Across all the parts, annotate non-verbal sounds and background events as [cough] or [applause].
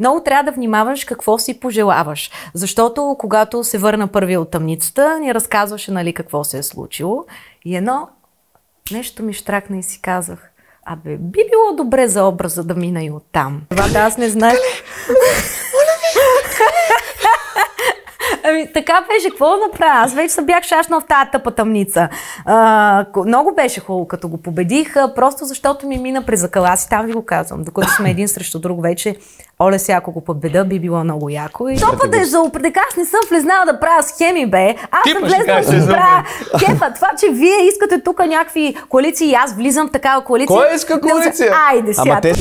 много трябва да внимаваш какво си пожелаваш. Защото когато се върна първия от тъмницата, ни разказваше нали, какво се е случило. И едно нещо ми штракна и си казах, абе, би било добре за образа да мина и оттам. Това да аз не знаех. [laughs] Ами, така беше, какво да направя? Аз вече съм бях шашна в тази тъпа тъмница. А, много беше хубаво, като го победих, просто защото ми мина през закала. Аз и там ви го казвам. Докато сме един срещу друг вече, оле сега, ако го победа, би било много яко. И... То пъде за упредек, аз не съм влезнала да правя схеми, бе. Аз съм влезнала да правя кефа. Това, че вие искате тук някакви коалиции и аз влизам в такава коалиция. Кой иска коалиция? Айде сега. Ама те...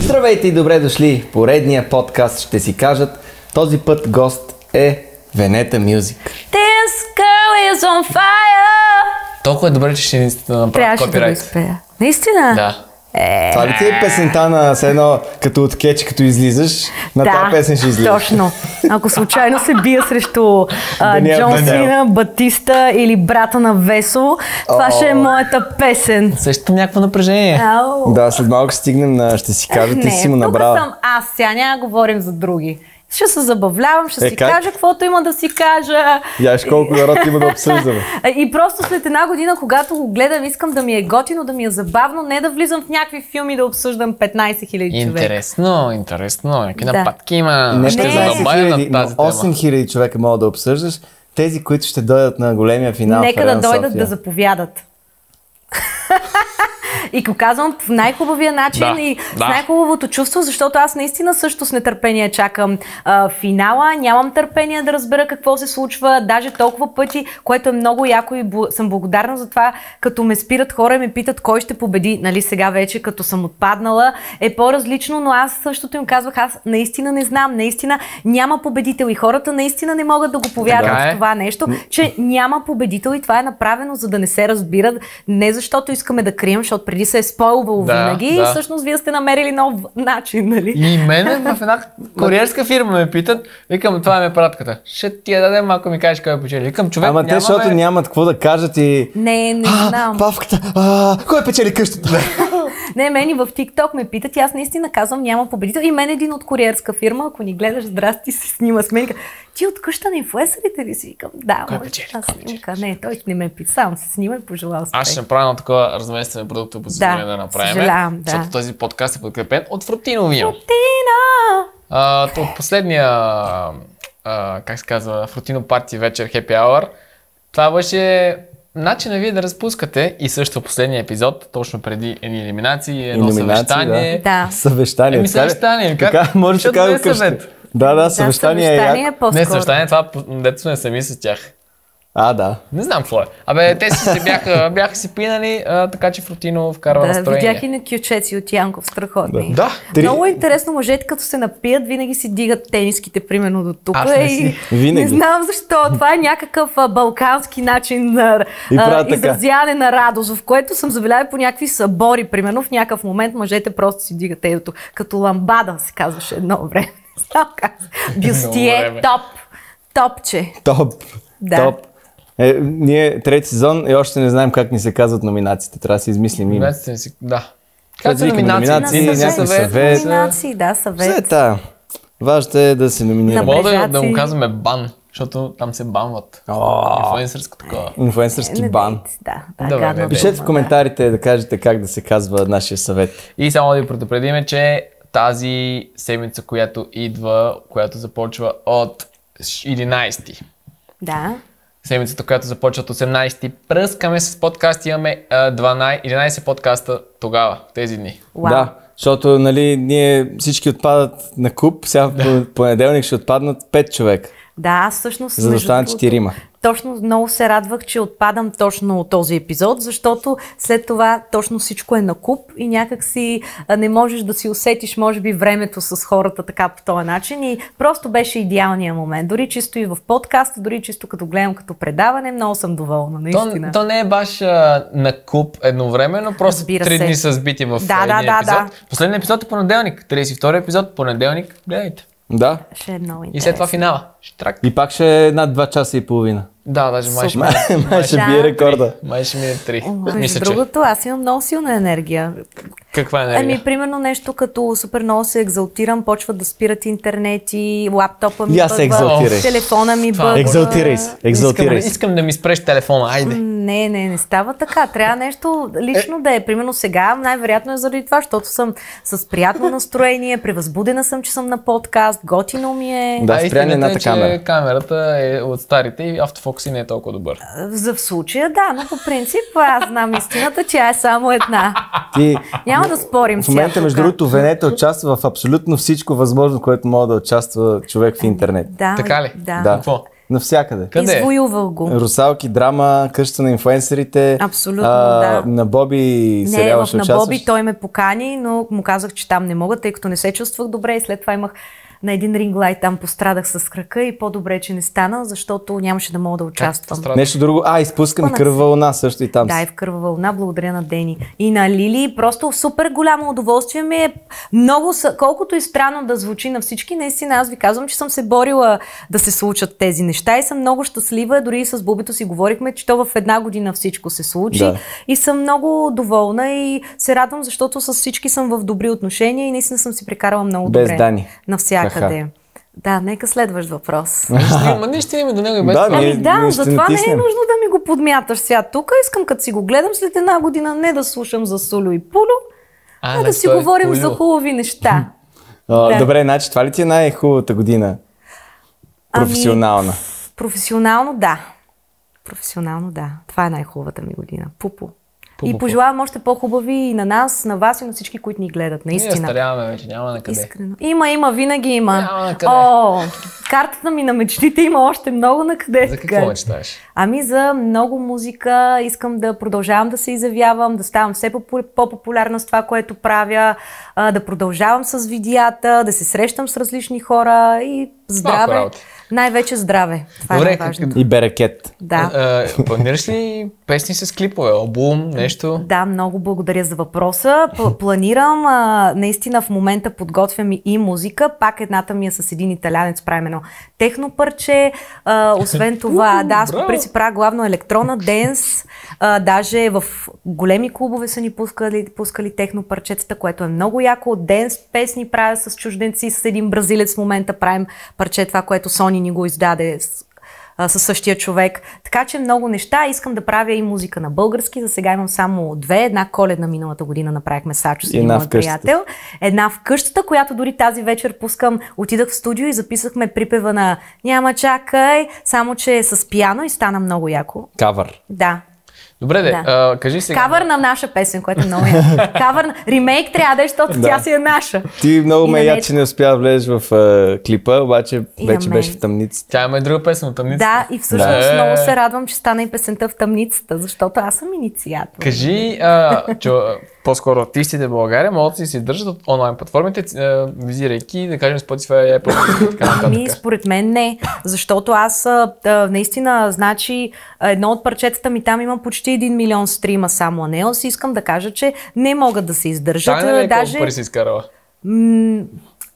Здравейте и добре дошли! Поредния подкаст ще си кажат. Този път гост е Венета Мюзик. This girl is on fire. Толкова е добре, че ще ни направят Трябваше да го копирайт. изпея. Наистина? Да. Е, Това ли ти е песента на все едно, като от кетч, като излизаш? На тази песен ще излизаш. точно. Ако случайно се бия срещу а, Джон. Сина, Батиста или брата на Весо, това ще е моята песен. Също някакво напрежение. Да, след малко стигнем на... Ще си кажа, ти Не, си му тук набрала. съм аз, сега няма да говорим за други. Ще се забавлявам, ще Е, си как? кажа каквото има да си кажа. Яш колко народ има да [laughs] обсъждаме. И просто след една година, когато го гледам, искам да ми е готино, да ми е забавно, не да влизам в някакви филми да обсъждам 15 000 човека. Интересно, интересно. Някакви Да. нападки има. Не ще 15 задълбаем на 000, тази но тема. 8 000 човека могат да обсъждаш. Тези, които ще дойдат на големия финал Нека да дойдат София. да заповядат. И го казвам в най-хубавия начин Да, и с да. най-хубавото чувство, защото аз наистина също с нетърпение чакам а, финала. Нямам търпение да разбера какво се случва, даже толкова пъти, което е много яко и бу- съм благодарна за това, като ме спират хора и ме питат кой ще победи. Нали сега вече, като съм отпаднала, е по-различно, но аз същото им казвах, аз наистина не знам, наистина няма победител и хората наистина не могат да го повярват Така е. в това нещо, че няма победител и това е направено, за да не се разбират, не защото искаме да крием, защото преди се е спойлвало Да, винаги и да. всъщност вие сте намерили нов начин, нали? И мене в една [laughs] куриерска фирма ме питат, викам, това е ме пратката. Ще ти я дадем, ако ми кажеш кой е печели. Викам, човек, Ама те, защото нямат какво да кажат и... Не, не А, знам. павката! А, кой печели къщата? [laughs] Не, мен и в TikTok ме питат и аз наистина казвам няма победител. И мен един от куриерска фирма, ако ни гледаш, здрасти, се снима с мен. Ти от къща на инфлуенсърите ли си? Викам, да, Кой може печели? снимка. Не, той не ме пита, само се снима и пожелал успех. Аз ще направя такова разместване продукто позициониране Да, да, направим. съжалявам, да. Защото този подкаст е подкрепен от Фрутиновия. Тина! А, от последния, а, как се казва, Фрутино парти вечер, Happy Hour, това беше начина вие да разпускате и също последния епизод, точно преди едни елиминации, едно Илюминации, съвещание. Да. Съвещание. Еми, съвещание, как? Така, може така да е съвет. Да, да, съвещание съвещание яко. е по-скоро. Не, съвещание, това дето сме сами с тях. А, да. Не знам какво е. Абе, те си се бяха, [laughs] бяха си пинали, а, така че Фрутино вкарва Да, настроение. видях и на кючеци от Янков, страхотни. Да. Три- Много е интересно, мъжете като се напият, винаги си дигат тениските, примерно до тук. Аз не и си. Винаги. Не знам защо. Това е някакъв а, балкански начин на И а, изразяване на радост, в което съм забеляла по някакви събори. Примерно в някакъв момент мъжете просто си дигат ето, като ламбада се казваше едно време. Се- [laughs] Бюстие, топ. Топче. Топ. Да. Топ. Е, ние трети сезон и още не знаем как ни се казват номинациите. Трябва да си измислим име. Номинациите си, да. Как са номинации? номинации, някакви съвет. съвет. Номинации, да, Все съвет. та. Важно е да се номинира. Добре. Мога да, да му казваме бан, защото там се банват. О. Инфлуенсърско такова. Инфлуенсърски Не бан. Да, да, Добре, Пишете в коментарите да кажете как да се казва нашия съвет. И само да ви предупредиме, че тази седмица, която идва, която започва от 11 Да. седмицата, която започва от 18 пръскаме с подкаст, имаме а, 12, 11 подкаста тогава, тези дни. Вау. Да, защото нали, ние всички отпадат на куп, сега в понеделник ще отпаднат 5 човека, Да, аз всъщност. за да другото, четирима. Точно много се радвах, че отпадам точно от този епизод, защото след това точно всичко е на куп и някак си не можеш да си усетиш, може би, времето с хората така по този начин и просто беше идеалният момент. Дори чисто и в подкаста, дори чисто като гледам като предаване, много съм доволна, То, наистина. то не е баш а, на куп едновременно, просто Разбира три се. дни са сбити в Да, едния да, да, епизод. да. Последният епизод е понеделник, 32 епизод, понеделник, гледайте. Да. Ще е много интересно. И след това финала. Штрак. И пак ще е над 2 часа и половина. Да, даже май ще Май, мине- май ще Да. бие рекорда. Май ще мине три. Между Мисля, че. другото, аз имам много силна енергия. Каква енергия? Ами, примерно нещо като супер много се екзалтирам, почват да спират интернети, лаптопа ми се бъгва, екзалтирай. телефона ми Това бъгва. Екзалтирай се, екзалтирай искам, искам да ми спреш телефона, айде. Не, не, не става така. Трябва нещо лично да е. Примерно сега, най-вероятно е заради това, защото съм с приятно настроение, превъзбудена съм, че съм на подкаст, готино ми е. Да, А спря истината едната е, камера. камерата е от старите и автофокуси не е толкова добър. За в случая, да, но по принцип аз знам истината, че е само една. Ти, Няма да спорим в момента, сега между другото, Венета участва в абсолютно всичко възможно, което може да участва човек в интернет. Да, Така ли? Да. Да. Какво? Навсякъде. Къде? Извоювал го. Русалки, драма, къща на инфуенсерите. Абсолютно, да. На Боби Не, в ще на участваш. Боби той ме покани, но му казах, че там не мога, тъй като не се чувствах добре и след това имах на един ринглайт там пострадах с крака и по-добре, че не стана, защото нямаше да мога да участвам. пострада? Нещо друго. А, изпускам Спънах кръв се. вълна също и там. Да, и в Кърва вълна, благодаря на Дени. И на Лили, просто супер голямо удоволствие ми е. Много, са- колкото и странно да звучи на всички, наистина аз ви казвам, че съм се борила да се случат тези неща и съм много щастлива. Дори и с Бубито си говорихме, че то в една година всичко се случи. Да. И съм много доволна и се радвам, защото с всички съм в добри отношения и наистина съм си прекарала много Без добре. Дани. Навсякъде. Ха-ха. Да, нека следващ въпрос. Ма ние ще имаме до него и без Да, това. ние- Ами да, ние затова не е нужно да ми го подмяташ сега тук. Искам като си го гледам след една година не да слушам за Сулю и Пулю, А, а, да си той е говорим Пулю. за хубави неща. [laughs] А, Да. Добре, значи това ли ти е най-хубавата година? Професионална. Ами, професионално да. Професионално да. Това е най-хубавата ми година. Пупо. Пупо. И пожелавам още по-хубави и на нас, на вас и на всички, които ни гледат. Ние Наистина. старяваме вече, няма на къде. Искрено. Има, има, винаги има. Няма накъде. О, картата ми на мечтите има още много на къде. За какво мечтаеш? Ами за много музика, искам да продължавам да се изявявам, да ставам все по- по-популярна с това, което правя, да продължавам с видеята, да се срещам с различни хора и здраве. работа. Най-вече здраве. Това Добре, е най-важно. И берекет. Да. А, планираш ли песни с клипове, албум, нещо? Да, много благодаря за въпроса. Планирам, а, наистина в момента подготвям и- музика. Пак едната ми е с един италянец, правим едно техно парче. А, освен [laughs] това, да, аз по принцип правя главно електрона, денс. А, даже в големи клубове са ни пускали, пускали техно парчетата, което е много яко. Денс песни правя с чужденци, с един бразилец в момента правим парче, това, което Сони ни го издаде със същия човек. Така че много неща. Искам да правя и музика на български. За сега имам само две. Една коледна миналата година направихме Сачо с един приятел. Една в къщата, която дори тази вечер пускам. Отидах в студио и записахме припева на Няма чакай, само че е с пиано и стана много яко. Кавър. Да. Добре, де, Да. а, кажи сега. Кавър на наша песен, което е много яко. [laughs] Кавър на... Ремейк трябва да е, защото Да. тя си е наша. Ти много И ме на я, нещо. че не успя да влезеш в а, клипа, обаче И вече беше в тъмницата. Тя има и друга песен от тъмницата. Да, и всъщност Да. много се радвам, че стана и песента в тъмницата, защото аз съм инициатор. Кажи, а, че, а, по-скоро артистите в България могат да си се държат от онлайн платформите, а, визирайки, да кажем, Spotify, Apple и така нататък. Ами, според мен не, защото аз а, наистина, значи, едно от парчетата ми там има почти 1 милион стрима само, а не, искам да кажа, че не могат да се издържат. Тайна ли е даже пари си изкарала? м-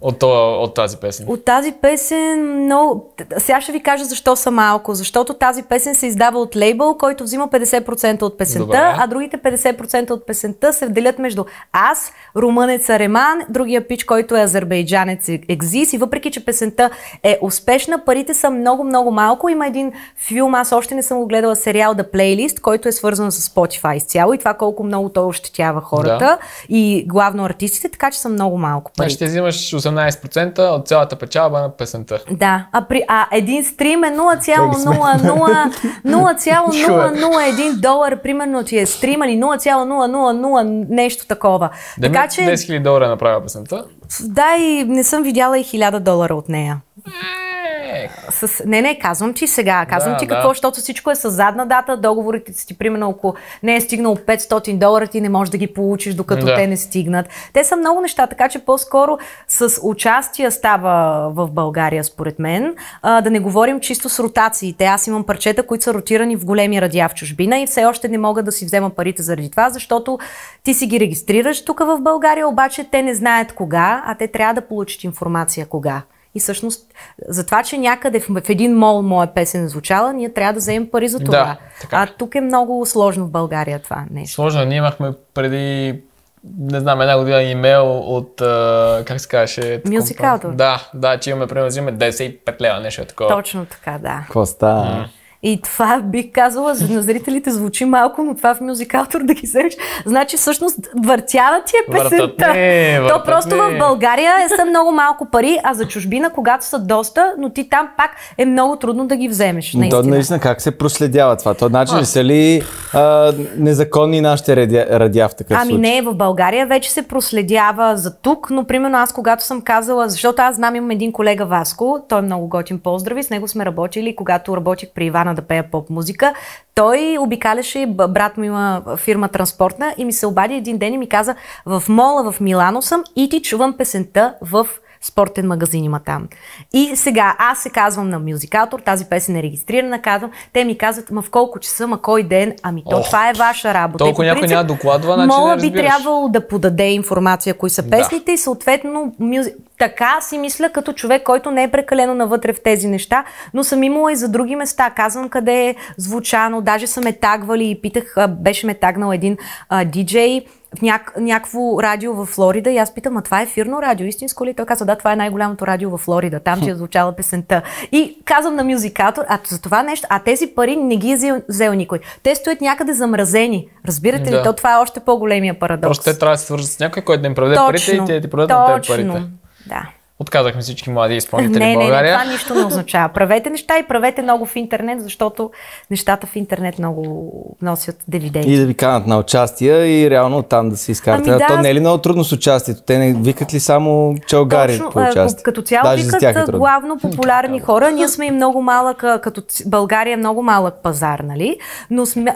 От, от тази песен. от тази песен, но сега ще ви кажа защо са малко. Защото тази песен се издава от лейбъл, който взима 50% от песента, Добре. а другите 50% от песента се делят между аз, румънеца Реман, другия пич, който е азербайджанец Екзис. И въпреки, че песента е успешна, парите са много-много малко. Има един филм, аз още не съм го гледала, сериал The Playlist, който е свързан с Spotify изцяло и това колко много той ощетява хората Да. и главно артистите, така че са много малко пари. Значи ще взимаш 18% от цялата печалба на песента. Да, а, при, а един стрим е 0,00 0,001 [laughs] долар, примерно ти е стрим или 0,000 нещо такова. Да така че, 10 000 долара направя песента. да, и не съм видяла и 1000 долара от нея. С... Не, не, казвам ти сега. Казвам Да, ти да. какво, защото всичко е с задна дата. Договорите си ти, примерно, ако не е стигнал 500 долара, ти не можеш да ги получиш, докато Да. те не стигнат. Те са много неща, така че по-скоро с участие става в България, според мен. А, да не говорим чисто с ротациите. Аз имам парчета, които са ротирани в големи радиа в чужбина и все още не мога да си взема парите заради това, защото ти си ги регистрираш тук в България, обаче те не знаят кога, а те трябва да получат информация кога. И всъщност, за това, че някъде в, в един мол моя песен е звучала, ние трябва да вземем пари за това. Да, така. а тук е много сложно в България това нещо. Сложно. Ние имахме преди не знам, една година имейл от, а, как се казваше? Autor. Да, да, че имаме, примерно, взимаме 95 лева, нещо е такова. Точно така, да. Какво става? И това бих казала, за на зрителите звучи малко, но това в мюзикалтор да ги вземеш. Значи всъщност въртяна ти е песента. ми, То просто ми. в България е са много малко пари, а за чужбина, когато са доста, но ти там пак е много трудно да ги вземеш. Но То Наистина. наистина как се проследява това? То значи ли са ли а, незаконни нашите радиа, радиа в такъв Ами случай? не, в България вече се проследява за тук, но примерно аз когато съм казала, защото аз знам имам един колега Васко, той е много готин поздрави, с него сме работили, когато работих при Ивана да пея поп музика. Той обикаляше, брат му има фирма транспортна и ми се обади един ден и ми каза, в мола в Милано съм и ти чувам песента в спортен магазин има там. И сега аз се казвам на мюзикатор, тази песен е регистрирана, казвам, те ми казват, ма в колко часа, ма кой ден, ами то Ох, това е ваша работа. толкова някой няма докладва, значи Мола би трябвало да подаде информация кои са песните и съответно мюзи... така си мисля като човек, който не е прекалено навътре в тези неща, но съм имала и за други места. Казвам къде е звучано, даже са ме тагвали и питах, беше ме тагнал един а, диджей в няк- някакво радио в Флорида и аз питам, а това е ефирно радио, истинско ли? Той каза, да, това е най-голямото радио в Флорида, там [laughs] ти е звучала песента. И казвам на мюзикатор, а за това нещо, а тези пари не ги е взел, взел никой. Те стоят някъде замразени. Разбирате ли? Да. То това е още по-големия парадокс. Просто те трябва да се свържат с някой, който да им проведе парите и те ти продадат на точно. парите. Да. Отказахме всички млади изпълнители Не, в не, не, България. това нищо не означава. Правете неща и правете много в интернет, защото нещата в интернет много носят дивиденти. И да ви канат на участия и реално там да се изкарате. Ами А да, То не е ли много трудно с участието? Те не викат ли само чалгари Точно, по участие? като цяло Даже е викат трудно. главно популярни хора. Ние сме и много малък, като България е много малък пазар, нали? Но сме,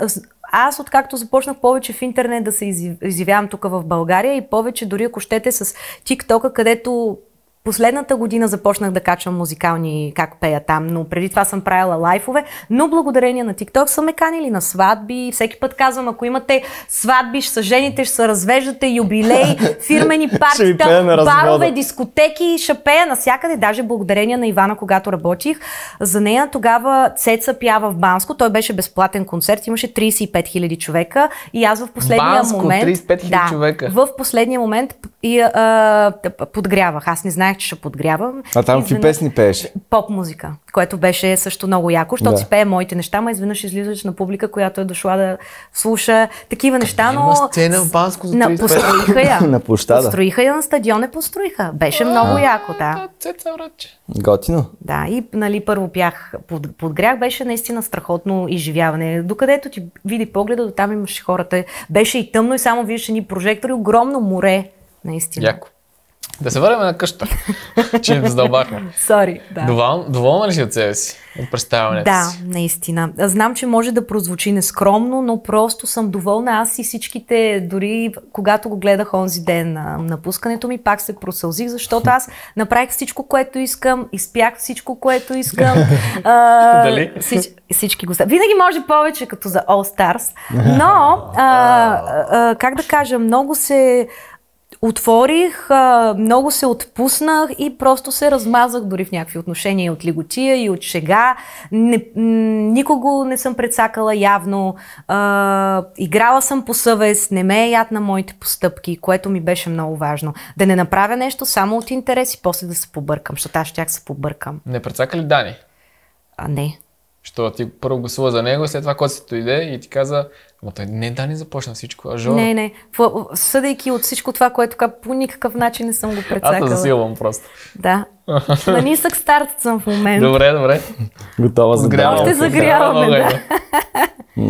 аз, откакто започнах повече в интернет да се изяв- изявявам тук в България и повече дори ако щете с TikTok, където Последната година започнах да качвам музикални, как пея там, но преди това съм правила лайфове, но благодарение на TikTok са ме канили на сватби. Всеки път казвам, ако имате сватби, ще се жените, ще се развеждате, юбилей, [laughs] фирмени партита, барове, дискотеки, ще пея навсякъде, даже благодарение на Ивана, когато работих. За нея тогава Цеца пява в Банско, той беше безплатен концерт, имаше 35 000 човека и аз в последния Банско, момент... 35 000 да, човека. в последния момент и, а, подгрявах. Аз не знаех, че ще подгрявам. А там какви песни пееш? Поп музика, което беше също много яко, защото Да. си пее моите неща, ма изведнъж излизаш на публика, която е дошла да слуша такива неща, но... Има сцена в Банско за На, 35. построиха я. [laughs] На площада. Построиха я на стадион, построиха. Беше много яко, да. Готино. Да, и нали, първо пях под, под грях, беше наистина страхотно изживяване. Докъдето ти види погледа, до там имаше хората. Беше и тъмно и само виждаше ни прожектори, огромно море, наистина. Яко. Да се върнем на къща, [laughs] че задълбахме. Сори, да. Довол, доволна ли си от себе си? От представянето Да, си? наистина. Знам, че може да прозвучи нескромно, но просто съм доволна. Аз и всичките, дори когато го гледах онзи ден на напускането ми, пак се просълзих, защото аз [laughs] направих всичко, което искам, изпях всичко, което искам. [laughs] А, Дали? Всич, всички го са. Винаги може повече, като за All Stars. Но, а, а, как да кажа, много се отворих, а, много се отпуснах и просто се размазах дори в някакви отношения и от лиготия, и от шега. Не, никого не съм предсакала явно. А, играла съм по съвест, не ме е яд на моите постъпки, което ми беше много важно. Да не направя нещо само от интерес и после да се побъркам, защото аз щях се побъркам. Не прецака ли Дани? А не. Що ти първо гласува за него, след това Коци дойде и ти каза, ма той не Дани започна всичко, а Жора. Не, не. Съдейки от всичко това, което ка- по никакъв начин не съм го Аз те предсакала. засилвам просто. Да. На нисък старт съм в момента. Добре, добре. Готова за Подгрявам. Още загряваме, е, да.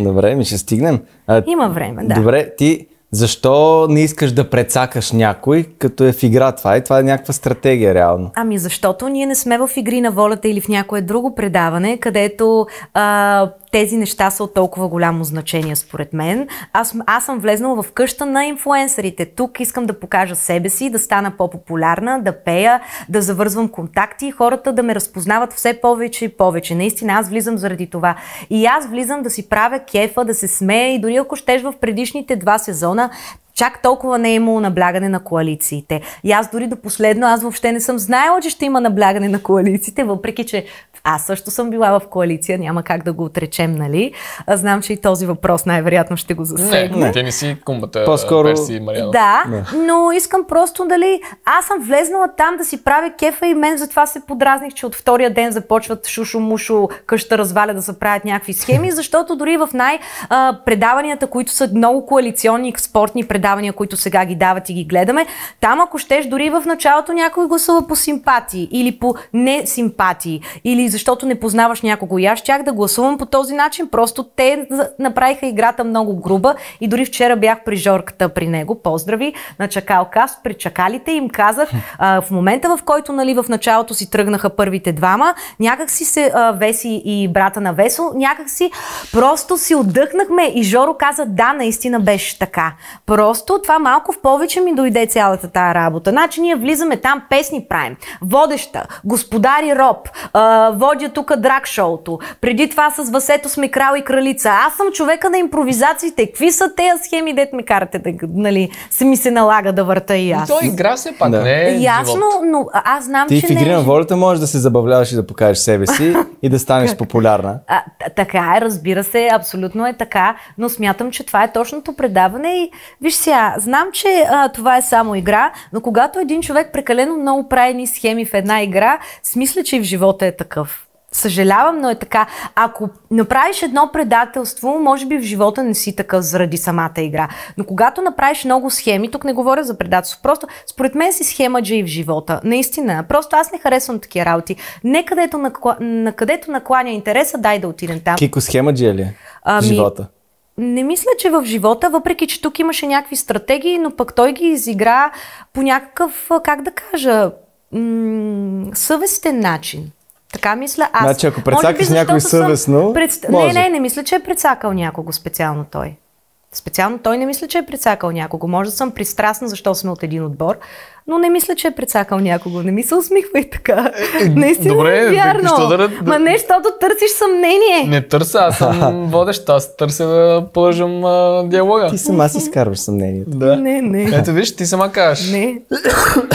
Добре, ми ще стигнем. А, Има време, да. Добре, ти защо не искаш да прецакаш някой, като е в игра това? И това е някаква стратегия, реално. Ами защото ние не сме в игри на волята или в някое друго предаване, където а, тези неща са от толкова голямо значение според мен. Аз, аз съм влезнала в къща на инфлуенсърите. Тук искам да покажа себе си, да стана по-популярна, да пея, да завързвам контакти и хората да ме разпознават все повече и повече. Наистина аз влизам заради това. И аз влизам да си правя кефа, да се смея и дори ако щеш в предишните два сезона, чак толкова не е имало наблягане на коалициите. И аз дори до последно, аз въобще не съм знаела, че ще има наблягане на коалициите, въпреки че аз също съм била в коалиция, няма как да го отречем, нали? А знам, че и този въпрос най-вероятно ще го засегне. Не, не. ти не си кумбата По-скоро- версии, Мариана. Да, но искам просто дали аз съм влезнала там да си правя кефа и мен затова се подразних, че от втория ден започват шушо-мушо, къща разваля да се правят някакви схеми, [laughs] защото дори в най-предаванията, които са много коалиционни спортни предавания, които сега ги дават и ги гледаме, там ако щеш дори в началото някой гласува по симпатии или по несимпатии или защото не познаваш някого. И аз щях да гласувам по този начин. Просто те направиха играта много груба и дори вчера бях при Жорката при него. Поздрави на Чакал Каст. При чакалите им казах, а, в момента в който нали, в началото си тръгнаха първите двама, някак си се а, Веси и брата на Весо, някак си просто си отдъхнахме и Жоро каза, да, наистина беше така. Просто това малко в повече ми дойде цялата тая работа. Значи ние влизаме там, песни правим. Водеща, господари Роб, а, водя тук драк шоуто. Преди това с Васето сме крал и кралица. Аз съм човека на импровизациите. Какви са тези схеми, дет ме карате да, нали, се ми се налага да върта и аз. То е игра все пак, Да. не е Ясно, живот. но аз знам, Ти че в игри не на волята можеш да се забавляваш и да покажеш себе си и да станеш популярна. А, така е, разбира се, абсолютно е така, но смятам, че това е точното предаване и виж сега, знам, че а, това е само игра, но когато един човек прекалено много прави едни схеми в една игра, си мисля, че и в живота е такъв. Съжалявам, но е така. Ако направиш едно предателство, може би в живота не си такъв заради самата игра. Но когато направиш много схеми, тук не говоря за предателство, просто според мен си схемаджа и в живота. Наистина. Просто аз не харесвам такива работи. Не където, накла... на където накланя интереса, дай да отидем там. Кико схема ли е? Ами, в живота. Не мисля, че в живота, въпреки че тук имаше някакви стратегии, но пък той ги изигра по някакъв, как да кажа, м- съвестен начин. Така мисля аз. Значи, ако прецакаш някой съм съвестно, Не, не, не мисля, че е прецакал някого специално той. Специално той не мисля, че е прецакал някого. Може да съм пристрастна, защото сме от един отбор, но не мисля, че е прецакал някого. Не ми се усмихвай така. Наистина добре, е вярно. защо да- Ма не, защото търсиш съмнение. Не търся, аз съм водещ, аз търся да полъжам а, диалога. Ти сама си изкарваш съмнението. Да. Не, не. Ето виж, ти сама кажеш. Не.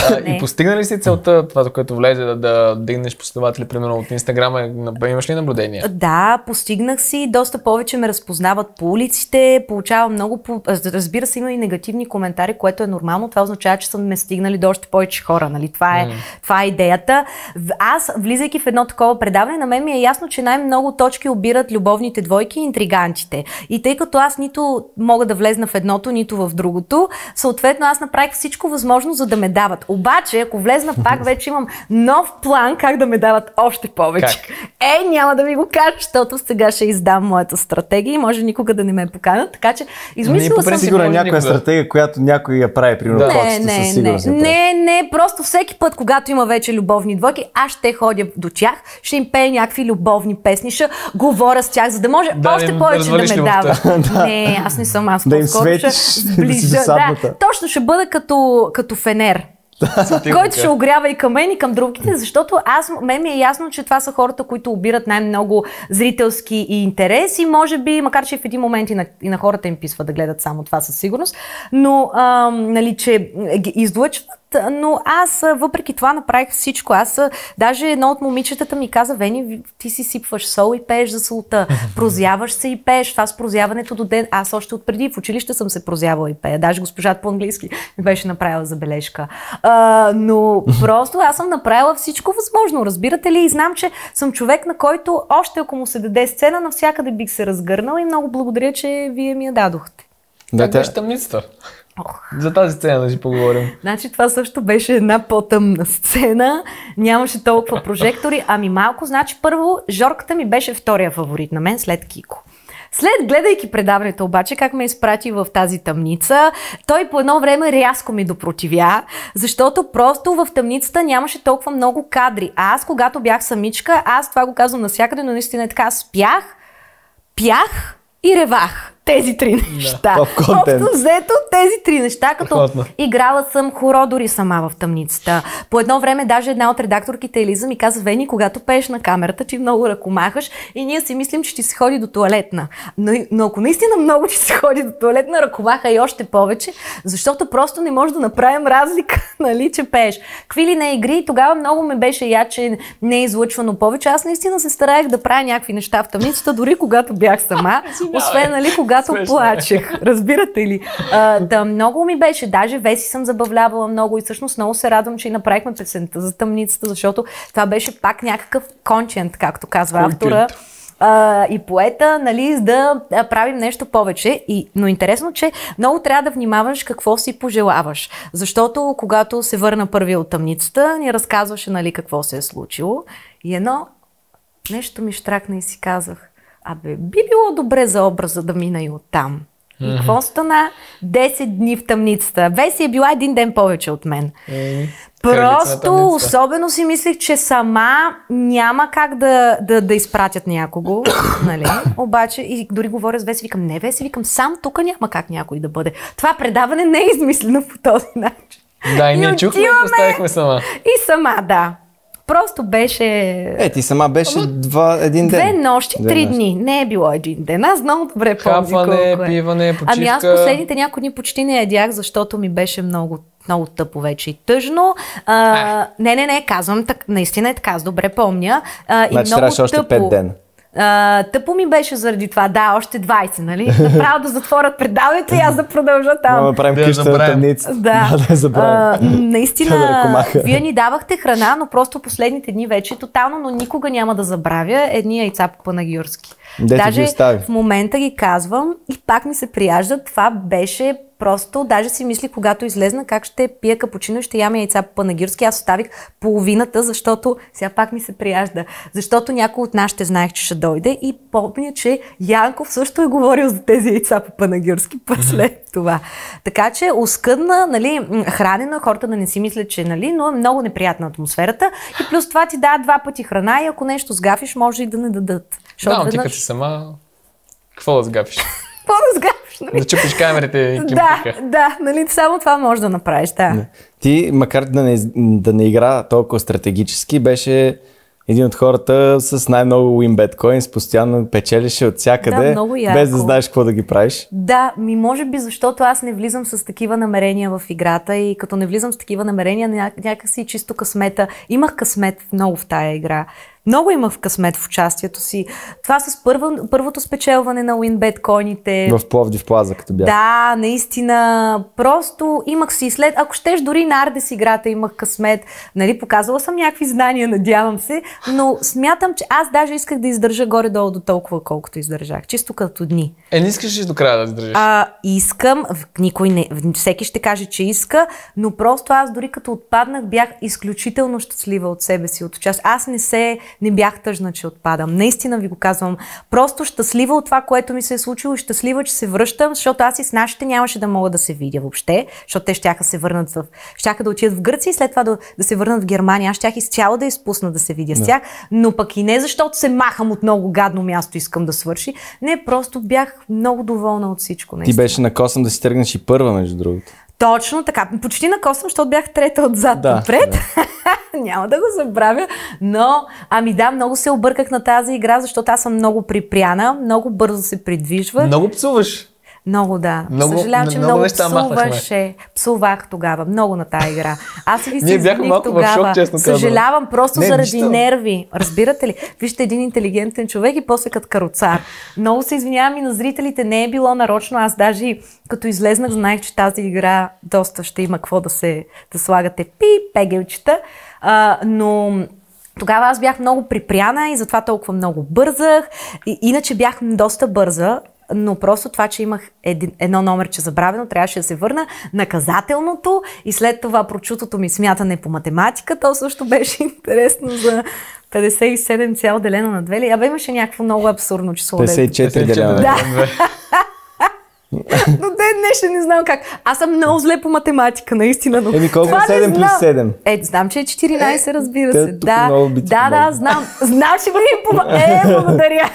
А, Не. и постигна ли си целта, това, което влезе, да, да дигнеш последователи, примерно от Инстаграма, на- имаш ли наблюдения? Да, постигнах си, доста повече ме разпознават по улиците, получавам много, по... разбира се, има и негативни коментари, което е нормално, това означава, че съм ме стигнали до още повече хора, нали? Това е, това е идеята. Аз, влизайки в едно такова предаване, на мен ми е ясно, че най-много точки обират любовните двойки и интригантите. И тъй като аз нито мога да влезна в едното, нито в другото, съответно аз направих всичко възможно, за да ме дават. Обаче, ако влезна пак, вече имам нов план как да ме дават още повече. Е, няма да ви го кажа, защото сега ще издам моята стратегия и може никога да не ме поканат. Така че измислила по съм си... Сигурно някоя стратегия, която някой я прави, примерно Да. Не, не, не, прави. Не, не, просто всеки път, когато има вече любовни двойки, аз ще ходя до тях, ще им пея някакви любовни песни, ще говоря с тях, за да може Да, още повече да ме дава. [laughs] Не, аз не съм аз. Да им ще светиш, досадната. Да, точно ще бъда като, като фенер. който ще огрява и към мен и към другите, защото аз, мен ми е ясно, че това са хората, които обират най-много зрителски и интерес и може би, макар че в един момент и на, и на хората им писва да гледат само това със сигурност, но ам, нали, че ги излъчват, но аз въпреки това направих всичко. Аз а, даже едно от момичетата ми каза, Вени, ти си сипваш сол и пееш за солта, [laughs] прозяваш се и пееш. Това с прозяването до ден. Аз още от преди в училище съм се прозявала и пея. Даже госпожата по-английски ми беше направила забележка. А, но [laughs] просто аз съм направила всичко възможно, разбирате ли? И знам, че съм човек, на който още ако му се даде сцена, навсякъде бих се разгърнала и много благодаря, че вие ми я дадохте. Да, тя... тъмницата? За тази сцена да си поговорим. Значи това също беше една по-тъмна сцена, нямаше толкова [laughs] прожектори, ами малко, значи първо Жорката ми беше втория фаворит на мен след Кико. След гледайки предаването обаче, как ме изпрати в тази тъмница, той по едно време рязко ми допротивя, защото просто в тъмницата нямаше толкова много кадри. А аз, когато бях самичка, аз това го казвам навсякъде, но наистина е така, спях, пях и ревах. Тези три неща. Контент. Общо взето тези три неща, като играла съм хоро дори сама в тъмницата. По едно време даже една от редакторките Елиза ми каза, Вени, когато пееш на камерата, ти много ръкомахаш и ние си мислим, че ти се ходи до туалетна. Но, но ако наистина много ти се ходи до туалетна, ръкомаха и още повече, защото просто не може да направим разлика, [laughs] нали, че пееш. Какви ли не игри, тогава много ме беше я, че не е излъчвано повече. Аз наистина се стараех да правя някакви неща в тъмницата, дори когато бях сама, освен, нали, когато Смешно е. плачех. [laughs] Разбирате ли? А, да, много ми беше. Даже Веси съм забавлявала много и всъщност много се радвам, че и направихме песента за тъмницата, защото това беше пак някакъв кончент, както казва Кончент. автора а, и поета, нали, за да правим нещо повече. И, но интересно, че много трябва да внимаваш какво си пожелаваш. Защото когато се върна първия от тъмницата, ни разказваше нали, какво се е случило. И едно нещо ми штракна и си казах, абе, би било добре за образа да мина и оттам. И какво стана? 10 дни в тъмницата. Веси е била един ден повече от мен. Кралица на Просто, особено си мислех, че сама няма как да, да, да изпратят някого, [coughs] нали? Обаче, и дори говоря с Веси, викам, не Веси, викам, сам тук няма как някой да бъде. Това предаване не е измислено по този начин. Да, и ние чухме и представихме сама. И сама, да. Просто беше... Е, ти сама беше два, един Две ден. нощи, Две три нощи. дни. Не е било един ден. Аз много добре помня Хапване, колко е. пиване, почивка. Ами аз последните няколко дни почти не ядях, защото ми беше много много тъпо вече и тъжно. А, не, не, не, казвам, так, наистина е така, аз добре помня. А, и Значи много трябваше още тъпо. пет дена. А, тъпо ми беше заради това, да, още 20, нали? Направо да затворят предаването и аз да продължа там. Да правим Да я къщата на тъмницата. [laughs] Да. да я забравим. А, [laughs] да наистина, ръкомаха. вие ни давахте храна, но просто последните дни вече тотално, но никога няма да забравя едни яйца по панагюрски. Дето ги Даже в момента ги казвам и пак ми се прияждат. Това беше просто, даже си мислих, когато излезна, как ще пия капучино и ще яме яйца по панагюрски. Аз оставих половината, защото сега пак ми се прияжда. Защото някой от нас ще знаех, че ще дойде и помня, че Янков също е говорил за тези яйца по панагюрски [laughs] след това. Така че оскъдна, нали, хранена, хората да не си мислят, че, нали, но е много неприятна атмосферата. И плюс това ти дава два пъти храна и ако нещо сгафиш, може и да не дадат. Да, но ти като си сама, какво да сгапиш? Сгаваш, нали? да чупиш камерите и [laughs] Да, кимпика. да, нали, само това можеш да направиш, да. Ти, макар да не, да не игра толкова стратегически, беше един от хората с най-много win coins, постоянно печелеше от всякъде, Да, без да знаеш какво да ги правиш. Да, ми може би защото аз не влизам с такива намерения в играта и като не влизам с такива намерения, ня- някакси чисто късмета. Имах късмет много в тая игра. Много имах късмет в участието си. Това с първо, първото спечелване на WinBet коините. В Пловдив плаза, като бях. Да, наистина. Просто имах си след, ако щеш дори на Ардес играта имах късмет. Нали, показвала съм някакви знания, надявам се, но смятам, че аз даже исках да издържа горе-долу до толкова, колкото издържах. Чисто като дни. Е, не искаш ли до края да издържиш? А, искам, никой не, всеки ще каже, че иска, но просто аз дори като отпаднах бях изключително щастлива от себе си, от участ. Аз не се, не бях тъжна, че отпадам. Наистина ви го казвам. Просто щастлива от това, което ми се е случило и щастлива, че се връщам, защото аз и с нашите нямаше да мога да се видя въобще, защото те щяха се върнат в, щяха да отидат в Гърция и след това да, да се върнат в Германия. Аз щях изцяло да изпусна да се видя с тях, но пък и не защото се махам от много гадно място, искам да свърши. Не, просто бях много доволна от всичко. Ти Наистина. беше на косъм да си тръгнеш и първа, между другото. Точно така. Почти на косъм, защото бях трета отзад Да, отпред. Няма да го забравя. Но, ами да, много се обърках на тази игра, защото аз съм много припряна, много бързо се придвижвах. Много псуваш. Много да. Много- Съжалявам, че много много, псуваше. Псувах тогава много на тази игра. Аз ви се бяхме малко в тогава. шок, честно. Съжалявам просто Не, заради нищо. нерви. Разбирате ли? Вижте един интелигентен човек и после като каруцар. Много се извинявам и на зрителите. Не е било нарочно. Аз даже като излезнах, знаех, че тази игра доста ще има какво да се да слагате пи, пегелчета. А, но тогава аз бях много припряна и затова толкова много бързах. И, иначе бях доста бърза, но просто това, че имах един, едно номерче забравено, трябваше да се върна. Наказателното и след това прочутото ми смятане по математика, то също беше [laughs] интересно за 57 цял делено на 2. Абе имаше някакво много абсурдно число. 54 делено на 2. [laughs] До ден днешен не знам как. Аз съм много зле по математика, наистина. Но... Еми колко е 7 плюс 7? Е, знам, че е 14, разбира се. Да, да, да, знам. Значи ми е по... Е, благодаря.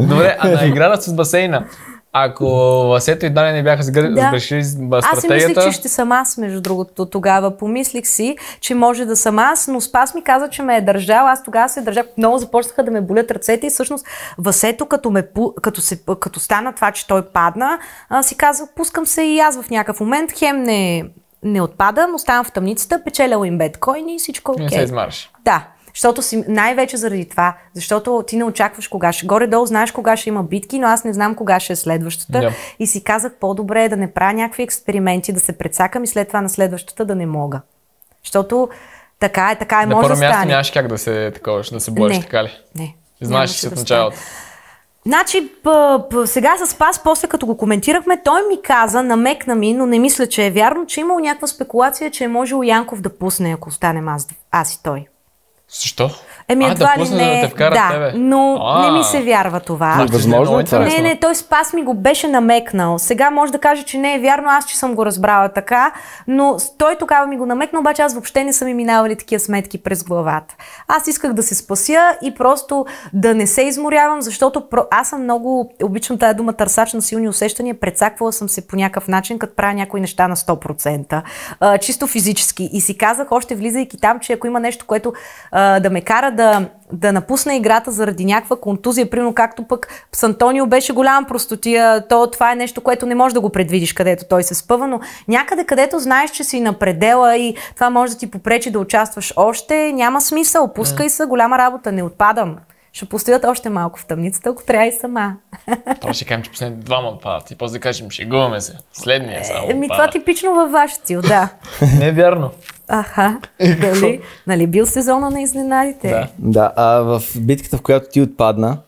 Добре, а на играта с басейна ако Васето и Дани не бяха сгр... Да. сгрешили с ба- Аз си стратегията... мислех, че ще съм аз, между другото, тогава. Помислих си, че може да съм аз, но Спас ми каза, че ме е държал. Аз тогава се държах. Много започнаха да ме болят ръцете и всъщност Васето, като, ме, като, се, като стана това, че той падна, си казах, пускам се и аз в някакъв момент. Хем не, не отпадам, оставам в тъмницата, печеля им биткоини и всичко е Не окей. се измараш. Да, защото си, най-вече заради това, защото ти не очакваш кога ще. Горе-долу знаеш кога ще има битки, но аз не знам кога ще е следващата. Да. И си казах по-добре е да не правя някакви експерименти, да се прецакам и след това на следващата да не мога. Защото така е, така е, На може първо да място стане. нямаш как да се, такова, да се бориш, така ли? Не. Знаеш си от началото. Значи, п- п- сега с Пас, после като го коментирахме, той ми каза, намекна ми, но не мисля, че е вярно, че е имал някаква спекулация, че е можел Янков да пусне, ако останем аз, аз и той. Защо? Еми, а, едва да ли не. да те да, тебе. но А. не ми се вярва това. Ще Възможно е това. Не, не, той Спас ми го беше намекнал. Сега може да каже, че не е вярно, аз че съм го разбрала така, но той тогава ми го намекна, обаче аз въобще не са ми минавали такива сметки през главата. Аз исках да се спася и просто да не се изморявам, защото про... аз съм много, обичам тая дума търсач на силни усещания, прецаквала съм се по някакъв начин, като правя някои неща на 100%, а, чисто физически. И си казах, още влизайки там, че ако има нещо, което а, да ме кара да, да напусна играта заради някаква контузия, примерно както пък с Антонио беше голяма простотия, то това е нещо, което не можеш да го предвидиш, където той се спъва, но някъде, където знаеш, че си на предела и това може да ти попречи да участваш още, няма смисъл, пускай се, голяма работа, не отпадам. Ще постоят още малко в тъмницата, ако трябва и сама. Това ще кажем, че последните двама отпадат. И после да кажем, шегуваме се. Следния само Еми, това типично във ваш стил, да. [laughs] Не е вярно. Аха, [laughs] дали, нали бил сезона на изненадите? Да. Да, а в битката, в която ти отпадна,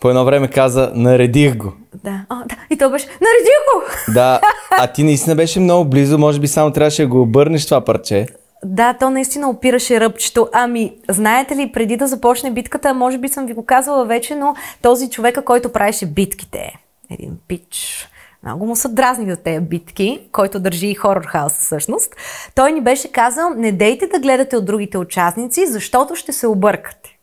по едно време каза, наредих го. Да. О, да. И то беше, нареди го! Да, [laughs] а ти наистина беше много близо, може би само трябваше да го обърнеш това парче. Да, то наистина опираше ръбчето. Ами, знаете ли, преди да започне битката, може би съм ви го казвала вече, но този човека, който правеше битките, един пич, много му са дразни за тези битки, който държи и хорор хаус всъщност, той ни беше казал, не дейте да гледате от другите участници, защото ще се объркате.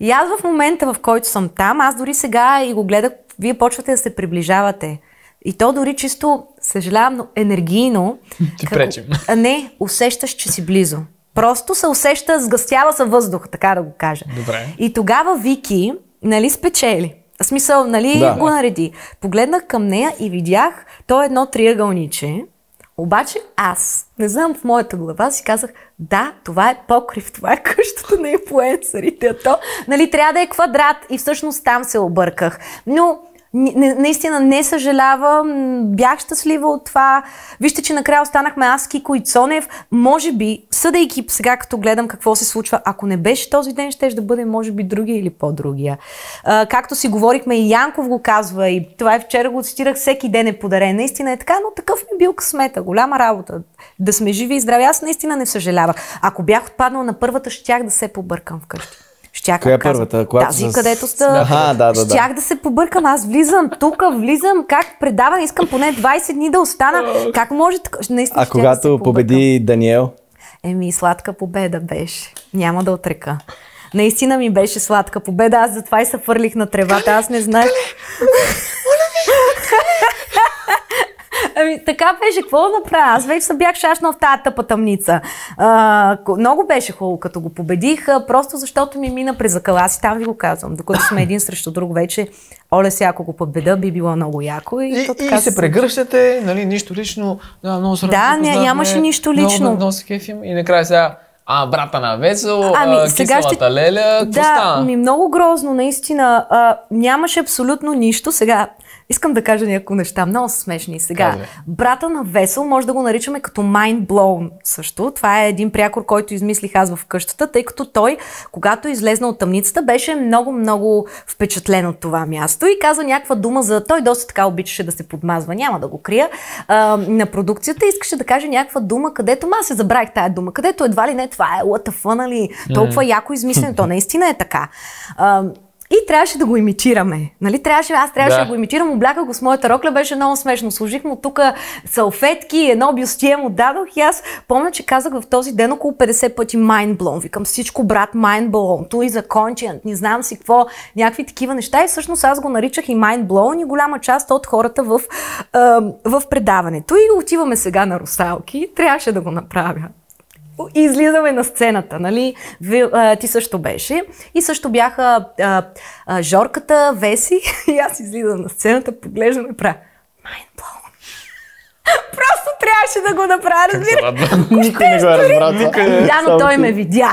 И аз в момента, в който съм там, аз дори сега и го гледах, вие почвате да се приближавате. И то дори чисто, съжалявам, но енергийно. Ти пречим. А не, усещаш, че си близо. Просто се усеща, сгъстява се въздух, така да го кажа. Добре. И тогава Вики, нали, спечели. В смисъл, нали, Да. го нареди. Погледнах към нея и видях, то е едно триъгълниче. Обаче аз, не знам, в моята глава си казах, да, това е покрив, това е къщата на инфлуенсърите. А то, нали, трябва да е квадрат и всъщност там се обърках. Но не, наистина не съжалявам, бях щастлива от това. Вижте, че накрая останахме аз, Кико и Цонев. Може би, съдейки сега, като гледам какво се случва, ако не беше този ден, ще да бъде, може би, другия или по-другия. А, както си говорихме, и Янков го казва, и това е вчера го цитирах, всеки ден е подарен. Наистина е така, но такъв ми бил късмета. Голяма работа. Да сме живи и здрави. Аз наистина не съжалявах. Ако бях отпаднал на първата, щях да се побъркам вкъщи. Щях, Коя е първата? Когато Тази, с- където сте. Аха, да, да, да. Щях да се побъркам. Аз влизам тук, влизам, как предаване, искам поне 20 дни да остана. Как може така? Наистина А да когато побъркам. победи Даниел, Еми, сладка победа беше. Няма да отрека. Наистина ми беше сладка победа. Аз затова и се фърлих на тревата. Аз не знаех. Ами, така беше, какво да направя? Аз вече се бях шашнал в тази тъпа тъмница. А, много беше хубаво, като го победих, просто защото ми мина през закъла. Аз и там ви го казвам. Докато сме един срещу друг вече, оле сега, ако го победа, би било много яко. И, И, то и така се прегръщате, нали, нищо лично. Да, много се Да, ня- нямаше нищо много- лично. Много, се кефим. И накрая сега, а, брата на Весел, Ами, а, сега ще- леля, Да, стана? ми много грозно, наистина. А, нямаше абсолютно нищо. Сега, искам да кажа някои неща, много смешни. Сега, Казвай. брата на Весел може да го наричаме като mind blown също. Това е един прякор, който измислих аз в къщата, тъй като той, когато излезна от тъмницата, беше много, много впечатлен от това място и каза някаква дума за... Той доста така обичаше да се подмазва, няма да го крия, а, на продукцията. Искаше да каже някаква дума, където... Ма се забравих тая дума, където едва ли не това е fuck, нали? Толкова яко измислено. То наистина е така. А, И трябваше да го имитираме. Нали? Трябваше, аз трябваше да. Да. го имитирам, обляках го с моята рокля, беше много смешно. Сложих му тук салфетки, едно бюстие му дадох и аз помня, че казах в този ден около 50 пъти mind blown. Викам всичко, брат, mind blown. Той за кончент, не знам си какво, някакви такива неща. И всъщност аз го наричах и mind blown и голяма част от хората в, в предаването. И отиваме сега на русалки. Трябваше да го направя. И излизаме на сцената, нали? Ти също беше. И също бяха а, а, Жорката, Веси. [laughs] И аз излизам на сцената, поглеждам и правя mind blown. [laughs] Просто трябваше да го направя, радва. Никой не го е разбрал това. Да, но той ме видя.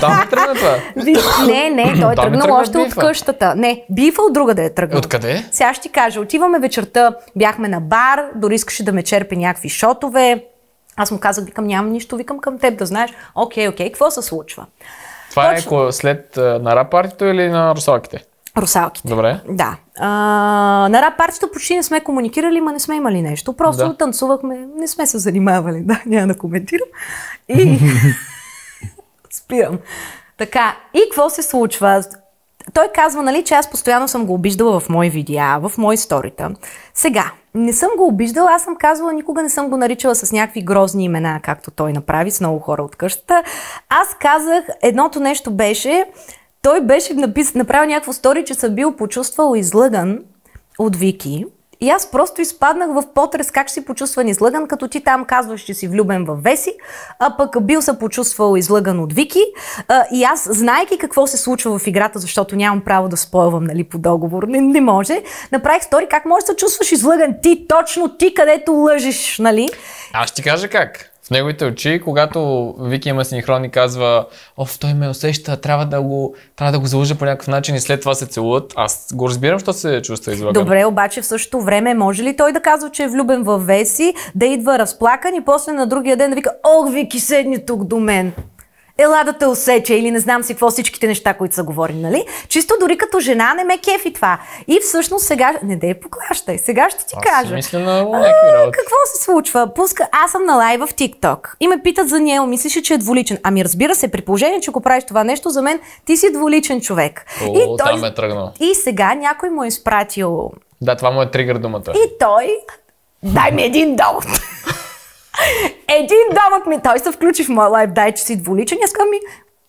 Там е тръгна това. [laughs] Не, не, той е е тръгнал тръгна още от къщата. Не, бифа от друга да е тръгнал. Откъде? Сега ще ти кажа, отиваме вечерта, бяхме на бар, дори искаше да ме черпи някакви шотове. Аз му казах, викам, нямам нищо, викам към теб да знаеш. Окей, окей, какво се случва? Това е Точно. ко- след на рап партито или на русалките? Русалките. Добре. Да. А, на рап партито почти не сме комуникирали, ма не сме имали нещо. Просто Да. танцувахме, не сме се занимавали. [laughs] Да, няма да коментирам. И [laughs] [laughs] спирам. Така, и какво се случва? Той казва, нали, че аз постоянно съм го обиждала в мои видеа, в мои сторита. Сега, не съм го обиждала, аз съм казвала, никога не съм го наричала с някакви грозни имена, както той направи с много хора от къщата. Аз казах, едното нещо беше, той беше напис... направил някакво стори, че съм бил почувствал излъган от Вики. И аз просто изпаднах в потрес как ще си почувстван излъган, като ти там казваш, че си влюбен в Веси, а пък бил се почувствал излъган от Вики. А, и аз, знаеки какво се случва в играта, защото нямам право да спойвам нали, по договор, не, не може, направих стори как можеш да се чувстваш излъган ти, точно ти, където лъжиш, нали? Аз ще ти кажа как. В неговите очи, когато Вики има синхрон и казва, оф, той ме усеща, трябва да го, трябва да го залъжа по някакъв начин и след това се целуват, аз го разбирам, що се чувства излаган. Добре, обаче в същото време може ли той да казва, че е влюбен в Веси, да идва разплакан и после на другия ден да вика, ох, Вики, седни тук до мен. Ела да те усече или не знам си какво всичките неща, които са говорили, нали? Чисто дори като жена не ме кефи това. И всъщност сега, не дей поклащай, сега ще ти Аз кажа. мисля на работи. Какво се случва? Пуска, аз съм на лайв в TikTok и ме питат за него, мислиш ли, че е дволичен? Ами разбира се, при положение, че го правиш това нещо, за мен ти си дволичен човек. О, там е тръгнал. И сега някой му е изпратил Да, това му е тригър думата. и той, дай ми един довод. [laughs] един довод ми, той се включи в моя лайф, дай, че си дволичен. Аз ми,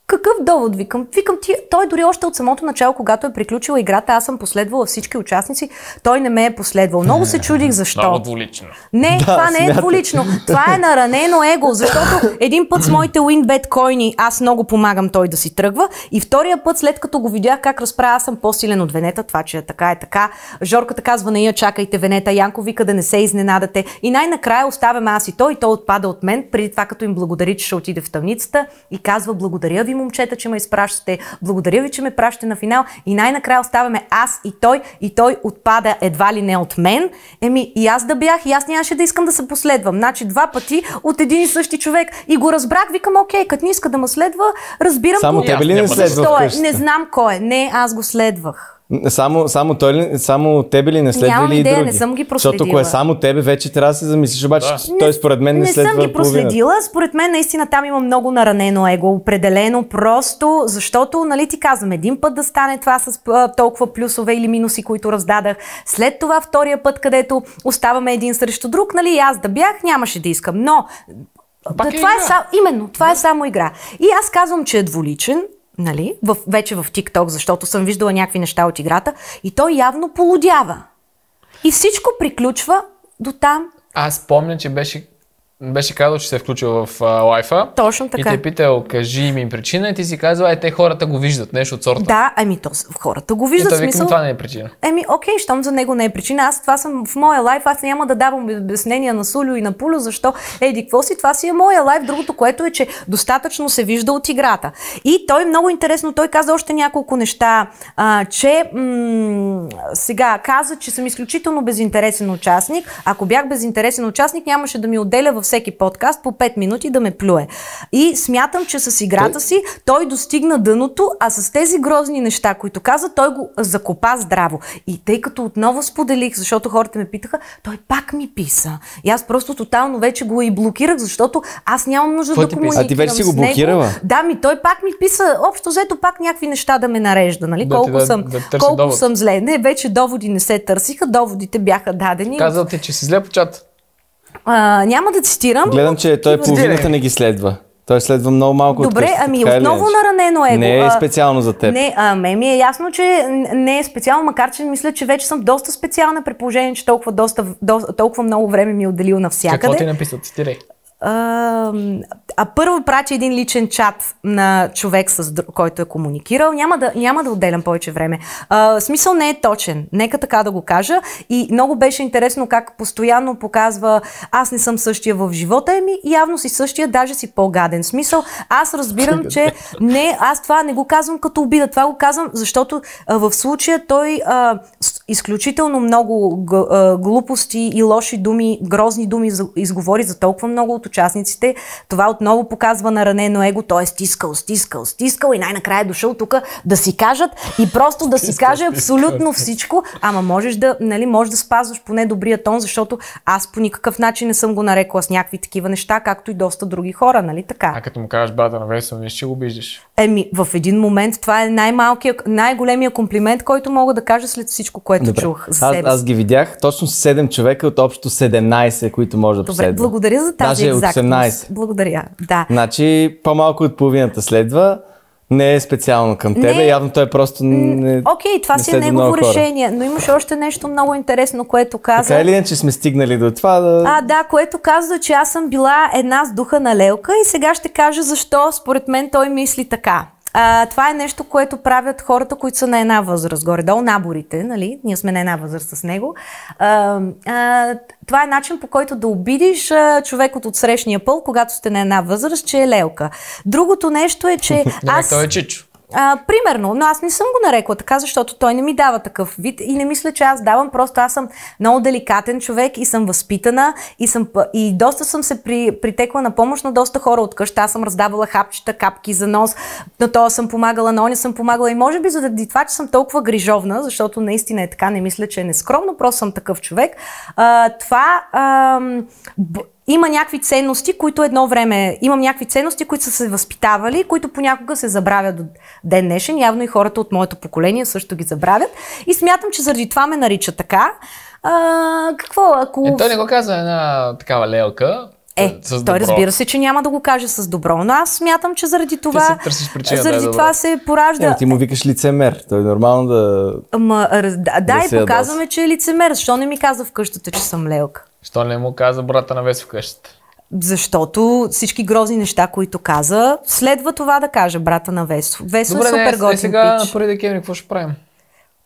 какъв довод, викам? Викам ти, той дори още от самото начало, когато е приключила играта, аз съм последвала всички участници, той не ме е последвал. Много се чудих защо. Много двулично. Не, Да, това не е дволично. Това е наранено его, защото един път с моите WinBet койни аз много помагам той да си тръгва и втория път, след като го видях как разправя, аз съм по-силен от Венета, това, че е така е така. Жорката казва, не я чакайте Венета, Янко вика да не се изненадате. И най-накрая оставям аз и той, и той отпада от мен, преди това като им благодари, че ще отиде в тъмницата и казва, благодаря ви, момчета, че ме изпращате, благодаря ви, че ме пращате на финал и най-накрая оставяме аз и той и той отпада едва ли не от мен. Еми и аз да бях и аз нямаше да искам да се последвам. Значи два пъти от един и същи човек и го разбрах, викам, окей, като не иска да ме следва, разбирам Само тебе ли не следва? Не знам кой е. Не, аз го следвах. Само, само, той ли, само тебе ли не следва Нямам или и идея, други? не съм ги Защото ако проследила. е само тебе, вече трябва да се замислиш. Обаче Да. той според мен не, не следва съм ги половината. проследила. Според мен наистина там има много наранено его. Определено просто, защото, нали ти казвам, един път да стане това с а, толкова плюсове или минуси, които раздадах. След това втория път, където оставаме един срещу друг, нали и аз да бях, нямаше да искам. Но Пак да, е това е игра. само, именно, това е само игра. И аз казвам, че е дволичен, нали, в, вече в TikTok, защото съм виждала някакви неща от играта и той явно полудява. И всичко приключва до там. Аз помня, че беше, беше казал, че се е включил в а, лайфа. Точно така. И те е питал, кажи ми причина и ти си казал, е, те хората го виждат, нещо от сорта. Да, ами то хората го виждат викам, смисъл. това не е причина. Еми, окей, щом за него не е причина. Аз това съм в моя лайф, аз няма да давам обяснения на Сулю и на Пулю, защо еди, какво си, това си е моя лайф. Другото, което е, че достатъчно се вижда от играта. И той много интересно, той каза още няколко неща, а, че м- сега каза, че съм изключително безинтересен участник. Ако бях безинтересен участник, нямаше да ми отделя в всеки подкаст по 5 минути да ме плюе. И смятам, че с играта си той достигна дъното, а с тези грозни неща, които каза, той го закопа здраво. И тъй като отново споделих, защото хората ме питаха, той пак ми писа. И аз просто тотално вече го и блокирах, защото аз нямам нужда Какво да комуникирам А ти вече си го него. блокирала? Да, ми той пак ми писа, общо взето пак някакви неща да ме нарежда, нали? Да колко да- съм, да колко довод. съм зле. Не, вече доводи не се търсиха, доводите бяха дадени. Казал ти, че си зле по чат. А, няма да цитирам. Гледам, че той половината не ги следва. Той следва много малко от Добре, къщата, ами отново нещо? наранено его. Не е специално за теб. Не, а, ме ми е ясно, че не е специално, макар че мисля, че вече съм доста специална при положение, че толкова, доста, до, толкова много време ми е отделил Какво навсякъде. ти написал? Цитирай. А, а първо прати един личен чат на човек, с който е комуникирал. Няма да, няма да отделям повече време. А, смисъл не е точен. Нека така да го кажа. И много беше интересно как постоянно показва аз не съм същия в живота ми, явно си същия, даже си по-гаден. Смисъл, аз разбирам, че не, аз това не го казвам като обида. Това го казвам, защото а, в случая той а, изключително много глупости и лоши думи, грозни думи изговори за толкова много от участниците. Това отново показва на ранено его. Той е стискал, стискал, стискал и най-накрая е дошъл тук да си кажат и просто да си каже абсолютно всичко. Ама можеш да, нали, можеш да спазваш поне добрия тон, защото аз по никакъв начин не съм го нарекла с някакви такива неща, както и доста други хора, нали така? А като му кажеш брата на Весел, не ще го обиждаш. Еми, в един момент това е най-малкият, най-големия комплимент, който мога да кажа след всичко, което Добре. чух за Аз, себе аз ги видях точно 7 човека от общо 17, които може да Добре, последва. благодаря за тази Даже от екзактност. 18. Благодаря, да. Значи по-малко от половината следва. Не е специално към тебе. Не. Явно той просто не. Окей, това не си е негово решение, но имаше още нещо много интересно, което каза. Така или иначе сме стигнали до това да. А, да, което казва, че аз съм била една с духа на Лелка и сега ще кажа защо според мен той мисли така. А, това е нещо, което правят хората, които са на една възраст, горе-долу наборите, нали? Ние сме на една възраст с него. А, а, това е начин по който да обидиш а, човек от отсрещния пъл, когато сте на една възраст, че е лелка. Другото нещо е, че [laughs] Аз... аз... Той е чичо. А, примерно, но аз не съм го нарекла така, защото той не ми дава такъв вид и не мисля, че аз давам, просто аз съм много деликатен човек и съм възпитана и, съм, и доста съм се при, притекла на помощ на доста хора от къща. Аз съм раздавала хапчета, капки за нос, на това съм помагала, на оня съм помагала и може би заради това, че съм толкова грижовна, защото наистина е така, не мисля, че е нескромно, просто съм такъв човек. А, това б- има някакви ценности, които едно време, имам някакви ценности, които са се възпитавали, които понякога се забравят до ден днешен. Явно и хората от моето поколение също ги забравят. И смятам, че заради това ме нарича така. А, какво, ако... Е, той не го каза една такава лелка. Е, с той добро. разбира се, че няма да го каже с добро, но аз смятам, че заради това, причина да е заради добро. това се поражда. Е, ти му викаш лицемер. Той е нормално да. Ама, да, да, Да и показваме, че е лицемер. Защо не ми каза в къщата, че съм лелка? Що не му каза брата на Весел в къщата? Защото всички грозни неща, които каза, следва това да каже брата на Весо. Весо е Добре, супер не, е, готин сега на пич. 1 декември какво ще правим?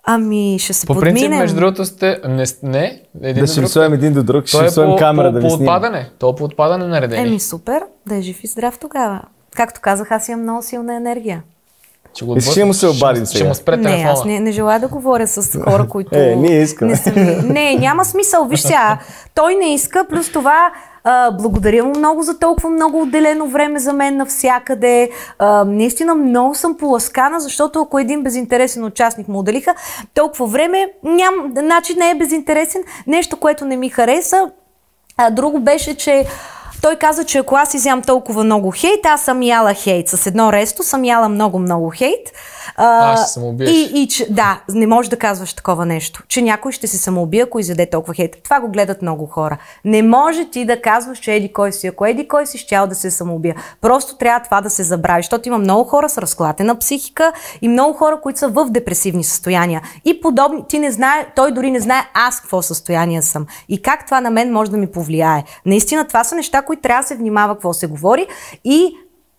Ами, ще се По принцип, подминем. между другото сте... Не, не един Да до ще друг. сложим един до друг, ще е сложим по, камера по, да по ви снимам. отпадане. То е по отпадане наредени. Еми, супер. Да е жив и здрав тогава. Както казах, аз имам много силна енергия. Ще го Искаш ли му се обадим ще, сега? Ще му спре Не, телефона. аз не, не желая да говоря с хора, [laughs] които... Е, ние искаме. Не, са ми... не, няма смисъл. Виж сега, той не иска, плюс това а, благодаря му много за толкова много отделено време за мен навсякъде. А, наистина много съм поласкана, защото ако един безинтересен участник му отделиха толкова време, ням, значи не е безинтересен. Нещо, което не ми хареса, а, друго беше, че той каза, че ако аз изям толкова много хейт, аз съм яла хейт. С едно ресто съм яла много-много хейт. А, ще се самоубиеш. и, и, че, да, не можеш да казваш такова нещо. Че някой ще се самоубие, ако изяде толкова хейт. Това го гледат много хора. Не може ти да казваш, че еди кой си. Ако еди кой си, щял да се самоубия. Просто трябва това да се забрави, защото има много хора с разклатена психика и много хора, които са в депресивни състояния. И подобни, ти не знае, той дори не знае аз какво състояние съм. И как това на мен може да ми повлияе. Наистина, това са неща, които трябва да се внимава какво се говори и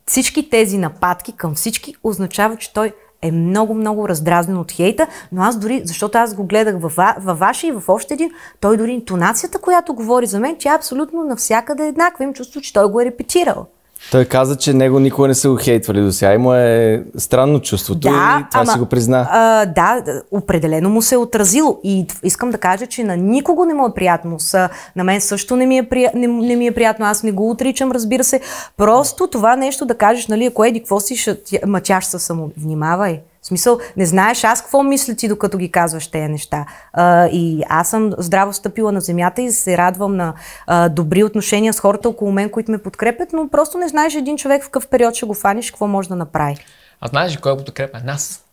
всички тези нападки към всички означава, че той е много-много раздразнен от хейта, но аз дори, защото аз го гледах във, във ваше и в още един, той дори интонацията, която говори за мен, тя е абсолютно навсякъде еднаква. Им чувство, че той го е репетирал. Той каза, че него никога не са го хейтвали до сега и му е странно чувството и това си го призна. А, да, определено му се е отразило и искам да кажа, че на никого не му е приятно. Са, на мен също не ми, е прия... не, не ми е приятно, аз не го отричам, разбира се. Просто това нещо да кажеш, нали, ако еди, какво си, ма тя ще се само внимавай. В смисъл, не знаеш аз какво мисля ти, докато ги казваш тези неща. А, и аз съм здраво стъпила на земята и се радвам на а, добри отношения с хората около мен, които ме подкрепят, но просто не знаеш един човек в какъв период ще го фаниш, какво може да направи. А знаеш ли кой го подкрепя? Нас.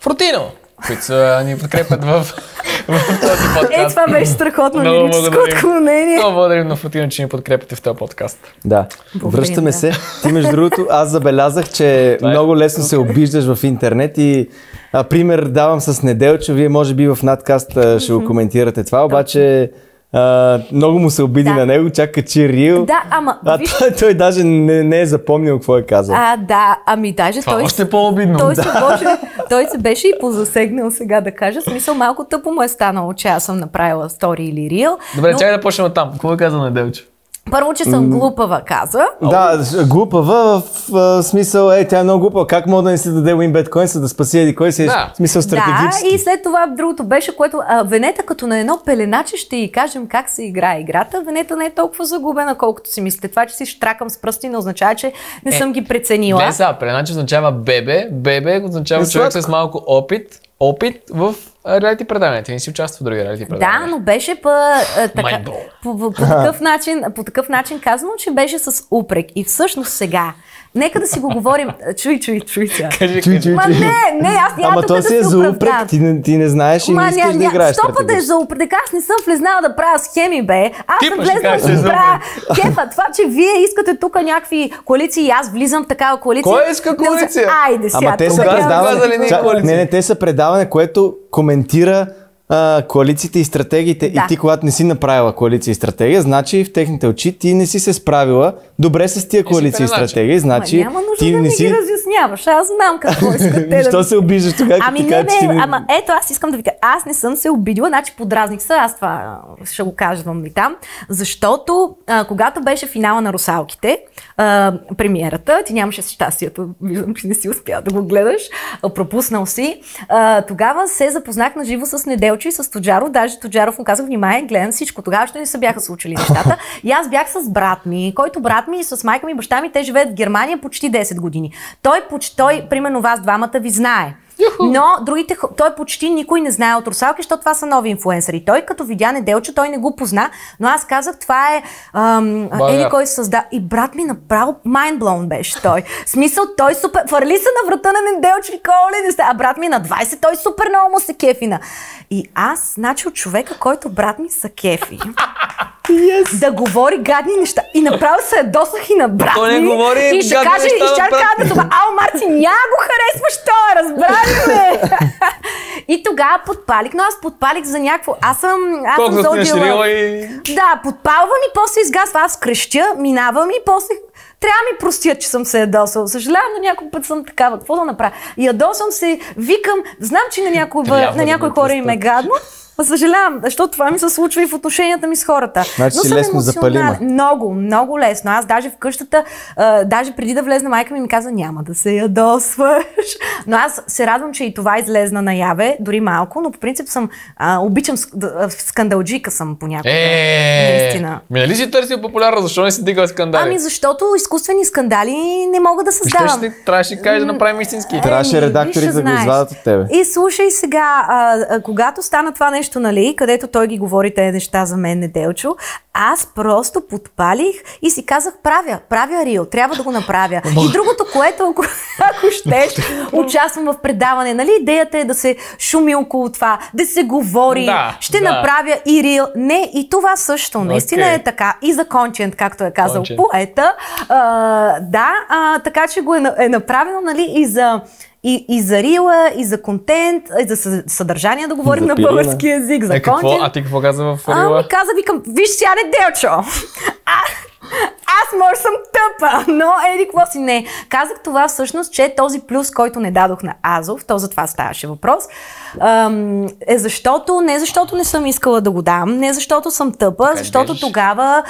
Фрутино! Които са, ни подкрепят в, [laughs] в този подкаст. Е, това беше страхотно лирическо отклонение. Много благодарим на Футино, че ни подкрепите в този подкаст. Да. Благодарим, Връщаме да. се. Ти, между другото, аз забелязах, че [laughs] е много лесно се обиждаш в интернет и а, пример давам с Неделчо. Вие може би в надкаст ще го коментирате това, обаче а, много му се обиди да. на него, чака че Рил. Да, ама. А виж... той, той даже не, не е запомнил какво е казал. А, да, ами даже Това той. Още е по-обидно. Той, да. се беше, той се беше и позасегнал сега да кажа. Смисъл малко тъпо му е станало, че аз съм направила стори или Рил. Добре, но... чакай да почнем от там. Какво е казал Неделчо? Първо, че съм глупава, каза. Да, глупава в, в смисъл, е, тя е много глупава. Как мога да не си даде Winbet Coin, за да спаси еди кой си е Да. в смисъл стратегически. Да, и след това другото беше, което а, Венета като на едно пеленаче ще й кажем как се играе играта. Венета не е толкова загубена, колкото си мислите. Това, че си штракам с пръсти, не означава, че не Е, съм ги преценила. Не сега, преначе означава бебе, бебе означава човек с малко опит, опит в реалити предавания. Ти не си участва в други реалити предавания. Да, но беше па, а, така, по, по, по, такъв начин, по такъв начин казано, че беше с упрек. И всъщност сега, нека да си го говорим. Чуй, чуй, чуй сега. Кажи, Чуй, чуй, Ма не, не, аз няма Ама тук то да си е се за упрек, ти не, ти не знаеш и не искаш ня, да играеш Сто пъти е за упрек. Аз не съм влезнала да правя схеми, бе. Аз съм влезнала да правя кефа. Това, че вие искате тук някакви коалиции и аз влизам в такава коалиция. Кой иска коалиция? Айде сега. Ама те са предаване. Не, не, те са предаване, което коментира а, коалициите и стратегиите. Да. И ти, когато не си направила коалиция и стратегия, значи в техните очи ти не си се справила добре с тия коалиции и стратегии. Значи Ма, няма нужда ти да не ми си... ги разясняваш. Аз знам какво искат те [laughs] Защо да... се обиждаш тогава, Ами не, кажа, не, не... ама ето аз искам да ви кажа. Аз не съм се обидила, значи подразних се, аз това ще го казвам ви там, защото а, когато беше финала на Русалките, а, премиерата, ти нямаше щастието, виждам, че не си успял да го гледаш, а, пропуснал си, а, тогава се запознах на живо с Неделчо и с Тоджаров, даже Тоджаров му казах, внимай, гледам всичко. Тогава още не се бяха случили нещата. И аз бях с брат ми, който брат ми с майка ми, баща ми, те живеят в Германия почти 10 години. Той, почти, той примерно вас двамата ви знае. Но другите, той почти никой не знае от Русалки, защото това са нови инфуенсъри. Той като видя Неделчо, той не го позна, но аз казах, това е ам, Бага. еди кой създа. И брат ми направо mindblown беше той. Смисъл, той супер, фърли се на врата на Неделчо и коли не сте. А брат ми на 20, той супер много му се кефина. И аз, значи от човека, който брат ми са кефи. Yes. да говори гадни неща. И направо се ядосах и на брат Той не ми. говори и ще каже, и ще кажа това. Ало, Марти, няма го харесваш това, разбра ли [laughs] ме? и тогава подпалих, но аз подпалих за някакво. Аз съм, аз Колко съм заудила. и... Да, подпалвам и после изгасва. Аз крещя, минавам и после трябва да ми простят, че съм се ядосал. Съжалявам, но някой път съм такава. Какво да направя? Ядосвам се, викам, знам, че на някои, Трябва на ме хора им е гадно. Съжалявам, защото това ми се случва и в отношенията ми с хората. Значи Но си съм лесно запалима. Много, много лесно. Аз даже в къщата, а, даже преди да влезна майка ми ми каза, няма да се ядосваш. Но аз се радвам, че и това излезна наяве, дори малко, но по принцип съм, а, обичам, ск- да- скандалджика съм понякога. Е, Наистина. Ми нали си търсил популярност, защо не си дигал скандали? Ами защото изкуствени скандали не мога да създавам. ще трябваше да кажеш да направим истински. Трябваше редакторите виж, да го знаеш. извадят от тебе. И слушай сега, а, а, когато стана това нещо, нали, където той ги говори тези неща за мен, Неделчо, аз просто подпалих и си казах, правя, правя Рио, трябва да го направя. И другото, което, ако, ако щеш, участвам в предаване, нали, идеята е да се шуми около това, да се говори, Да, ще да. направя и Рио. Не, и това също, наистина Окей. е така. И за кончент, както е казал Content. поета. А, да, а, така че го е, е направено, нали, и за и, и за рила, и за контент, и за съ- съдържание да говорим За на български язик, за Е, какво? контент. А ти какво каза в А, Рила? ми каза, викам, виж сега не делчо. [laughs] А, аз може съм тъпа, но еди какво си не. Казах това всъщност, че този плюс, който не дадох на Азов, то за това ставаше въпрос, е защото, не защото не съм искала да го дам, не защото съм тъпа, Така защото изглеждаш. тогава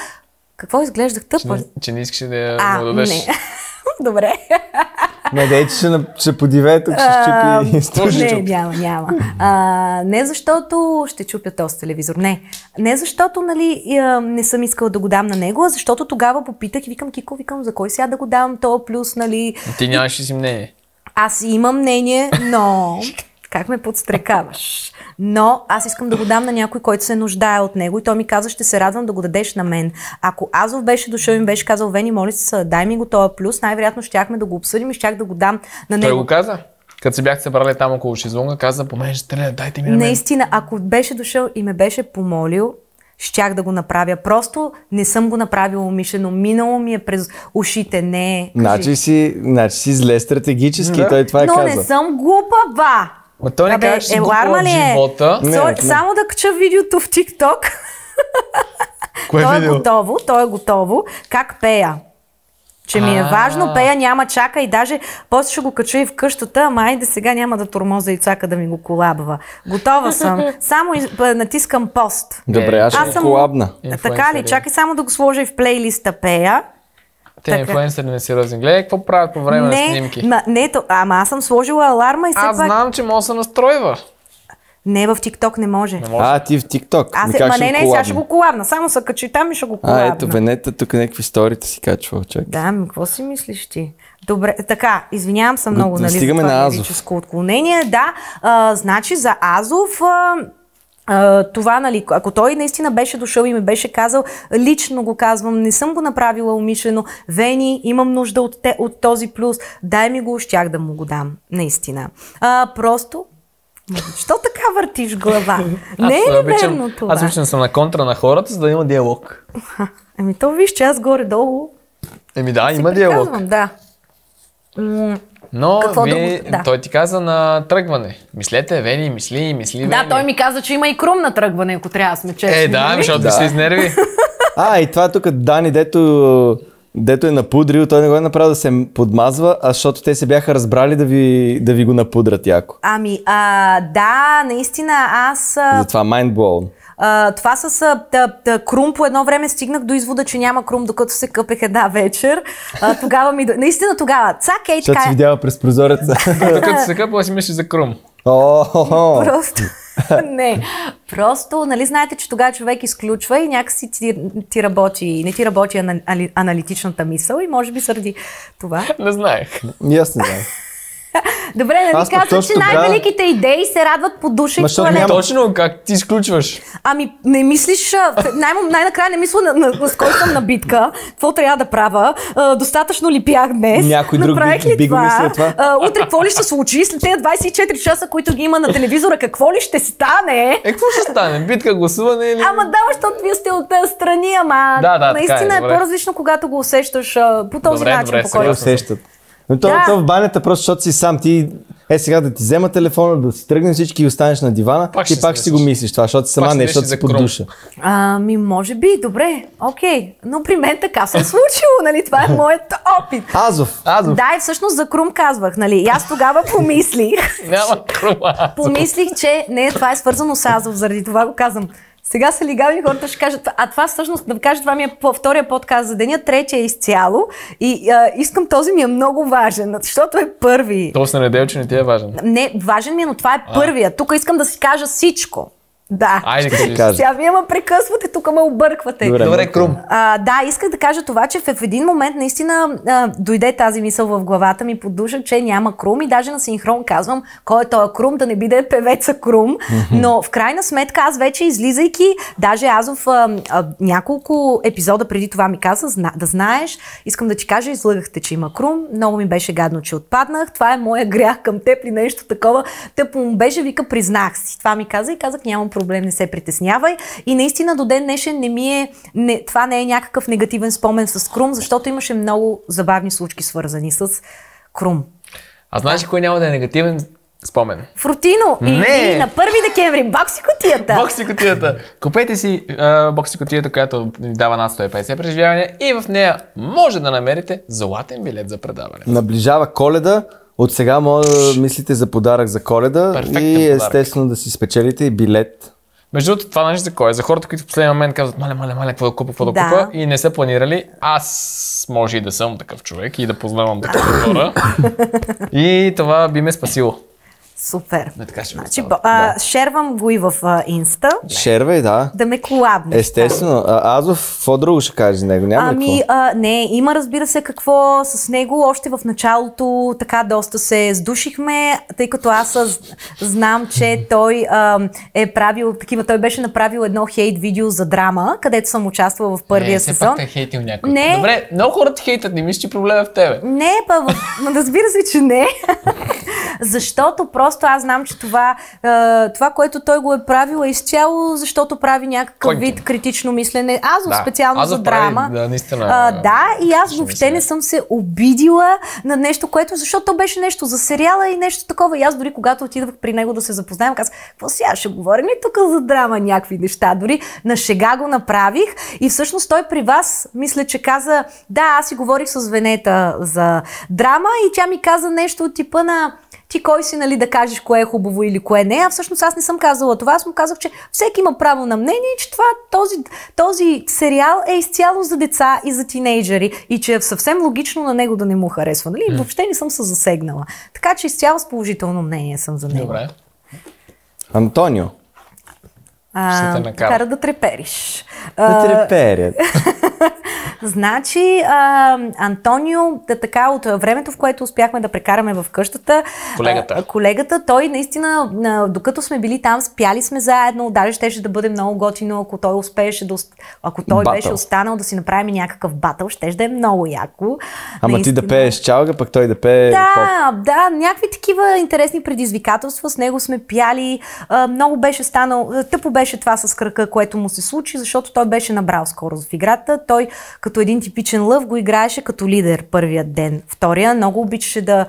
Какво изглеждах Че тъпа? не, че не искаш да я А, му дадеш. не. [laughs] Добре. Не, дей, че ще, ще подивее тук, ще щупи студиото. Не, няма, няма. А, не защото ще чупя този телевизор. Не. Не защото нали, не съм искала да го дам на него, а защото тогава попитах и викам, Кико, викам, за кой сега да го давам то плюс, нали? Ти нямаш ли си мнение. Аз имам мнение, но... [laughs] Как ме подстрекаваш? Но аз искам да го дам на някой, който се нуждае от него и той ми каза, ще се радвам да го дадеш на мен. Ако Азов беше дошъл и ми беше казал, Вени, моля се, дай ми го този плюс, най-вероятно щяхме да го обсъдим и щях да го дам на Той него. го каза. Като се бяхте събрали там около шезлонга, каза, по мен ще стреля, дайте ми на мен. Наистина, ако беше дошъл и ме беше помолил, щях да го направя. Просто не съм го направила умишлено. Минало ми е през ушите. Не. Значи си, значи си зле стратегически, Да. той това е Но казал. не съм глупава. Ма той не Абе, казва, че си еларма глупава в ли е? живота. Не, не. Само да кача видеото в TikTok. [laughs] Кое то е видео? готово, то е готово. Как пея? Че ми е важно, пея, няма чака и даже после ще го кача и в къщата, ама айде сега няма да тормоза и цака да ми го колабва. Готова съм. [laughs] Само из... натискам пост. Добре, аз Аз съм- колабна. А, така Инфлуенсъри. ли? Чакай само да го сложа и в плейлиста пея. Те Така. инфлуенсъри не сериозни. Гледай какво правят по време на Не, снимки. ма, не, то, ама аз съм сложила аларма и все Аз пак... знам, че може да се настройва. Не, в TikTok не може. Не може. А, ти в TikTok. Аз е, ма не, не, го сега ще го колабна. Само се качи там и ще го колабна. А, ето, Венета тук някакви сторите си качва, чак. Да, ми какво си мислиш ти? Добре, така, извинявам се много, нали, стигаме за това на Азов. лирическо отклонение. Да, а, значи за Азов... А, това, нали, ако той наистина беше дошъл и ми беше казал, лично го казвам, не съм го направила умишлено, Вени, имам нужда от, те, от този плюс, дай ми го, щях да му го дам, наистина. А, просто, що така въртиш глава? Не е ли обичам- верно това? Аз обичам съм на контра на хората, за да има диалог. Ами то виж, че аз горе-долу Еми да, има диалог. да. Но Какво вие, да. той ти каза на тръгване. Мислете, Вени, мисли, мисли, Вени. Да, той ми каза, че има и крум на тръгване, ако трябва да сме честни. Е, да, нали? защото Да. се изнерви. [laughs] А, и това тук Дани, дето, дето е напудрил, той не го е направил да се подмазва, а защото те се бяха разбрали да ви, да ви го напудрат яко. Ами, а, да, наистина, аз... А, Затова mind blown. А, това с а, та, та, крум по едно време стигнах до извода, че няма крум, докато се къпех една вечер. А, тогава ми... до- Наистина тогава, цак, ей, така си е. видяла през прозореца. Докато се къпва, си мислиш за крум. Просто. [laughs] не. Просто, нали знаете, че тогава човек изключва и някакси ти, ти работи, не ти работи ана- али- аналитичната мисъл и може би заради това. Не знаех. Ясно, да. [laughs] Добре, нали Аз казват, че тогава- най-великите идеи се радват по душа и Ма, защото туалет. няма- Точно как ти изключваш. Ами, не мислиш, най- най-накрая не мисля на, на, на с кой съм на битка, какво трябва да правя, а, достатъчно ли пях днес, Някой друг направих би- ли би го мислил това? А, утре какво ли ще се случи, след тези 24 часа, които ги има на телевизора, какво ли ще стане? Е, какво ще стане? Битка, гласуване или... Ама да, защото вие сте от тази страни, ама Да, да, така е, наистина е, добре. по-различно, когато го усещаш а, по този Добре, начин, добре, по който... усещат. Но то, Да. то в банята просто, защото си сам ти е сега да ти взема телефона, да си тръгнем всички и останеш на дивана Пак и ще пак си си го мислиш това, защото сама не, защото за си под душа. Ами, може би, добре, окей, но при мен така се е случило, нали, това е моят опит. Азов. Азов. Да, и всъщност за Крум казвах, нали? И аз тогава помислих, [laughs] Няма крума. помислих, че не, това е свързано с Азов, заради това го казвам. Сега са лигавни хората ще кажат, а това всъщност, да ви кажа, това ми е втория подкаст за деня, третия е изцяло и а, искам този ми е много важен, защото е първи. То се неделя, че не ти е важен. Не, важен ми е, но това е първия. Тук искам да си кажа всичко. Да. Айде, кажи. Кажа. Сега вие ме прекъсвате, тук ме обърквате. Добре. Добре, крум. А, да, исках да кажа това, че в, в един момент наистина а, дойде тази мисъл в главата ми под душа, че няма Крум и даже на синхрон казвам кой е този Крум, да не биде певеца Крум. Но в крайна сметка аз вече излизайки, даже аз в а, а, няколко епизода преди това ми каза, зна, да знаеш, искам да ти кажа, излъгахте, че има Крум, много ми беше гадно, че отпаднах, това е моя грях към теб или нещо такова. Тъпо му беше, вика, признах си. Това ми каза и казах, нямам проблем, не се притеснявай. И наистина до ден днешен не ми е, не, това не е някакъв негативен спомен с Крум, защото имаше много забавни случки свързани с Крум. А знаеш ли кой няма да е негативен спомен? Фрутино и, Не! и на 1 декември бакси котията. Бокси котията. Купете си а, бокси котията, която ни дава над 150 преживявания и в нея може да намерите златен билет за предаване. Наближава коледа. От сега може да мислите за подарък за коледа Перфектен и подарък. естествено да си спечелите и билет. Между другото, това нещо за кой? За хората, които в последния момент казват, мале, мале, мале, какво да купа, какво да, Да. купа и не са планирали. Аз може и да съм такъв човек и да познавам такива хора. [laughs] и това би ме спасило. Супер. Не, така ще Значи, става. бо- а, шервам го и в а, инста. Шервай, да. Да ме колабне. Естествено. А, Азов, какво друго ще кажеш за него? Няма Ами, а, не, има разбира се какво с него. Още в началото така доста се сдушихме, тъй като аз знам, че [laughs] той а, е правил такива, той беше направил едно хейт видео за драма, където съм участвала в първия не, сезон. пак те е хейтил някой. Не. Добре, много хора те хейтат, не мисля, че проблем е в тебе. Не, па, в- [laughs] разбира се, че не. [laughs] защото просто аз знам, че това, това, което той го е правил е изцяло, защото прави някакъв Контент. вид критично мислене. Аз Да. специално Азов за прави, драма. да, наистина, А, да, и аз ще въобще не съм се обидила на нещо, което, защото то беше нещо за сериала и нещо такова. И аз дори когато отидах при него да се запознаем, казах, какво сега ще говорим ли тук за драма някакви неща? Дори на шега го направих и всъщност той при вас, мисля, че каза, да, аз си говорих с Венета за драма и тя ми каза нещо от типа на ти кой си, нали, да кажеш кое е хубаво или кое не. А всъщност аз не съм казала това. Аз му казах, че всеки има право на мнение и че това, този, този сериал е изцяло за деца и за тинейджери и че е съвсем логично на него да не му харесва. Нали? И Въобще не съм се засегнала. Така че изцяло с положително мнение съм за него. Добре. Антонио. А, Ще те накара. да трепериш. Да треперят. [laughs] Значи, а, Антонио, да така, от времето, в което успяхме да прекараме в къщата, Колегата. А, колегата, той наистина, а, докато сме били там, спяли сме заедно, даже щеше да бъде много готино, ако той успееше да, ако той Батъл. беше останал да си направим някакъв батъл, щеше да е много яко. Ама ти да Наистина. пееш чалга, пък той да пее поп. Да, да, някакви такива интересни предизвикателства. С него сме пяли. А, много беше станал. Тъпо беше това с кръка, което му се случи, защото той беше набрал скорост в играта. Той, като един типичен лъв, го играеше като лидер първият ден. Втория много обичаше да,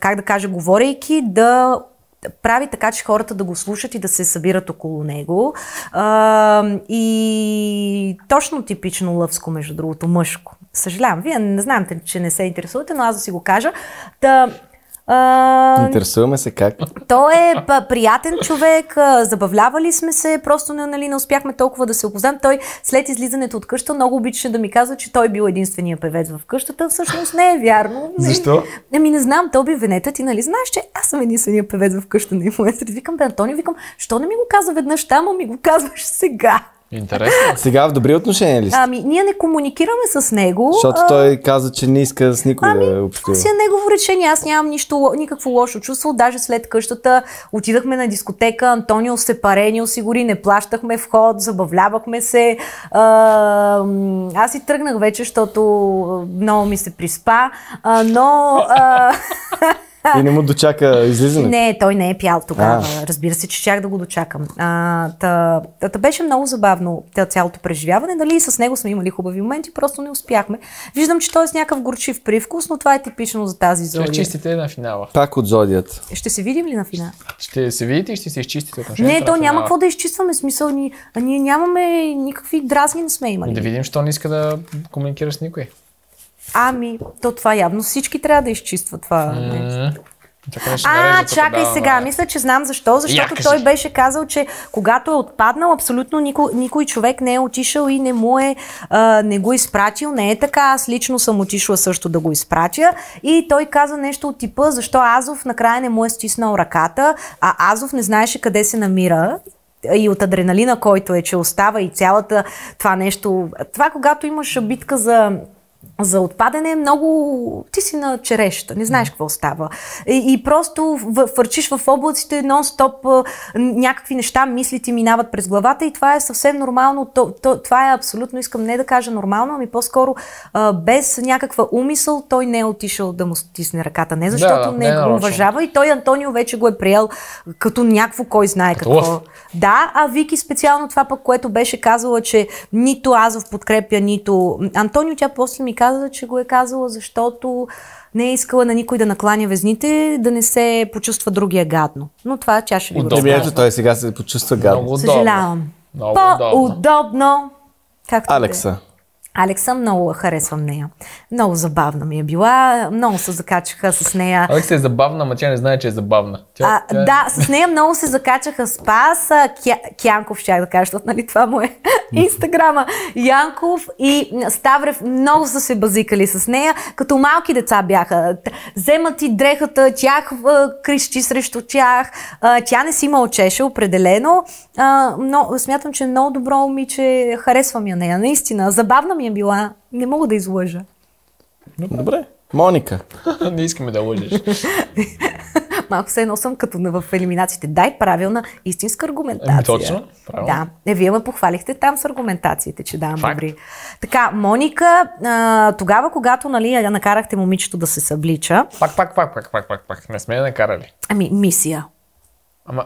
как да кажа, говорейки, да прави така, че хората да го слушат и да се събират около него. И точно типично лъвско, между другото, мъжко. Съжалявам, вие не знам, че не се интересувате, но аз да си го кажа. Да, а, Интересуваме се как. той е приятен човек, забавлявали сме се, просто не, нали, не успяхме толкова да се опознаем. Той след излизането от къща много обичаше да ми казва, че той бил единствения певец в къщата. Всъщност не е вярно. Не- Защо? Ами не знам, той би Венета, ти нали знаеш, че аз съм единствения певец в къща на инфлуенсър. Викам, бе, Антони, викам, що не ми го каза веднъж там, а ми го казваш сега. Интересно. [laughs] Сега в добри отношения ли сте? Ами, ние не комуникираме с него. Защото а, той каза, че не иска с никой Ами, да общува. си е негово решение. Аз нямам нищо, никакво лошо чувство. Даже след къщата отидахме на дискотека. Антонио се парени осигури, не плащахме вход, забавлявахме се. А, аз си тръгнах вече, защото много ми се приспа. А, но... А, [laughs] И не му дочака излизане. не, той не е пял тогава. Разбира се, че чак да го дочакам. А, та, та, та беше много забавно та, цялото преживяване. Дали с него сме имали хубави моменти, просто не успяхме. Виждам, че той е с някакъв горчив привкус, но това е типично за тази Ще зодия. изчистите на финала. Пак от зодията. Ще се видим ли на финал? Ще се видите и ще се изчистите отношението Не, то няма какво да изчистваме. Смисъл, ни, а ние нямаме никакви дразни, не сме имали. Да видим, що не иска да комуникираш с никой. Ами, то това явно всички трябва да изчистват това. нещо. М, Чакай, А, нарежда чакай сега. да. Мисля, че знам защо. Защото той беше казал, че когато е отпаднал, абсолютно никой, никой човек не е отишъл и не му е а, не го изпратил. Не е така. Аз лично съм отишла също да го изпратя. И той каза нещо от типа, защо Азов накрая не му е стиснал ръката, а Азов не знаеше къде се намира и от адреналина, който е, че остава и цялата това нещо. Това, когато имаш битка за за отпадане е много... Ти си на череща, не знаеш какво става. И, и просто върчиш в облаците нон-стоп някакви неща, мисли ти минават през главата и това е съвсем нормално. То, то, това е абсолютно, искам не да кажа нормално, ами по-скоро а, без някаква умисъл той не е отишъл да му стисне ръката. Не защото Да, не, не е го уважава и той Антонио вече го е приел като някакво кой знае Като какво. лъв. Да, а Вики специално това пък, което беше казала, че нито Азов подкрепя, нито... Антонио тя после ми каза, че го е казала, защото не е искала на никой да накланя везните, да не се почувства другия гадно. Но това тя ще ви го Удобно. Разкаже. ето, той сега се почувства гадно. Много удобно. Съжалявам. Много удобно. По-удобно. Както е. Алекса. Алекса много харесвам нея. Много забавна ми е била, много се закачаха с нея. Алекс е забавна, ама тя не знае, че е забавна. Тя, А, тя... Да, с нея много се закачаха Спас, Кя, Кянков, щях да кажа, защото нали, това му е [laughs] инстаграма. Янков и Ставрев много са се базикали с нея, като малки деца бяха. Вземат и дрехата, тях крещи срещу тях. Тя не си мълчеше, определено. Но смятам, че е много добро момиче, харесвам я нея, наистина. Забавна ми е била, не мога да излъжа. Добре. Моника. [laughs] не искаме да лъжеш. [laughs] Малко се едно съм като на- в елиминациите. Дай правилна, истинска аргументация. Ами, точно, правилно. Да. Е, вие ме похвалихте там с аргументациите, че давам Факт. добри. Така, Моника, а, тогава, когато нали, я накарахте момичето да се съблича, Пак, пак, пак, пак, пак, пак, пак. Не сме я накарали. ами, мисия. Ама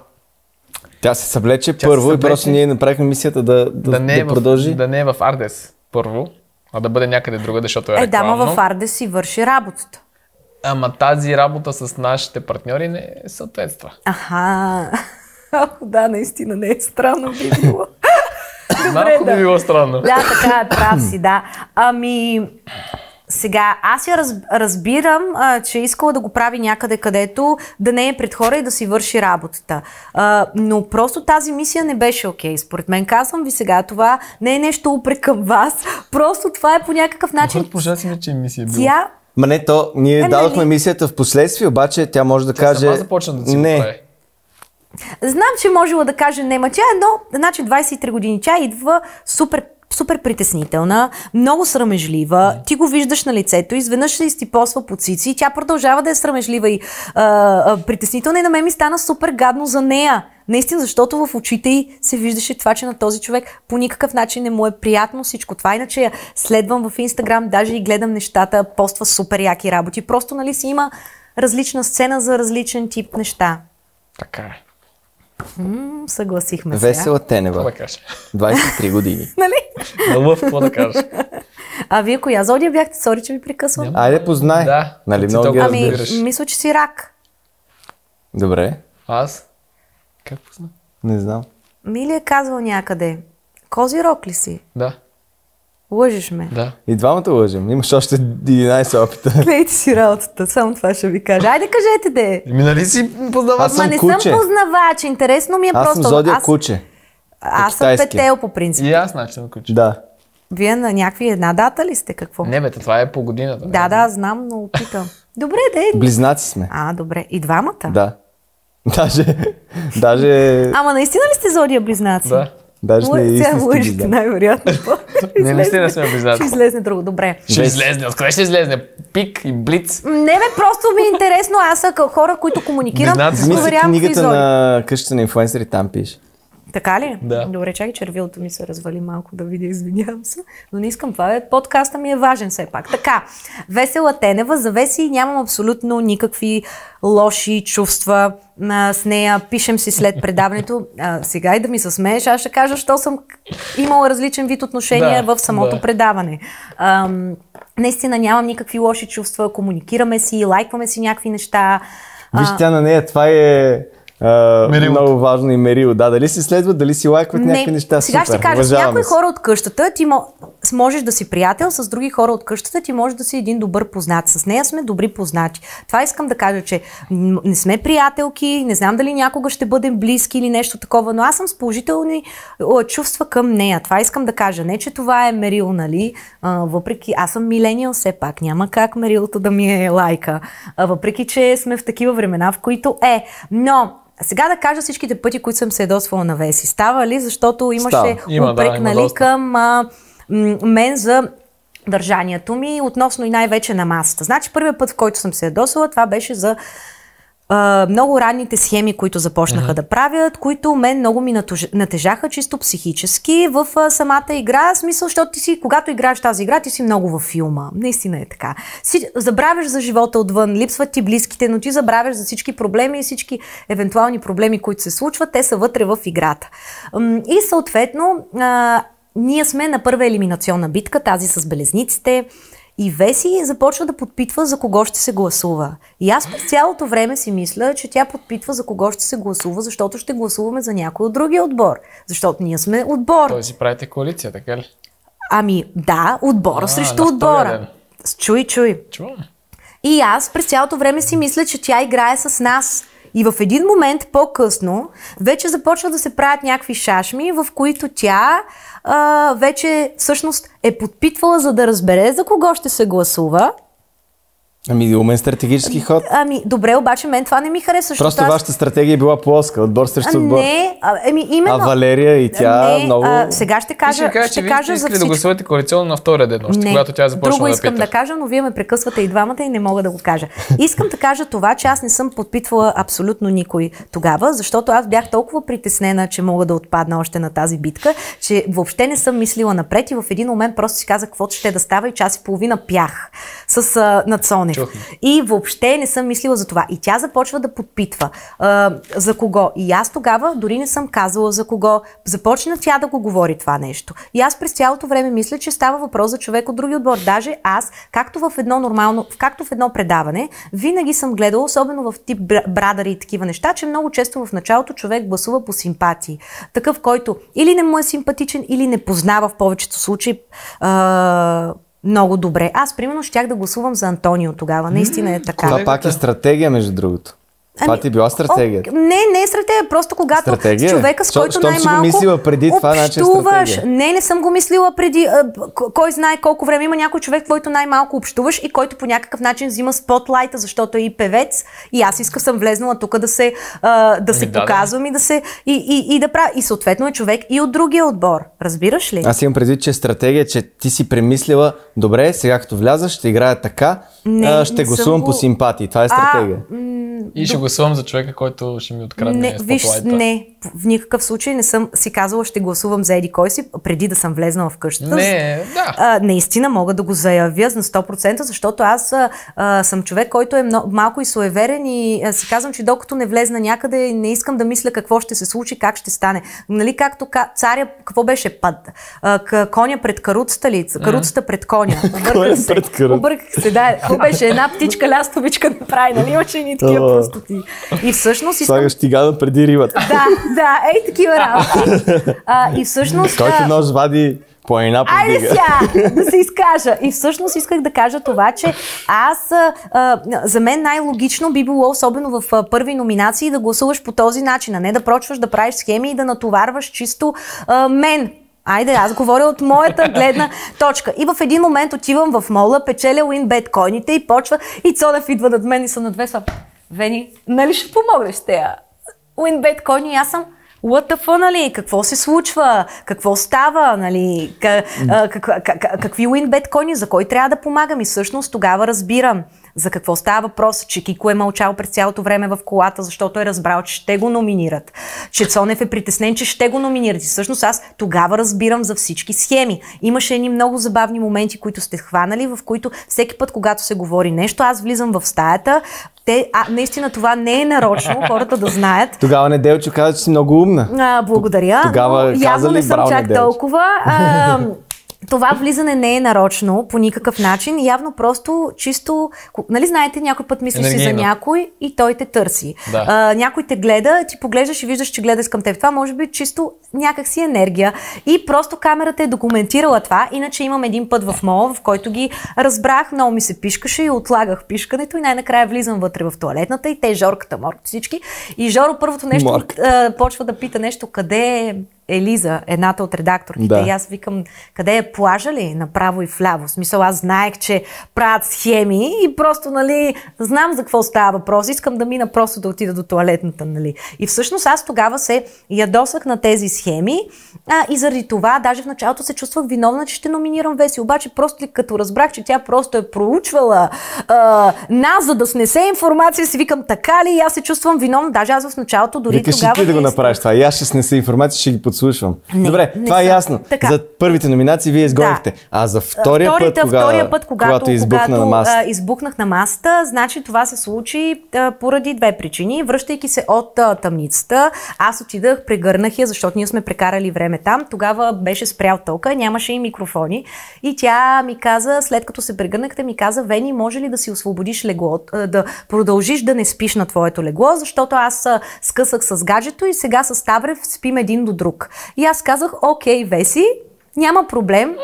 Тя се съвлече Тя се първо и просто ние направихме мисията да, да, да, не да е продължи. В, да не е в Ардес първо, а да бъде някъде другаде, защото е, Е, рекламно. дама в Арде си върши работата. Ама тази работа с нашите партньори не съответства. Аха. Ах, да, наистина не е странно би било. Малко да. би било странно. Да, така е, прав си, да. Ами, сега, аз я раз, разбирам, а, че е искала да го прави някъде, където да не е пред хора и да си върши работата. А, но просто тази мисия не беше окей. Според мен, казвам ви сега, това не е нещо упрек към вас. [laughs] Просто това е по някакъв начин. Хората пожа си че мисия е било. Тя Ма не, то, ние Е, дадохме нали? мисията в последствие, обаче тя може да Тя каже... сама започна да си не, прави. Знам, че можела да каже не, ма тя е едно, значи 23 години, тя идва супер супер притеснителна, много срамежлива, ти го виждаш на лицето, изведнъж се изтипосва по цици и тя продължава да е срамежлива и а, а, притеснителна и на мен ми стана супер гадно за нея. Наистина, защото в очите й се виждаше това, че на този човек по никакъв начин не му е приятно всичко това. Иначе я следвам в Инстаграм, даже и гледам нещата, поства супер яки работи. Просто, нали, си има различна сцена за различен тип неща. Така е. Съгласихме се. Весела Какво Тенева, да кажа? 23 години. [laughs] Нали? На лъв, какво да кажа? А вие коя зодия бяхте? Сори, че ви прекъсвам. Няма. Айде познай. Да. Нали, Ти много ги Ами, мисля, че си рак. Добре, Аз? Как позна? не знам. Мили е казвал някъде. Кози рок ли си? Да, Лъжеш ме. да. И двамата лъжем. Имаш още 11 опита. [laughs] Гледайте си работата, само това ще ви кажа. Айде кажете де. Ми нали си познавач? Аз съм Ма не куче. съм познавач, интересно ми е Аз просто. съм зодия аз, куче. аз съм петел по принцип. И аз значи съм куче. Да. Вие на някакви една дата ли сте? Какво? Не бе, това е по годината. Да, да, знам, но питам. [laughs] Добре, де. Близнаци сме. А, добре. И двамата? Да. [laughs] Даже, даже, Ама наистина ли сте зодия близнаци? Да. Даже сме Лъ- Сега близнаци. най-вероятно. [laughs] Не, наистина сме близнаци. Ще излезне друго. Добре. Ще излезне. Откъде ще излезне? Пик и блиц. Не бе, просто ми е интересно. Аз са хора, които комуникирам, Близнаци. Какви книгата на къщата на инфлуенсъри, там пише. Така ли? Да. Добре, чакай, червилото ми се развали малко да видя, извинявам се. Но не искам това. Е. Подкаста ми е важен все пак. Така, Весела Тенева, за Веси нямам абсолютно никакви лоши чувства а, с нея. Пишем си след предаването. А, сега и да ми се смееш, аз ще кажа, що съм имала различен вид отношения Да, в самото да. предаване. Ам, наистина нямам никакви лоши чувства. Комуникираме си, лайкваме си някакви неща. Виж, тя на нея това е Мерилото. много важно и мерило. Да, дали си следват, дали си лайкват някакви неща. Сега Супер. ще кажа, с някои хора от къщата ти можеш да си приятел, с други хора от къщата ти можеш да си един добър познат. С нея сме добри познати. Това искам да кажа, че не сме приятелки, не знам дали някога ще бъдем близки или нещо такова, но аз съм с положителни чувства към нея. Това искам да кажа. Не, че това е мерил, нали? А, въпреки, аз съм милениал все пак. Няма как мерилото да ми е лайка. А, въпреки, че сме в такива времена, в които е. Но сега да кажа всичките пъти, които съм се ядосвала на Веси. Става ли? Защото имаше Става. Има, да, упрек има нали, към а, мен за държанието ми, относно и най-вече на масата. Значи първият път, в който съм се ядосала, това беше за а, много ранните схеми, които започнаха да правят, които мен много ми натежаха чисто психически в а, самата игра. В смисъл, защото ти си, когато играеш тази игра, ти си много във филма. Наистина е така. Си, забравяш за живота отвън, липсват ти близките, но ти забравяш за всички проблеми и всички евентуални проблеми, които се случват, те са вътре в играта. И съответно, а, ние сме на първа елиминационна битка, тази с белезниците. И Веси започва да подпитва за кого ще се гласува. И аз през цялото време си мисля, че тя подпитва за кого ще се гласува, защото ще гласуваме за някой от другия отбор. Защото ние сме отбор. Той си правите коалиция, така ли? Ами да, отбора А, срещу отбора. Чуй, чуй. Чувам. И аз през цялото време си мисля, че тя играе с нас. И в един момент по-късно вече започва да се правят някакви шашми, в които тя а, вече всъщност е подпитвала, за да разбере за кого ще се гласува. Ами, умен стратегически ход. Ами, добре, обаче мен това не ми харесва. Просто аз... вашата стратегия е била плоска, отбор срещу А, отбор. Не, а, еми именно. А Валерия и тя не, много... А, сега ще кажа, ще кажеш, че ще вие кажа за искали да всичко. гласувате коалиционно на втория ден, още Не, когато тя започна друго да искам пита. да кажа, но вие ме прекъсвате и двамата и не мога да го кажа. Искам да кажа това, че аз не съм подпитвала абсолютно никой тогава, защото аз бях толкова притеснена, че мога да отпадна още на тази битка, че въобще не съм мислила напред и в един момент просто си казах каквото ще да става и час и половина пях с а, над Цонев. И въобще не съм мислила за това. И тя започва да подпитва а, за кого. И аз тогава дори не съм казала за кого. Започна тя да го говори това нещо. И аз през цялото време мисля, че става въпрос за човек от други отбор. Даже аз, както в едно нормално, както в едно предаване, винаги съм гледала, особено в тип бра- брадари и такива неща, че много често в началото човек гласува по симпатии. Такъв, който или не му е симпатичен, или не познава в повечето случаи а, много добре. Аз, примерно, щях да гласувам за Антонио тогава. Наистина е така. Това пак е стратегия, между другото. Това Ами, ти е била стратегията. О, не, не е стратегия, просто когато Стратегия? човека, с Що- който щом си го най-малко мислила преди това, значи е общуваш. Не, не съм го мислила преди. а, Кой знае колко време има някой човек, който най-малко общуваш и който по някакъв начин взима спотлайта, защото е и певец. И аз иска съм влезнала тук да се, а, да се да, да. показвам и да се и, и, и да правя. И съответно е човек и от другия отбор. Разбираш ли? Аз имам предвид, че е стратегия, че ти си премислила, добре, сега като вляза, ще играя така, Не, а, ще не съм гласувам го- по симпатии. Това е стратегия. И ще гласувам за човека, който ще ми открадне Не, виж, не, в никакъв случай не съм си казала ще гласувам за Еди кой си, преди да съм влезнала в къщата. Не, да. А, наистина мога да го заявя на 100%, защото аз а, съм човек, който е много, малко и суеверен и а, си казвам, че докато не влезна някъде, не искам да мисля какво ще се случи, как ще стане. Нали, както ка, царя, какво беше път? А, к, коня пред каруцата ли? Каруцата пред [laughs] коня. Обърках се. пред каруцата. Обърках се, да. Какво беше? Една птичка лястовичка направи, нали? Имаше и такива простоти. И всъщност искам Слагаш тигана преди рибата. да, да, ей такива работи. А, и всъщност... Който нож вади по една Айде повдига. сега да се изкажа. И всъщност исках да кажа това, че аз, а, за мен най-логично би било, особено в а, първи номинации, да гласуваш по този начин, а не да прочваш да правиш схеми и да натоварваш чисто а, мен. Айде, аз говоря от моята гледна точка. И в един момент отивам в мола, печеля Winbet койните и почва и Цонев идва над мен и са надвесва. Вени, нали ще помогнеш тея? Winbet койни, и аз съм What the fuck, нали? Какво се случва? Какво става? Нали? Как, как, как, какви уинбет кони? За кой трябва да помагам? И всъщност тогава разбирам за какво става въпрос, че Кико е мълчал през цялото време в колата, защото е разбрал, че ще го номинират. Че Цонев е притеснен, че ще го номинират. И всъщност аз тогава разбирам за всички схеми. Имаше едни много забавни моменти, които сте хванали, в които всеки път, когато се говори нещо, аз влизам в стаята. Те, а, наистина това не е нарочно, [laughs] хората да знаят. Тогава Неделчо каза, че си много умна. А, благодаря. Тогава но явно не съм чак Неделчо? толкова. А, [laughs] това влизане не е нарочно по никакъв начин. Явно просто чисто... Нали знаете, някой път мислиш си за Енергийно. някой и той те търси. Да. А, някой те гледа, ти поглеждаш и виждаш, че гледа към теб. Това може би чисто някакси енергия. И просто камерата е документирала това. Иначе имам един път в мола, в който ги разбрах, много ми се пишкаше и отлагах пишкането и най-накрая влизам вътре в туалетната и те, Жорката, Морк, всички. И Жоро първото нещо а, почва да пита нещо, къде е Елиза, едната от редакторите. Да. И аз викам, къде е плажа ли? Направо и вляво. В смисъл, аз знаех, че правят схеми и просто, нали, знам за какво става въпрос. Искам да мина просто да отида до туалетната, нали. И всъщност аз тогава се ядосах на тези схеми а, и заради това даже в началото се чувствах виновна, че ще номинирам Веси. Обаче просто като разбрах, че тя просто е проучвала а, нас, за да снесе информация, си викам така ли и аз се чувствам виновна. Даже аз в началото дори Викаш тогава ти да го направиш това. И аз ще снеса информация, ще ги подслушвам. Не, Добре, не това е съм. ясно. Така. За първите номинации вие изгонихте. А за втория път, Вторите- кога, втория път, когато, когато избухна когато, на масата. избухнах на масата, значи това се случи а, поради две причини. Връщайки се от а, тъмницата, аз отидах, прегърнах я, защото ние сме прекарали време там. Тогава беше спрял тока, нямаше и микрофони. И тя ми каза, след като се прегърнахте, ми каза, Вени, може ли да си освободиш легло, да продължиш да не спиш на твоето легло, защото аз скъсах с гаджето и сега с Таврев спим един до друг. И аз казах, окей, Веси, няма проблем.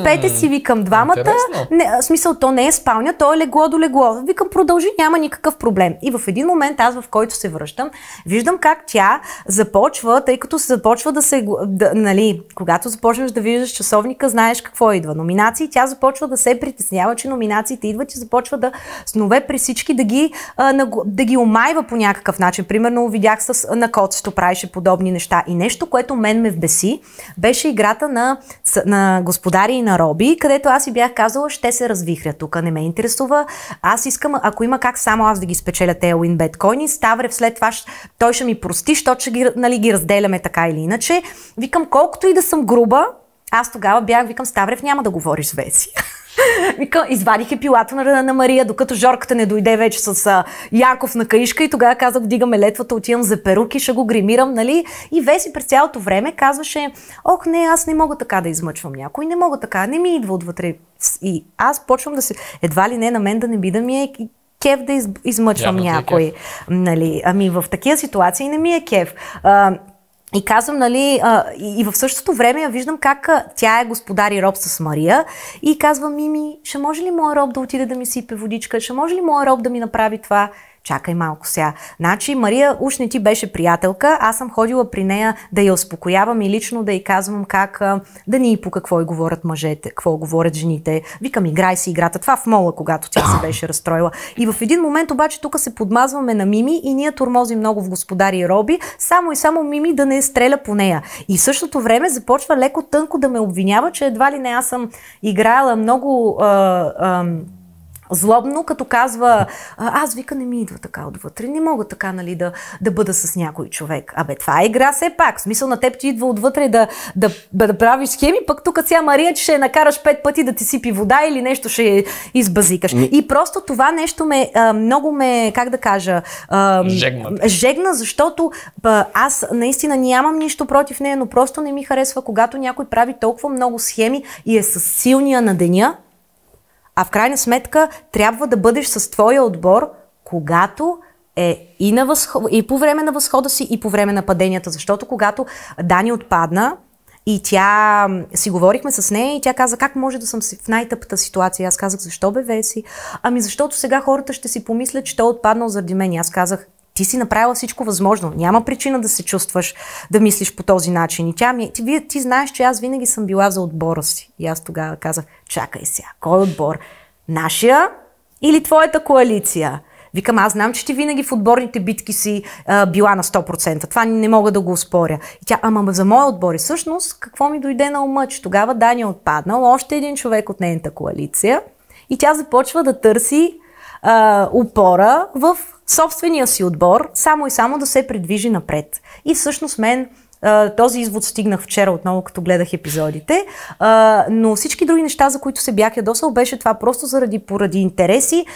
Спете си, викам двамата. Не, в смисъл, то не е спалня, то е легло до легло. Викам, продължи, няма никакъв проблем. И в един момент, аз в който се връщам, виждам как тя започва, тъй като се започва да се, да, нали, когато започнеш да виждаш часовника, знаеш какво идва. Номинации, тя започва да се притеснява, че номинациите идват и започва да снове при всички да ги, а, да ги омайва по някакъв начин. Примерно, видях с, на котсто правеше подобни неща. И нещо, което мен ме вбеси, беше играта на на господари и на роби, където аз си бях казала, ще се развихря тук, не ме интересува. Аз искам, ако има как само аз да ги спечеля тези Winbet койни, Ставрев след това той ще ми прости, защото ще ги, нали, ги разделяме така или иначе. Викам, колкото и да съм груба, аз тогава бях, викам, Ставрев няма да говориш с Веси. [laughs] Вика, извадих епилата на, на Мария, докато Жорката не дойде вече с а, Яков на каишка и тогава казах, вдигаме летвата, отивам за перуки, ще го гримирам, нали? И Веси през цялото време казваше, ох, не, аз не мога така да измъчвам някой, не мога така, не ми идва отвътре. И аз почвам да се, едва ли не на мен да не би да ми е кеф да из, измъчвам Явно е някой. Е нали? Ами в такива ситуации не ми е кеф. А, и казвам, нали, а, и, и в същото време я виждам как а, тя е господар и роб с Мария и казвам, Мими, ще може ли моя роб да отиде да ми сипе водичка? Ще може ли моя роб да ми направи това? Чакай малко сега. Значи Мария уж не ти беше приятелка, аз съм ходила при нея да я успокоявам и лично да й казвам как да ни по какво и говорят мъжете, какво говорят жените. Викам, играй си играта. Това в мола, когато тя се беше разстроила. И в един момент обаче тук се подмазваме на Мими и ние турмозим много в господари и роби, само и само Мими да не стреля по нея. И в същото време започва леко тънко да ме обвинява, че едва ли не аз съм играла много а, а, злобно, като казва, аз вика не ми идва така отвътре, не мога така нали, да, да бъда с някой човек. Абе, това е игра все пак. В смисъл на теб ти идва отвътре да, да, да, да правиш схеми, пък тук сега Мария, че ще накараш пет пъти да ти сипи вода или нещо ще избазикаш. Ми... И просто това нещо ме, а, много ме, как да кажа, а, жегна. жегна, защото а, аз наистина нямам нищо против нея, но просто не ми харесва, когато някой прави толкова много схеми и е с силния на деня, а в крайна сметка трябва да бъдеш с твоя отбор, когато е и, на възход... и по време на възхода си, и по време на паденията. Защото когато Дани отпадна, и тя си говорихме с нея и тя каза, как може да съм в най-тъпата ситуация. Аз казах, защо бе Веси? Ами защото сега хората ще си помислят, че той е отпаднал заради мен. Аз казах, ти си направила всичко възможно. Няма причина да се чувстваш, да мислиш по този начин. И тя ми, ти, ти знаеш, че аз винаги съм била за отбора си. И аз тогава казах, чакай сега, кой отбор? Нашия или твоята коалиция? Викам, аз знам, че ти винаги в отборните битки си а, била на 100%. Това не мога да го успоря. И тя, ама за моя отбор. И всъщност, какво ми дойде на ума, че тогава Дани е отпаднал, още един човек от нейната коалиция. И тя започва да търси а, упора в собствения си отбор, само и само да се придвижи напред. И всъщност мен този извод стигнах вчера отново, като гледах епизодите. Но всички други неща, за които се бях ядосал, беше това просто заради поради интереси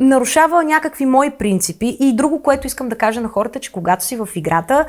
нарушава някакви мои принципи. И друго, което искам да кажа на хората, че когато си в играта,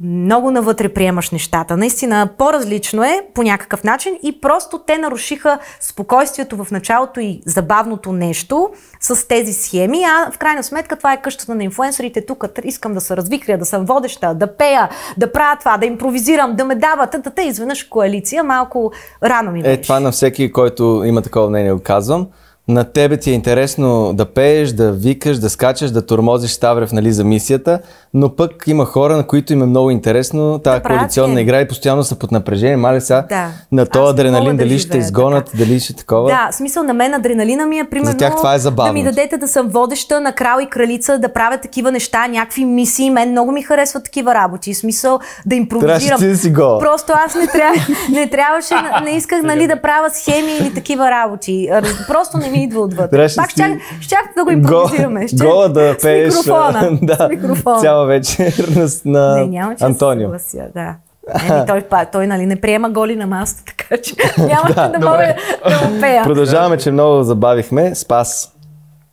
много навътре приемаш нещата. Наистина по-различно е по някакъв начин и просто те нарушиха спокойствието в началото и забавното нещо с тези схеми, а в крайна сметка това е къщата на инфуенсорите. Тук искам да се развикря, да съм водеща, да пея, да правя това, да импровизирам, да ме дава, тътата, изведнъж коалиция, малко рано ми беше. Е, това на всеки, който има такова мнение, го казвам на тебе ти е интересно да пееш, да викаш, да скачаш, да тормозиш Ставрев нали, за мисията, но пък има хора, на които им е много интересно тази да коалиционна игра и постоянно са под напрежение. Мали сега да. на този адреналин, да дали ще изгонят, така. дали ще такова. Да, смисъл на мен адреналина ми е примерно за тях това е забавно. да ми дадете да съм водеща на крал и кралица, да правя такива неща, някакви мисии. Мен много ми харесват такива работи. Смисъл да импровизирам. Трябваше си го. Просто аз не, трябва, [laughs] не трябваше, не исках нали, да правя схеми или такива работи. Просто не ми идва отвътре. Пак ще, щях да го импровизираме. Гола да пееш. С микрофона. [laughs] да, с микрофона. Цяла вечер на, не, няма, че Антонио. Съглася, да. Еми, той, той нали, не приема голи на масата, [laughs] така че няма [laughs] да, да мога да му пея. Продължаваме, че много забавихме. Спас.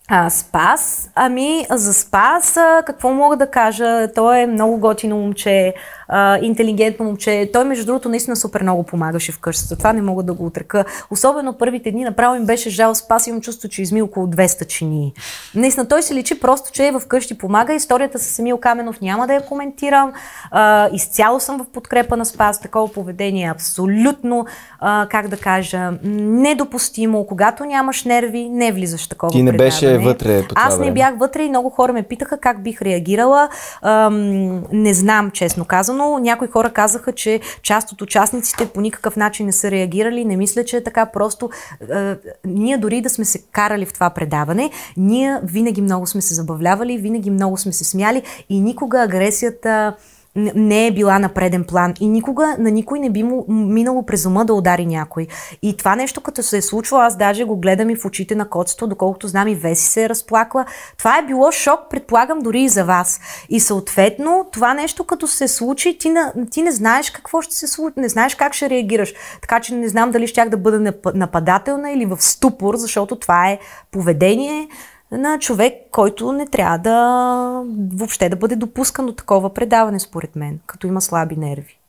А, Спас, ами за Спас, какво мога да кажа? Той е много готино момче. А, интелигентно момче. Той, между другото, наистина супер много помагаше вкъщи. Затова не мога да го отрека. Особено първите дни направо им беше жал. Спас имам чувство, че изми около 200 чини. Наистина той се личи просто, че е вкъщи помага. Историята с Емил Каменов няма да я коментирам. А, изцяло съм в подкрепа на Спас. Такова поведение е абсолютно, а, как да кажа, недопустимо. Когато нямаш нерви, не влизаш в такова Ти не беше предаване. вътре по това Аз не бях вътре и много хора ме питаха как бих реагирала. Ам, не знам, честно казано. Някои хора казаха, че част от участниците по никакъв начин не са реагирали. Не мисля, че е така. Просто а, ние дори да сме се карали в това предаване, ние винаги много сме се забавлявали, винаги много сме се смяли и никога агресията не е била на преден план и никога на никой не би му минало през ума да удари някой. И това нещо, като се е случило, аз даже го гледам и в очите на котството, доколкото знам и Веси се е разплакла. Това е било шок, предполагам, дори и за вас. И съответно, това нещо, като се случи, ти, на, ти не знаеш какво ще се случи, не знаеш как ще реагираш. Така че не знам дали щях да бъда нап- нападателна или в ступор, защото това е поведение на човек, който не трябва да въобще да бъде допускан до такова предаване, според мен, като има слаби нерви.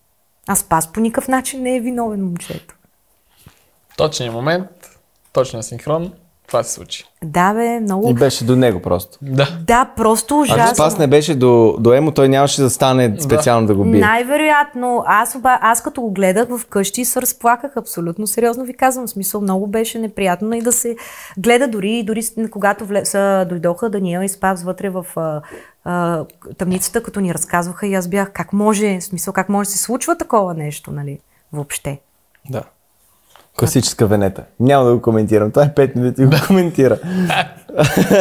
А Спас по никакъв начин не е виновен момчето. Точният момент, точния синхрон, това се случи. Да, бе, много. И беше до него просто. Да. Да, просто Ако ужасно. Спас не беше до, до Емо, той нямаше да стане специално да, го бие. Най-вероятно, аз, оба, аз като го гледах вкъщи се разплаках абсолютно сериозно ви казвам. В смисъл много беше неприятно и да се гледа дори, дори когато вле, са, дойдоха Даниел и Спас вътре в а, а, тъмницата, като ни разказваха и аз бях как може, в смисъл как може да се случва такова нещо, нали, въобще. Да. Класическа венета. Няма да го коментирам. Това е 5 минути го коментира. [laughs]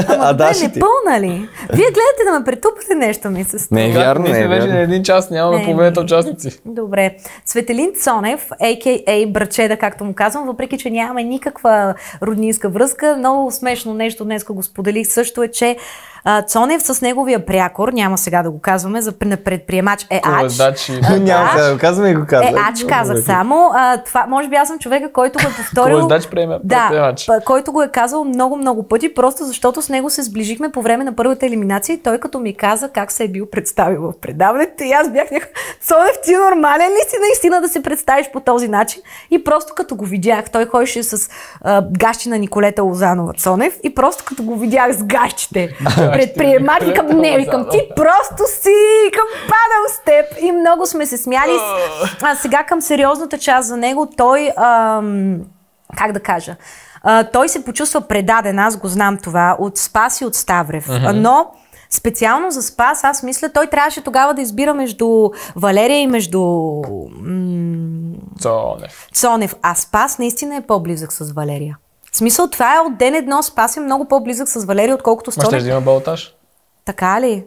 Ама а бе, Даши не ти? пълна ли? Вие гледате да ме претупате нещо ми се струва. Не е вярно, не е вече на един час, нямаме Не, половината участници. Добре. Светелин Цонев, а.к.а. Брачеда, както му казвам, въпреки, че нямаме никаква роднинска връзка, много смешно нещо днес го споделих също е, че Цонев с неговия прякор, няма сега да го казваме, за предприемач е Ач. Колездачи. Няма да. сега да го казваме и го Е, казваме. ач казах само. А, това, може би аз съм човека, който го е повторил. Приема- да, п- който го е казал много-много пъти, просто защото с него се сближихме по време на първата елиминация и той като ми каза как се е бил представил в предаването и аз бях някакъв, Цонев, ти нормален ли си наистина да се представиш по този начин? И просто като го видях, той ходеше с а, гащи на Николета Лозанова Цонев и просто като го видях с гащите, [laughs] предприемач, викам, не, викам, ти просто си, викам, падам с теб. И много сме се смяли. А сега към сериозната част за него, той, ам, как да кажа, а, той се почувства предаден, аз го знам това, от Спас и от Ставрев. А, Но специално за Спас, аз мисля, той трябваше тогава да избира между Валерия и между м- Цонев. Цонев. А Спас наистина е по-близък с Валерия. В смисъл, това е от ден едно. Спас е много по-близък с Валерия, отколкото с Ма ще Цонев. да има балтаж. Така ли?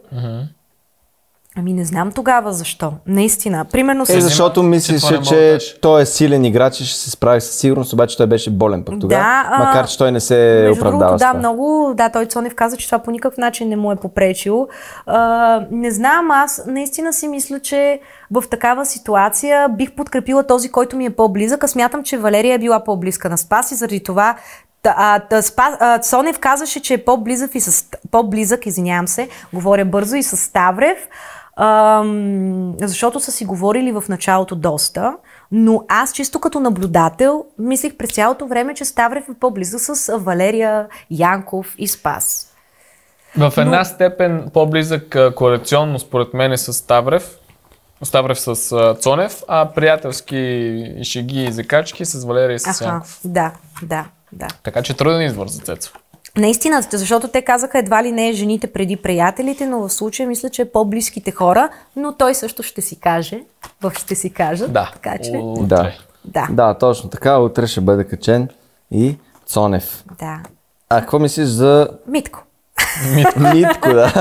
Ами не знам тогава защо. Наистина. Примерно с... Е, защото мислеше, че той е силен играч и ще се справи със сигурност, обаче той беше болен пък тогава. Да, а, макар, че той не се Между оправдава другото, с да, много. Да, той Цонев каза, че това по никакъв начин не му е попречило. А, не знам, аз наистина си мисля, че в такава ситуация бих подкрепила този, който ми е по-близък. А смятам, че Валерия е била по-близка на Спас и заради това а, та, спа, а, Цонев казаше, че е по-близък, и с, по-близък, извинявам се, говоря бързо и с Ставрев, ам, защото са си говорили в началото доста, но аз чисто като наблюдател мислих през цялото време, че Ставрев е по-близък с Валерия, Янков и Спас. В една степен по-близък коалиционно според мен е с Ставрев. Ставрев с а, Цонев, а приятелски шеги и закачки с Валерия и с Аха, Янков. да, да, да. Така че труден избор за Цецо. Наистина, защото те казаха едва ли не жените преди приятелите, но в случая мисля, че е по-близките хора, но той също ще си каже, в ще си кажат. Да. Така че, Утре. Да. да, да, точно така. Утре ще бъде качен и Цонев. да. А какво мислиш за Митко. Митко, да?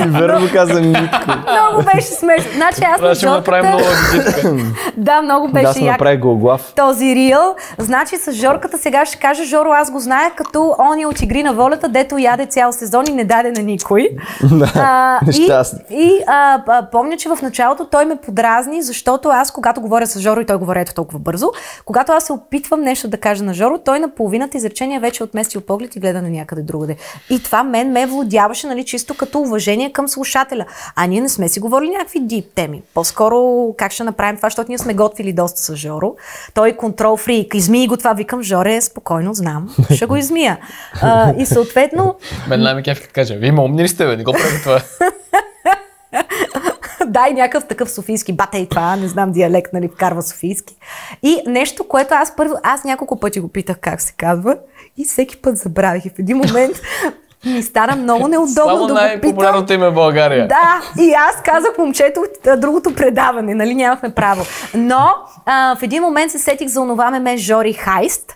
[laughs] Верно каза Митко. Много беше смешно. Значи аз на Това ще направим Жорката... визитка. [laughs] Да, много Да, беше сме як направи голглав. този рил. Значи с Жорката сега ще кажа, Жоро, аз го знае като он от Игри на волята, дето яде цял сезон и не даде на никой. [laughs] А, и нещастник. и а, а, помня, че в началото той ме подразни, защото аз, когато говоря с Жоро и той говори ето толкова бързо, когато аз се опитвам нещо да кажа на Жоро, той на половината изречение вече е отместил поглед и гледа на някъде другаде. И това мен ме владяваше, нали, чисто като уважение към слушателя. А ние не сме си говорили някакви дип теми. По-скоро как ще направим това, защото ние сме готвили доста с Жоро. Той е контрол фрик. Измий го това, викам, Жоре, спокойно, знам. Ще го измия. А, и съответно... Мен най-ме като каже, вие умни ли сте, бе? Не го прави това. [laughs] дай някакъв такъв софийски, бата и това, не знам диалект, нали, вкарва софийски. И нещо, което аз първо, аз няколко пъти го питах как се казва и всеки път забравих. И в един момент ми стана много неудобно Само да го най-популярното питам. име в България. Да, и аз казах момчето от другото предаване, нали, нямахме право. Но а, в един момент се сетих за онова меме Жори Хайст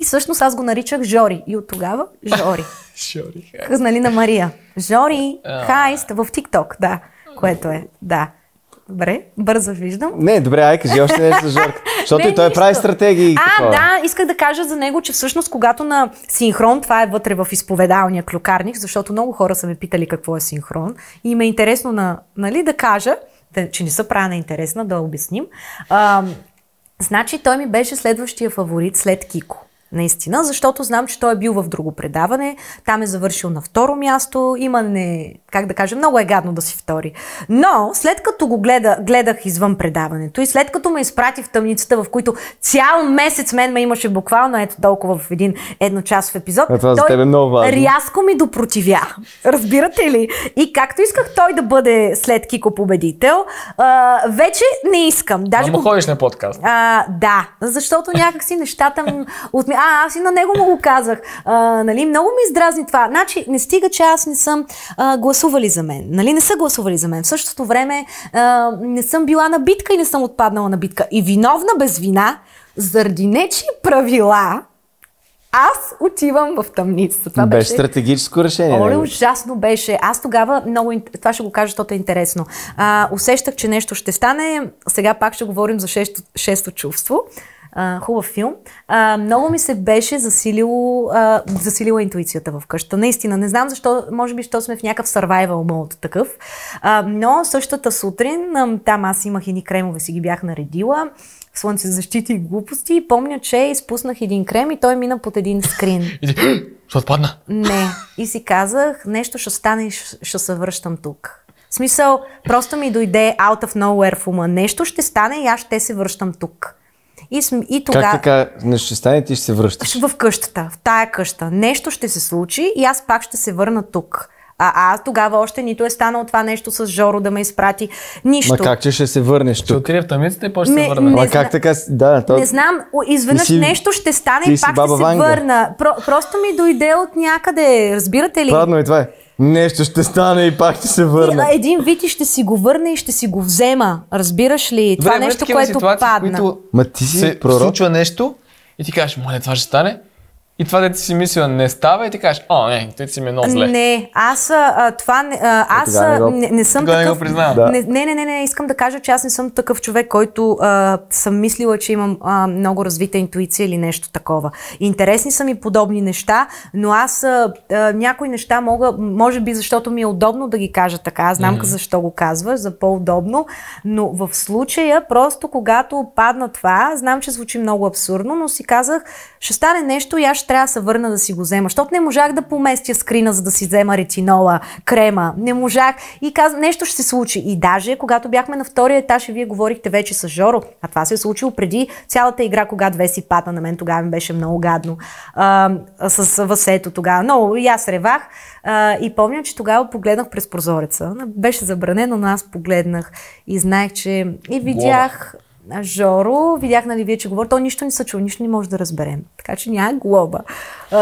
и всъщност аз го наричах Жори. И от тогава Жори. [laughs] Шори, хай. Каз, нали, на Мария. Жори. Хайст в ТикТок, да, което е, да. Добре, бързо виждам. Не, добре, ай кажи още нещо за Жорка. [laughs] Защото Не, и той нищо. прави стратегии. А, такова. да, исках да кажа за него, че всъщност когато на синхрон, това е вътре в изповедалния клюкарник, защото много хора са ме питали какво е синхрон и им е интересно на, нали, да кажа, да, че не са правена интересна, да обясним. А, значи той ми беше следващия фаворит след Кико. Наистина, защото знам, че той е бил в друго предаване, там е завършил на второ място, има не, как да кажа, много е гадно да си втори. Но, след като го гледа, гледах извън предаването и след като ме изпрати в тъмницата, в които цял месец мен ме имаше буквално ето толкова в един едночасов епизод, А това за той теб е много важно. рязко ми допротивя. Разбирате ли? И както исках той да бъде след Кико победител, а, вече не искам. Даже Ама го- ходиш на подкаст. а, да, защото някакси нещата от... А, аз и на него му го казах. А, нали, много ми издразни това. Значи, не стига, че аз не съм а, гласували за мен. Нали, не са гласували за мен. В същото време а, не съм била на битка и не съм отпаднала на битка. И виновна без вина, заради нечи правила, аз отивам в тъмницата. Това Беше беше стратегическо решение. Оле, нали? ужасно беше. Аз тогава много... Това ще го кажа, защото е интересно. А, усещах, че нещо ще стане. Сега пак ще говорим за шесто, шесто чувство. А, хубав филм. А, много ми се беше засилило, а, засилила интуицията в къща. Наистина, не знам защо, може би, защото сме в някакъв survival mode такъв. А, но същата сутрин, а, там аз имах едни кремове, си ги бях наредила слънцезащити и глупости. И помня, че изпуснах един крем и той мина под един скрин. [gasps] [gasps] Ще отпадна. Не. И си казах, нещо ще стане и ще се връщам тук. В смисъл, просто ми дойде out of nowhere в ума. Нещо ще стане и аз ще се връщам тук. И, см- и Как тогава... така не ще стане, ти ще се връщаш? В къщата, в тая къща. Нещо ще се случи и аз пак ще се върна тук. А аз тогава още нито е станало това нещо с Жоро да ме изпрати. Нищо. Ма как че ще се върнеш Ще тук? отиде в тъмницата и после Не, се върне. не. Ма как така? Да, то... Не знам, изведнъж си- нещо ще стане и пак ще се върна. Про, просто ми дойде от някъде, разбирате ли? Правилно и това е. Нещо ще стане и пак ще се върна. И, един вид и ще си го върна и ще си го взема. Разбираш ли? Това има нещо, което ситуации, падна. които Ма ти си се пророк. случва нещо и ти кажеш, моля, това ще стане. И това, дете си мислила, не става и ти кажеш, о, не, ти си ми е много зле. Не, аз а, това не, а, аз не а, го- не, не съм Тогава не такъв. го признавам. Да. Не, не, не, не, не, искам да кажа, че аз не съм такъв човек, който а, съм мислила, че имам а, много развита интуиция или нещо такова. Интересни са ми подобни неща, но аз а, а, някои неща мога, може би защото ми е удобно да ги кажа така, аз знам mm-hmm. защо го казваш, за по-удобно, но в случая, просто когато падна това, знам, че звучи много абсурдно, но си казах, ще стане нещо и аз ще трябва да се върна да си го взема, защото не можах да поместя скрина, за да си взема ретинола, крема, не можах и казах, нещо ще се случи. И даже когато бяхме на втория етаж и вие говорихте вече с Жоро, а това се е случило преди цялата игра, когато две си падна на мен, тогава ми беше много гадно, а, с Васето тогава. Но и аз ревах а, и помня, че тогава погледнах през прозореца. Беше забранено, но аз погледнах и знаех, че и видях Жоро, видях, нали, вие, че говори, то нищо не се чува, нищо не може да разберем. Така че няма глоба. А,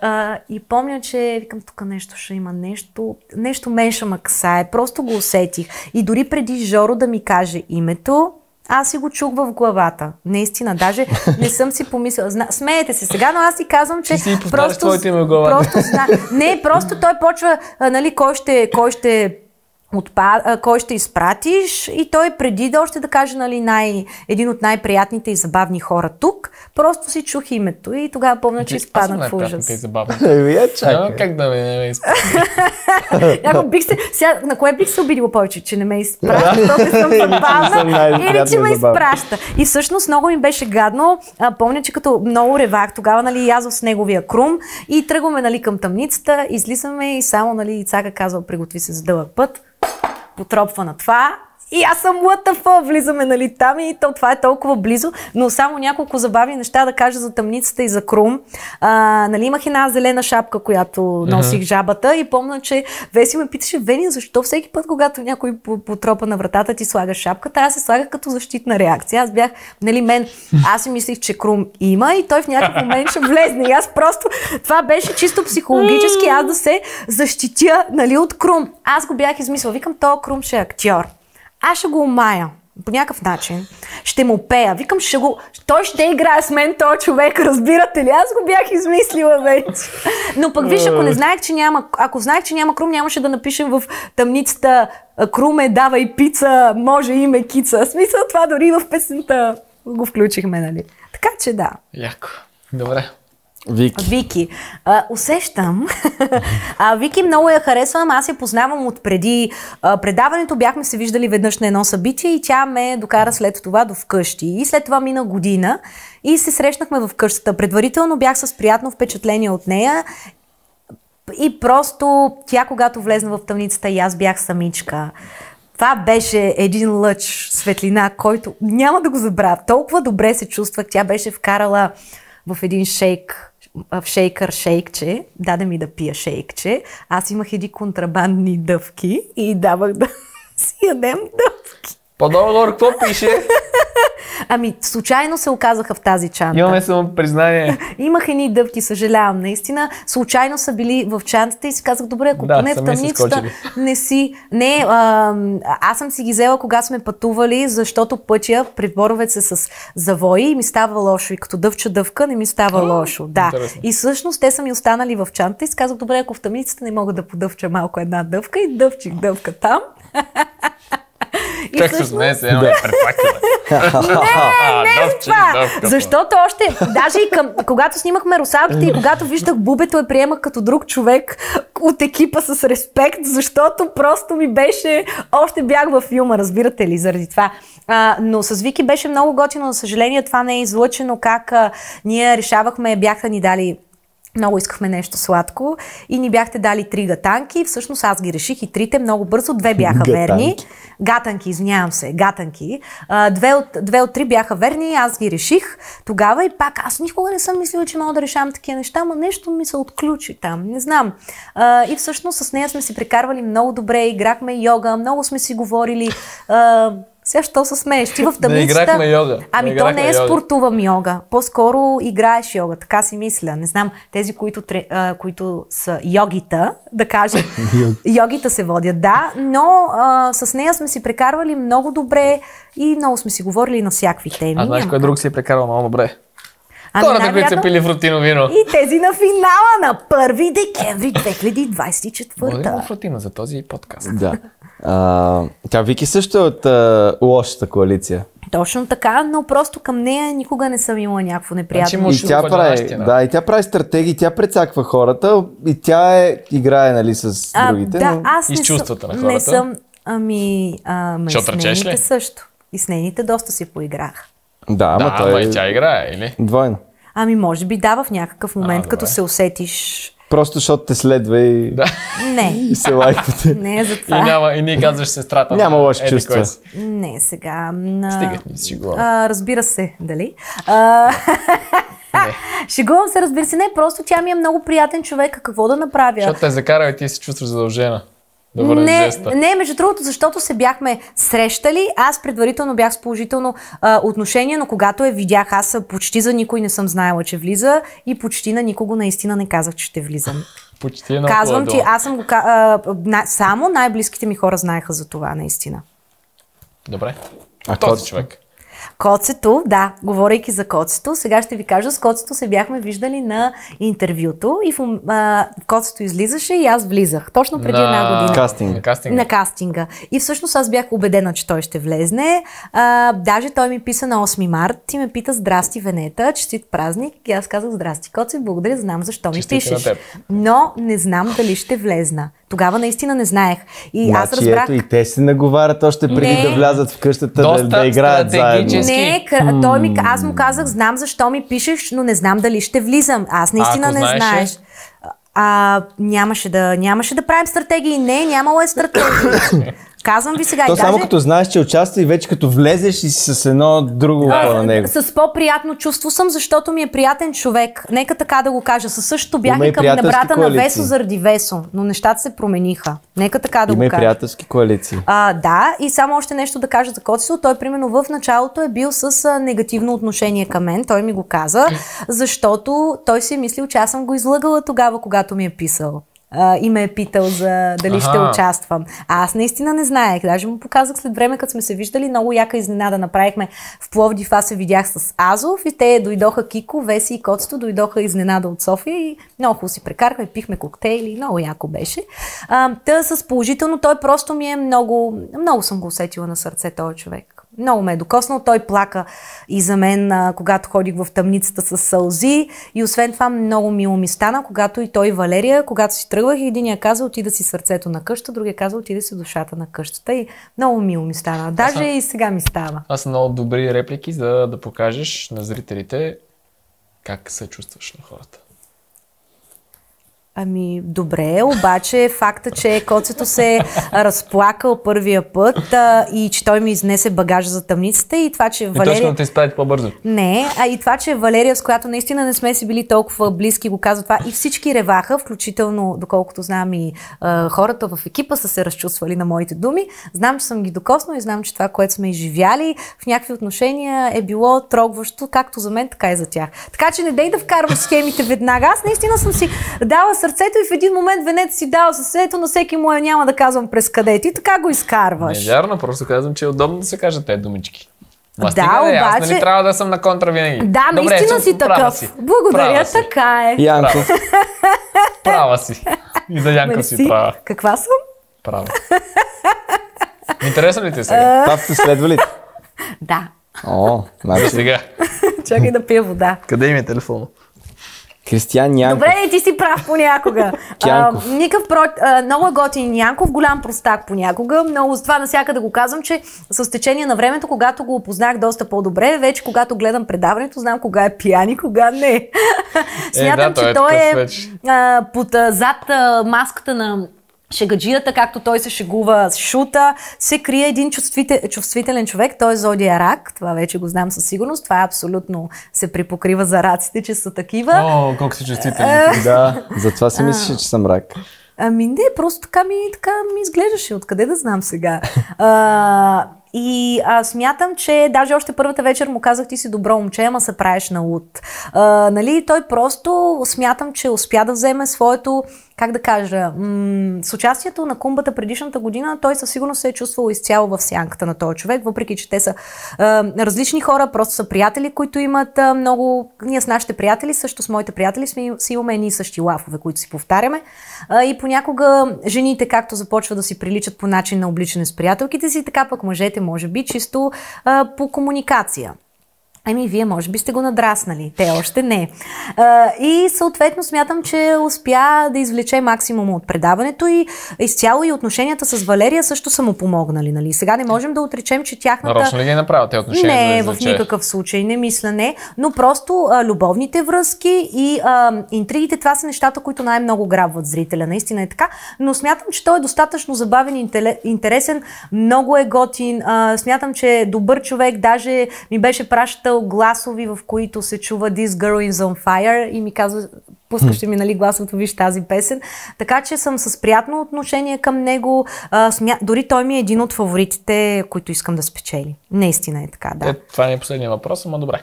а, и помня, че викам, тук нещо ще има, нещо, нещо мен ще ме касае. Просто го усетих. И дори преди Жоро да ми каже името, аз си го чух в главата. Наистина, даже не съм си помислила. Зна... Смеете се сега, но аз си казвам, че си повтаряш твоето име в главата. Просто зна... Не, просто той почва, а, нали, кой ще, кой ще отпа... а, кой ще изпратиш и той преди да още да каже нали, най... един от най-приятните и забавни хора тук, просто си чух името и тогава помня, че съм изпаднах в и ужас. [laughs] Еми, я Няма чакай. как да ме не ме. Ако [laughs] бих се, сега, на кое бих се обидила повече? Че не ме изпраща, защото съм [laughs] забавна или че ме изпраща. И всъщност много ми беше гадно. А, помня, че като много ревах, тогава нали, язох с неговия крум и тръгваме нали, към тъмницата, излизаме и само нали, Ицака казва, приготви се за дълъг път, потропва на това и аз съм лътъфа, влизаме нали, там и то, това е толкова близо, но само няколко забавни неща да кажа за тъмницата и за Крум. А, нали, имах една зелена шапка, която носих жабата и помня, че Веси ме питаше, Вени, защо всеки път, когато някой по- потропа на вратата ти слага шапката, аз се слагах като защитна реакция. Аз бях, нали, мен, аз си мислих, че Крум има и той в някакъв момент ще влезне. И аз просто, това беше чисто психологически, аз да се защитя, нали, от Крум. Аз го бях измислила. Викам, то Крум ще е актьор. Аз ще го умая по някакъв начин. Ще му пея. Викам, ще го... Той ще играе с мен, този човек, разбирате ли? Аз го бях измислила вече. Но пък виж, ако не знаех, че няма... Ако знаех, че няма Крум, нямаше да напишем в тъмницата Круме, давай пица, може име кица. Смисъл това дори в песента го включихме, нали? Така че да. Яко. Добре. Вики. Вики. А, усещам. [laughs] а, Вики много я харесвам. Аз я познавам от преди а, предаването. Бяхме се виждали веднъж на едно събитие и тя ме докара след това до вкъщи. И след това мина година и се срещнахме в къщата. Предварително бях с приятно впечатление от нея и просто тя, когато влезна в тъмницата и аз бях самичка, това беше един лъч светлина, който няма да го забравя. Толкова добре се чувствах. Тя беше вкарала в един шейк, в шейкър шейкче, даде ми да пия шейкче. Аз имах едни контрабандни дъвки и давах да [laughs] си ядем дъвки. По-долу, какво пише? [laughs] Ами, случайно се оказаха в тази чанта. Имаме само признание. [laughs] Имах едни дъвки, съжалявам, наистина. Случайно са били в чантата и си казах, добре, ако Да, поне в тъмницата не си... Не, а, аз съм си ги взела, кога сме пътували, защото пътя при Боровец е с завои и ми става лошо. И като дъвча дъвка, не ми става лошо. Да. интересно. И всъщност те са ми останали в чантата и си казах, добре, ако в тъмницата не мога да подъвча малко една дъвка и дъвчих дъвка там. [laughs] И Как се всъщност- смее се, едно е предплакала. [laughs] не е това. Защото още, даже и към, когато снимахме русалките и когато виждах бубето, я приемах като друг човек от екипа с респект, защото просто ми беше, още бях във филма, разбирате ли, заради това. А, но с Вики беше много готино, за съжаление това не е излъчено, как а, ние решавахме, бяха ни дали много искахме нещо сладко и ни бяхте дали три гатанки. Всъщност аз ги реших и трите много бързо. Две бяха Гатанки. верни. Гатанки, извинявам се, гатанки. А, две, от, две от три бяха верни, аз ги реших тогава и пак аз никога не съм мислила, че мога да решавам такива неща, но нещо ми се отключи там, не знам. А, и всъщност с нея сме си прекарвали много добре, играхме йога, много сме си говорили. А, сега що се смееш? Ти в [laughs] тъмницата... играхме йога. Ами Не то не е йога. спортувам йога. По-скоро играеш йога, така си мисля. Не знам, тези, които, тре- а, които са йогита, да кажем, [laughs] йогита се водят, да, но а, с нея сме си прекарвали много добре и много сме си говорили на всякакви теми. А знаеш кой друг си е прекарал много добре? Ами, Хората, които са пили фрутино вино. И тези на финала на 1 декември [laughs] 2024. Благодаря Фрутино за този подкаст. Да. А, тя Вики също е от а, лошата коалиция. Точно така, но просто към нея никога не съм имала някакво неприятно. Значи И тя прави, да. да, и тя прави стратегии, тя прецаква хората и тя е, играе нали, с А, другите. да, но... аз И с чувствата на хората. Не съм, ами, а, ме Ще с нейните също. И с нейните доста си поиграх. Да, ама Да, той ама е и тя играе, или? двойно. Ами, може би да, в някакъв момент, А, като се усетиш. Просто защото те следва и, Да. Не, и се лайквате. не за И, това. няма, и ние казваш сестрата. Няма лоши чувства. Не, сега. На... Стига, ни си. А, разбира се, дали? А, [laughs] Шегувам се, разбира се. Не, просто тя ми е много приятен човек. Какво да направя? Защото те закара и ти се чувстваш задължена. Върнеш не, жеста. не, между другото, защото се бяхме срещали, аз предварително бях с положително а, отношение, но когато я видях, аз почти за никой не съм знаела, че влиза и почти на никого наистина не казах, че ще влизам. Почти много Казвам ти, аз съм го... А, на, само най-близките ми хора знаеха за това, наистина. Добре. А Този човек. Коцето, да, говорейки за коцето, сега ще ви кажа, с коцето се бяхме виждали на интервюто и в, а, коцето излизаше и аз влизах. Точно преди една година. Кастинг. На кастинга. На кастинга. И всъщност аз бях убедена, че той ще влезне. А, даже той ми писа на 8 март и ме пита Здрасти, Венета, честит празник. И аз казах Здрасти, Коце, благодаря, знам защо ми Честити на пишеш. Но не знам дали ще влезна. Тогава наистина не знаех. И значи, аз разбрах... Ето, и те се наговарят още преди не. да влязат в къщата да, да играят заедно. Не, той ми, аз му казах, знам защо ми пишеш, но не знам дали ще влизам. Аз наистина а, не знаеш. знаеш. А, нямаше, да, нямаше да правим стратегии. Не, нямало е стратегии. [coughs] [coughs] [coughs] Казвам ви сега. То само даже... като знаеш, че участва и вече като влезеш и с едно друго да, на него. С по-приятно чувство съм, защото ми е приятен човек. Нека така да го кажа. Със същото бях и към набрата коалиции. на Весо заради Весо, но нещата се промениха. Нека така да Има го кажа. Има и приятелски коалиции. А, да, и само още нещо да кажа за Коцисо. Той, примерно, в началото е бил с негативно отношение към мен. Той ми го каза, защото той си е мислил, че аз съм го излъгала тогава, когато ми е писал а, и ме е питал за дали ага. ще участвам. А аз наистина не знаех. Даже му показах след време, като сме се виждали, много яка изненада направихме в Пловдив. Аз се видях с Азов и те дойдоха Кико, Веси и Коцето, дойдоха изненада от София и много хубаво си прекарахме, пихме коктейли, много яко беше. А, та с положително, той просто ми е много, много съм го усетила на сърце този човек. Много ме е докоснал. Той плака и за мен, когато ходих в тъмницата с сълзи. И освен това много мило ми стана, когато и той и Валерия, когато си тръгвах, единия каза отида си сърцето на къща, другия каза отида си душата на къщата. И много мило ми стана. Даже съм, и сега ми става. Аз съм много добри реплики, за да покажеш на зрителите как се чувстваш на хората. Ами, добре, обаче факта, че коцето се е разплакал първия път а, и че той ми изнесе багаж за тъмницата и това, че Валерия... И точно те изправите по-бързо. Не, а и това, че Валерия, с която наистина не сме си били толкова близки, го казва това и всички реваха, включително, доколкото знам и а, хората в екипа са се разчувствали на моите думи. Знам, че съм ги докоснал и знам, че това, което сме изживяли в някакви отношения е било трогващо, както за мен, така и за тях. Така че не дей да вкарваш схемите веднага. Аз наистина съм си дала сърцето и в един момент венец си дал съседето, на всеки му е, няма да казвам през къде. Ти така го изкарваш. Не, вярно, просто казвам, че е удобно да се кажат тези думички. Ма да, стига, обаче... Аз нали трябва да съм на контра винаги. Да, Добре, наистина си такъв. Си. Благодаря, права така е. Янко. Права си. И за Янко си права. Каква съм? Права. Интересно ли ти сега? Това сте следва ли? [laughs] Да. О, значи. сега. Чакай да пия вода. Къде им е телефона? Кристиян Янков. Добре, ти си прав понякога. [laughs] а, никакъв про... а, много е готин Янков, голям простак понякога. Много с това да го казвам, че с течение на времето, когато го опознах доста по-добре, вече когато гледам предаването, знам кога е пиян и кога не. Смятам, [laughs] е, да, че той е, той е а, под, а, зад а, маската на шегаджията, както той се шегува с шута, се крие един чувствител, чувствителен човек, той е Зодия Рак, това вече го знам със сигурност, това абсолютно се припокрива за раците, че са такива. О, колко си чувствителен. Е. да, затова си мислиш, че съм рак. Ами не, просто така ми, така ми изглеждаше, откъде да знам сега. А, и а, смятам, че даже още първата вечер му казах, ти си добро момче, ама се правиш на луд. А, нали, той просто смятам, че успя да вземе своето как да кажа, м- с участието на Кумбата предишната година, той със сигурност се е чувствал изцяло в сянката на този човек, въпреки че те са а, различни хора, просто са приятели, които имат а, много... Ние с нашите приятели, също с моите приятели, сме, си имаме едни и същи лафове, които си повтаряме. А, и понякога жените, както започват да си приличат по начин на обличане с приятелките си, така пък мъжете, може би, чисто а, по комуникация. Ами, вие може би сте го надраснали, те още не. А, и съответно смятам, че успя да извлече максимум от предаването и изцяло и отношенията с Валерия също са му помогнали. Нали? Сега не можем да отречем, че тяхната... Нарочно ли ги направил те отношения? Не, да в никакъв случай, не мисля не, но просто а, любовните връзки и а, интригите, това са нещата, които най-много грабват зрителя. Наистина е така, но смятам, че той е достатъчно забавен и интересен, много е готин, а, смятам, че е добър човек, даже ми беше пращал слушал гласови, в които се чува This Girl is on Fire и ми казва, пускаше ми нали, гласовото, виж тази песен. Така че съм с приятно отношение към него. А, смя... Дори той ми е един от фаворитите, които искам да спечели. Наистина е така, да. Е, това не е последния въпрос, ама добре.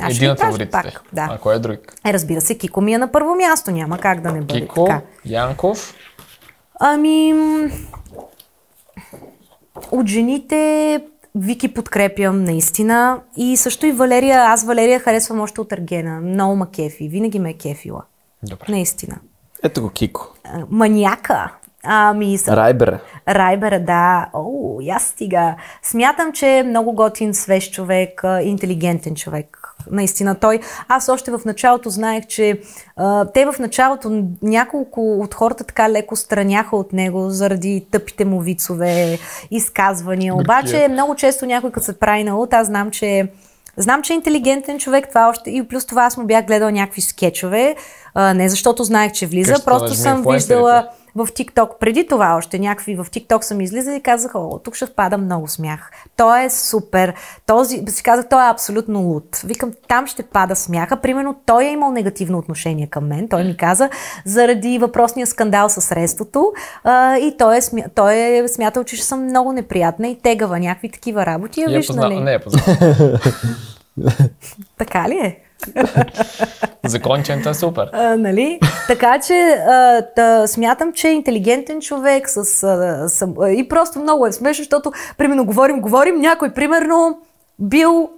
Аз един от фаворитите. Пак, да. А кой е друг? Е, разбира се, Кико ми е на първо място. Няма как да не бъде Кико, така. Янков. Ами... От жените Вики подкрепям наистина. И също и Валерия, аз Валерия харесвам още от Аргена. Много ма кефи. Винаги ме е кефила. Добре. Наистина. Ето го Кико. Маняка. Ами, съм... Райбера. Райбера, да. О, я стига. Смятам, че е много готин, свеж човек, интелигентен човек. Наистина той. Аз още в началото знаех, че а, те в началото няколко от хората така леко страняха от него заради тъпите му вицове, изказвания. Обаче много често някой като се прави на лут, аз знам, че Знам, че е интелигентен човек, това още. И плюс това аз му бях гледал някакви скетчове, а, не защото знаех, че влиза, Къщо просто съм виждала в TikTok. Преди това още някакви в TikTok съм излизали и казах, о, тук ще впада много смях. Той е супер. Този, си казах, той е абсолютно луд. Викам, там ще пада смяха. Примерно той е имал негативно отношение към мен. Той ми каза, заради въпросния скандал с средството. А, и той е, смя... той е смятал, че ще съм много неприятна и тегава. Някакви такива работи. Я, виж, позна... нали? Не, е [laughs] така ли е? [laughs] Законченето е супер. А, нали? Така че а, да, смятам, че е интелигентен човек с, а, с, а, и просто много е смешно, защото примерно говорим, говорим, някой примерно бил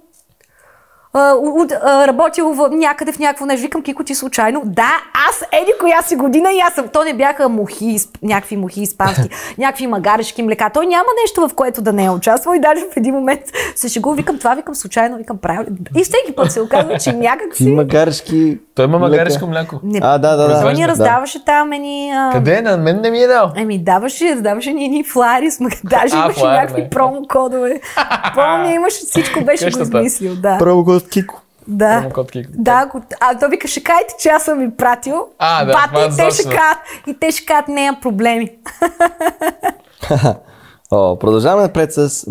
работил в, някъде в някакво нещо. Викам, Кико, ти случайно? Да, аз еди коя си година и аз съм. То не бяха мухи, някакви мухи испански, [laughs] някакви магарешки млека. Той няма нещо, в което да не е участвал и даже в един момент се шегува. Викам това, викам случайно, викам правилно. И всеки път се оказва, че някакси... магарешки той има магарешко мляко. Не, а, да, да, да. Той ни раздаваше да. там едни... А... Къде? На мен не ми е дал. Еми, даваше, даваше ни едни флари, см... [laughs] даже а, имаше флари, някакви промо-кодове. [laughs] Помня, имаше всичко, беше го измислил. Да. Промокод Кико. Да. Промокод Кико. Да, а той вика, ще кажете, че аз съм ви пратил. А, да. Бати, и те ще кажат, и те ще кажат, не има проблеми. [laughs] О, продължаваме напред с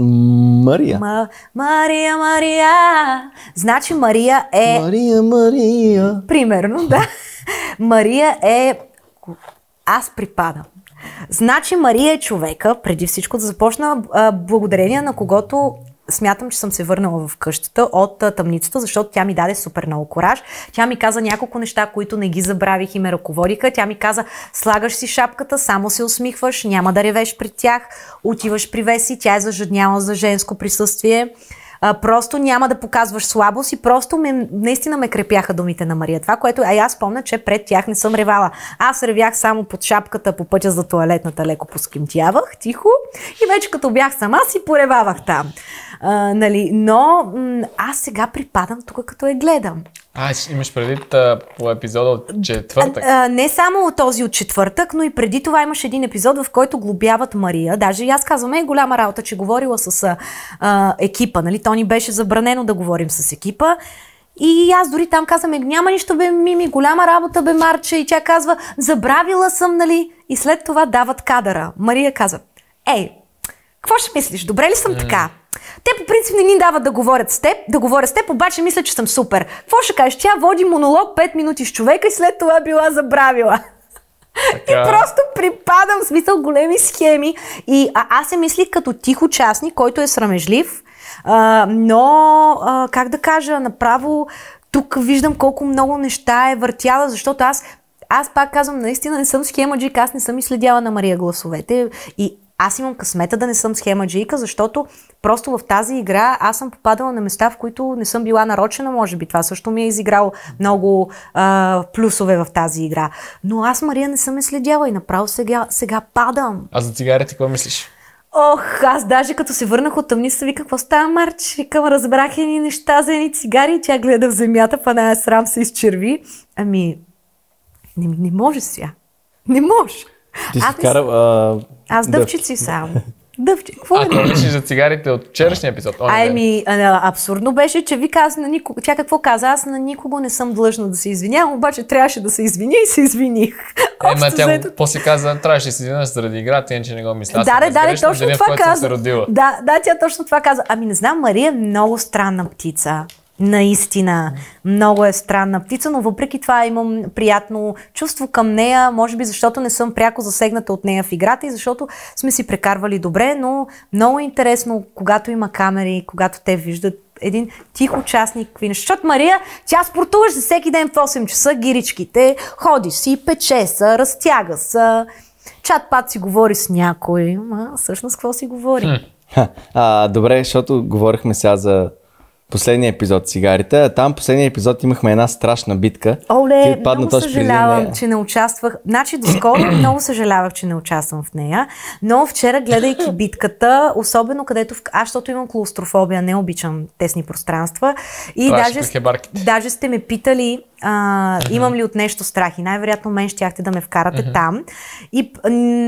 Мария. Ма, Мария, Мария. Значи Мария е... Мария, Мария. Примерно, да. [laughs] Мария е... Аз припадам. Значи Мария е човека, преди всичко да започна, благодарение на когото смятам, че съм се върнала в къщата от тъмницата, защото тя ми даде супер много кораж. Тя ми каза няколко неща, които не ги забравих и ме ръководиха. Тя ми каза, слагаш си шапката, само се усмихваш, няма да ревеш пред тях, отиваш при Веси, тя е зажадняла за женско присъствие. А, просто няма да показваш слабост и просто ме, наистина ме крепяха думите на Мария. Това, което а аз помня, че пред тях не съм ревала. Аз ревях само под шапката по пътя за туалетната, леко поскимтявах, тихо и вече като бях сама си поревавах там. А, нали, но м- аз сега припадам тук, като я гледам. А, имаш преди по епизода от четвъртък? А, а, не само този от четвъртък, но и преди това имаше един епизод, в който глобяват Мария. Даже и аз казвам, е голяма работа, че говорила с а, екипа. Нали? То ни беше забранено да говорим с екипа. И аз дори там казвам, е, няма нищо, бе, Мими, голяма работа, бе, Марче. И тя казва, забравила съм, нали? И след това дават кадъра. Мария казва, ей, какво ще мислиш? Добре ли съм mm. така? Те по принцип не ни дават да говорят с теб, да говоря с теб, обаче мисля, че съм супер. Какво ще кажеш? Тя води монолог 5 минути с човека и след това била забравила. Така. И просто припадам, в смисъл големи схеми. И а, аз се мислих като тих участник, който е срамежлив, а, но, а, как да кажа, направо тук виждам колко много неща е въртяла, защото аз аз пак казвам, наистина не съм схемаджик, аз не съм изследяла на Мария гласовете и аз имам късмета да не съм схема джийка, защото просто в тази игра аз съм попадала на места, в които не съм била нарочена, може би. Това също ми е изиграло много а, плюсове в тази игра. Но аз, Мария, не съм е следяла и направо сега, сега падам. А за цигарите какво мислиш? Ох, аз даже като се върнах от тъмница, вика, какво става, Марч? Викам, разбрах едни неща за едни цигари и тя гледа в земята, па нея срам се изчерви. Ами, не, не може сега. Не може. Ти си карал, а, аз дъвчици само. Дъвче. Какво а, то мислиш за цигарите от вчерашния епизод? Ами, абсурдно беше, че вика аз на никого... Тя какво каза? Аз на никого не съм длъжна да се извинявам, обаче трябваше да се извиня и се извиних. Е, ма тя заето... после каза, трябваше да се извиняваш заради играта, иначе не го мисля. Да, да, да, точно това каза. Да, да, тя точно това каза. Ами не знам, Мария е много странна птица. Наистина, много е странна птица, но въпреки това имам приятно чувство към нея, може би защото не съм пряко засегната от нея в играта и защото сме си прекарвали добре, но много е интересно, когато има камери, когато те виждат един тих участник. Защото Мария, тя спортуваш за всеки ден в 8 часа, гиричките, ходи си, пече са, разтяга са, чат-пат си говори с някой. Ма, всъщност какво си говори? А, добре, защото говорихме сега за последния епизод цигарите, а там последния епизод имахме една страшна битка. Оле, много съжалявам, че не участвах. Значи, доскоро [clears throat] много съжалявах, че не участвам в нея, но вчера, гледайки битката, особено където... В... Аз, защото имам клаустрофобия, не обичам тесни пространства. И даже, даже сте ме питали а, имам ли от нещо страх и най-вероятно мен щяхте да ме вкарате uh-huh. там. И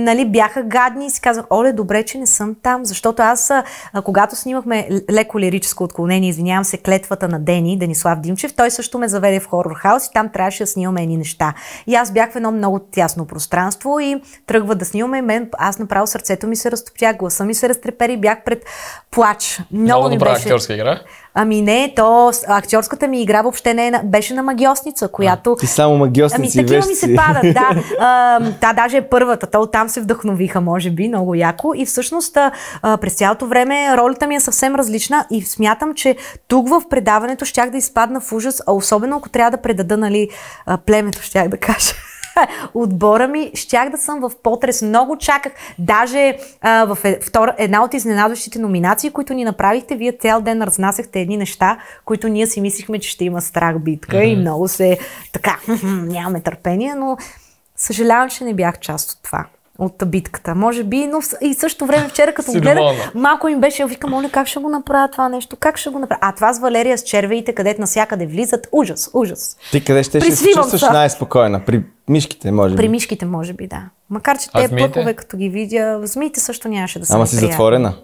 нали, бяха гадни и си казах, оле, добре, че не съм там, защото аз, а, когато снимахме леко лирическо отклонение, извинявам се, клетвата на Дени, Денислав Димчев, той също ме заведе в хорор хаус и там трябваше да снимаме едни неща. И аз бях в едно много тясно пространство и тръгва да снимаме и мен, аз направо сърцето ми се разтопя, гласа ми се разтрепери, бях пред плач. Много, много добра беше... актьорска игра. Ами не, то актьорската ми игра въобще не е беше на магиосница, която... А, ти само магиосници Ами такива ми се падат, да. [laughs] А, та даже е първата, то там се вдъхновиха, може би, много яко. И всъщност а, през цялото време ролята ми е съвсем различна и смятам, че тук в предаването щях да изпадна в ужас, а особено ако трябва да предада, нали, племето, щях да кажа. Отбора ми, щях да съм в потрес. Много чаках. Даже а, в е, втора, една от изненадващите номинации, които ни направихте, вие цял ден разнасяхте едни неща, които ние си мислихме, че ще има страх битка mm-hmm. и много се така, [laughs] нямаме търпение, но съжалявам, че не бях част от това от битката. Може би, но и също време вчера, като гледах, малко им беше, викам, моля, как ще го направя това нещо? Как ще го направя? А това с Валерия с червеите, където насякъде влизат, ужас, ужас. Ти къде ще, ще се чувстваш най-спокойна? При мишките, може би? При мишките, може би, да. Макар, че те пъкове, като ги видя, змиите също нямаше да са Ама си затворена?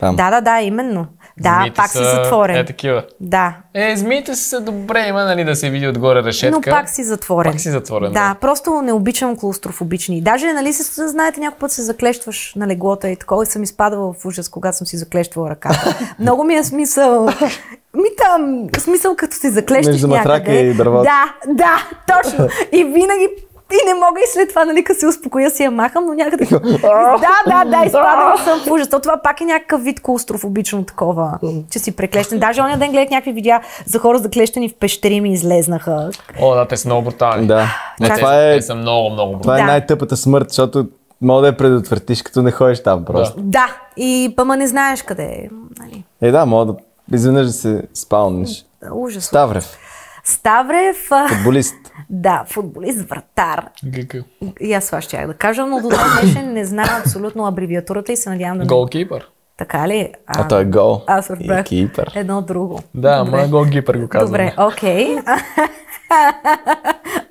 Там. Да, да, да, именно. Да, змиите пак са... си затворен. Е, такива. Да. Е, змиите са добре, има нали да се види отгоре решетка. Но пак си затворен. Пак си затворен. Да, да. просто не обичам клаустрофобични. Даже, нали, се, знаете, някой път се заклещваш на леглота и такова и съм изпадала в ужас, когато съм си заклещвала ръката. [laughs] Много ми е смисъл. Ми там, смисъл като си заклещиш Между някъде. и дървата. Да, да, точно. И винаги и не мога и след това, нали, като се успокоя, си я махам, но някъде... [laughs] да, да, да, изпадала съм в ужас. То това пак е някакъв вид клаустрофобично такова, че си преклещен. Даже оня ден гледах някакви видеа за хора заклещени в пещери ми излезнаха. О, да, те са много брутални. Да. Не, те, това е, те са много, много брутални. Това е да. най-тъпата смърт, защото мога да я предотвратиш, като не ходиш там просто. Да, да. и пъма не знаеш къде е. Нали. Е, да, мога да изведнъж да се спалниш. Ужас. Ставрев. Ставрев. Футболист. [laughs] Да, футболист, вратар. ГК. И аз това ще да кажа, но до днес не знам абсолютно абревиатурата и се надявам да... Голкипър. Така ли? А, а той е гол. Аз разбрах. Едно друго. Да, моя голкипър го казвам. Добре, окей. Okay. [laughs]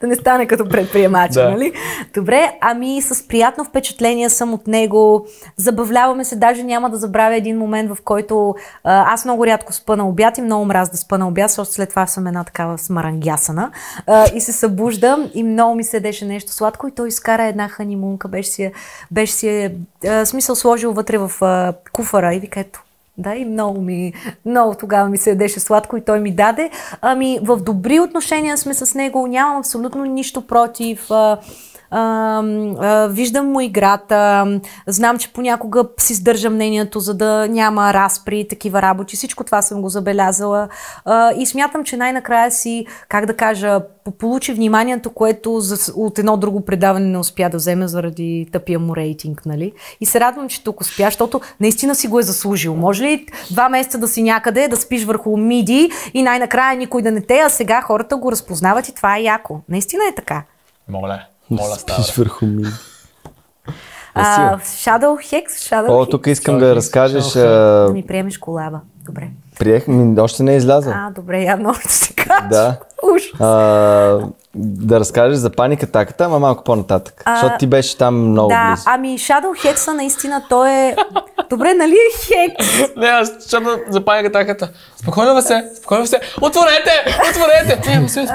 да не стане като предприемача, да. нали? Добре, ами с приятно впечатление съм от него. Забавляваме се, даже няма да забравя един момент, в който а, аз много рядко спа на обяд и много мраз да спа на обяд, защото след това съм една такава смарангясана. А, и се събуждам и много ми седеше нещо сладко и той изкара една ханимунка, беше си, беше си а, смисъл сложил вътре в а, куфара и вика, ето, да, и много ми, много тогава ми се ядеше сладко и той ми даде. Ами, в добри отношения сме с него, нямам абсолютно нищо против. А, виждам му играта, знам, че понякога си сдържа мнението, за да няма разпри и такива работи. Всичко това съм го забелязала. А, и смятам, че най-накрая си, как да кажа, получи вниманието, което за, от едно друго предаване не успя да вземе заради тъпия му рейтинг, нали? И се радвам, че тук успя, защото наистина си го е заслужил. Може ли два месеца да си някъде, да спиш върху миди и най-накрая никой да не те, а сега хората го разпознават и това е яко. Наистина е така. Моля. Моля, става. върху ми. Uh, Shadow Hex? Shadow О, тук искам Shadow да разкажеш... Да ми приемеш колаба. Добре. Приех, ми още не е излязъл. А, добре, явно още се кажа. Да. Уж. А, да разкажеш за паника таката, ама малко по-нататък. А, защото ти беше там много да, близо. ами Shadow Hexa наистина той е... Добре, нали е Хекс? Не, аз ще за паника таката. Спокойно се, спокойно се. Отворете! Отворете! Не, се, е,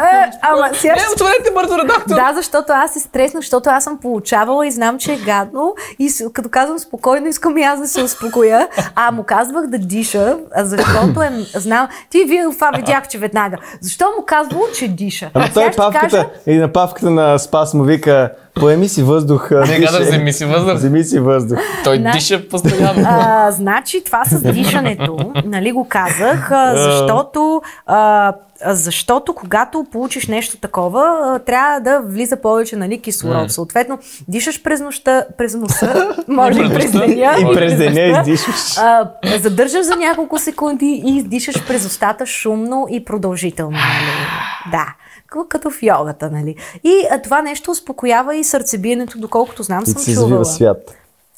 ама, сега... Не, отворете бързо, редактор! Да, защото аз се стреснах, защото аз съм получавала и знам, че е гадно. И като казвам спокойно, искам и аз да се успокоя. А му казвах да диша, защото е... Знам... Ти вие това видях, че веднага. Защо му казвало, че диша? Ама той павката, кажа... и на павката на Спас му вика Поеми си въздух. Не казах, вземи си въздух. Вземи си въздух. Той На... диша постоянно. А, значи това с дишането, нали го казах, защото а, защото когато получиш нещо такова, трябва да влиза повече нали, кислород. Mm. Съответно, дишаш през нощта, през носа, [laughs] може и през деня. И през деня издишаш. Задържаш за няколко секунди и издишаш през устата шумно и продължително. Нали? Да като в йогата, нали? И а, това нещо успокоява и сърцебиенето, доколкото знам, и съм чувала. свят.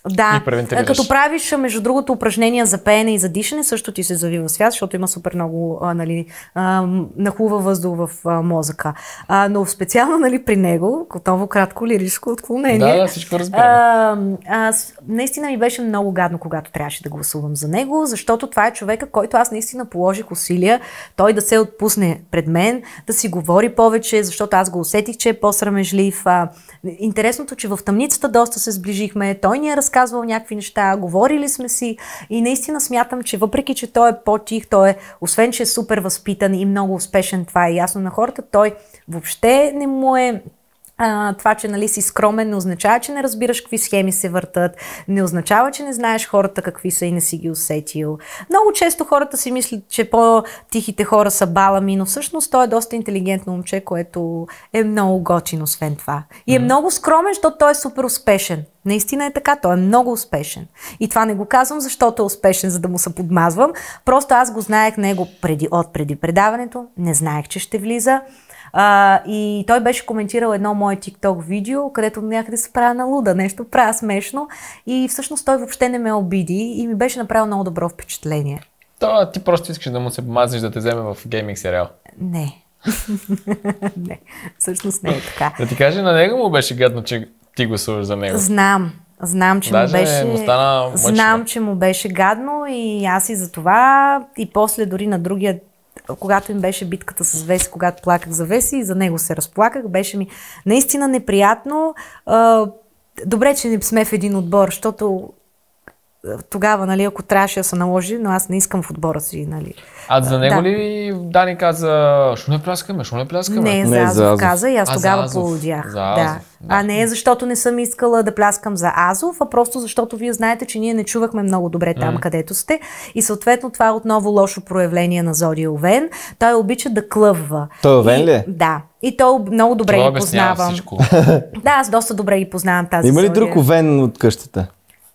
Да, като правиш, между другото, упражнения за пеене и за дишане, също ти се завива свят, защото има супер много а, нали, а, нахлува въздух в а, мозъка. А, но специално нали, при него, отново кратко лирическо отклонение. Да, да, всичко разбирам. наистина ми беше много гадно, когато трябваше да гласувам за него, защото това е човека, който аз наистина положих усилия, той да се отпусне пред мен, да си говори повече, защото аз го усетих, че е по-срамежлив. А, интересното, че в тъмницата доста се сближихме, той ни е разказвал някакви неща, говорили сме си и наистина смятам, че въпреки, че той е по-тих, той е, освен, че е супер възпитан и много успешен, това е ясно на хората, той въобще не му е а, това, че нали, си скромен, не означава, че не разбираш какви схеми се въртат, не означава, че не знаеш хората какви са и не си ги усетил. Много често хората си мислят, че по-тихите хора са балами, но всъщност той е доста интелигентно момче, което е много готино, освен това. И е mm-hmm. много скромен, защото той е супер успешен. Наистина е така, той е много успешен. И това не го казвам, защото е успешен, за да му се подмазвам. Просто аз го знаех него преди, от преди предаването, не знаех, че ще влиза. А, и той беше коментирал едно мое TikTok видео, където някъде се правя на луда, нещо правя смешно и всъщност той въобще не ме обиди и ми беше направил много добро впечатление. То, ти просто искаш да му се мазиш да те вземе в гейминг сериал. Не. [laughs] не, всъщност не е така. Да ти кажа, на него му беше гадно, че ти гласуваш за него. Знам. Знам, че Даже му беше. Му стана знам, че му беше гадно и аз и за това. И после дори на другия когато им беше битката с Веси, когато плаках за Веси и за него се разплаках, беше ми наистина неприятно. Добре, че не сме в един отбор, защото тогава, нали, ако трябваше да се наложи, но аз не искам в отбора си, нали. А за него да. ли Дани каза, що не пляскаме, що не пляскаме? Не, за Азов, за Азов каза и аз а, тогава полудях. Да. да. А не защото не съм искала да пляскам за Азов, а просто защото вие знаете, че ние не чувахме много добре там, mm. където сте. И съответно това е отново лошо проявление на Зодия Овен. Той обича да клъвва. Той Овен ли? Е? Да. И то много добре това ги познавам. [laughs] [laughs] да, аз доста добре ги познавам тази Има ли друг Овен от къщата?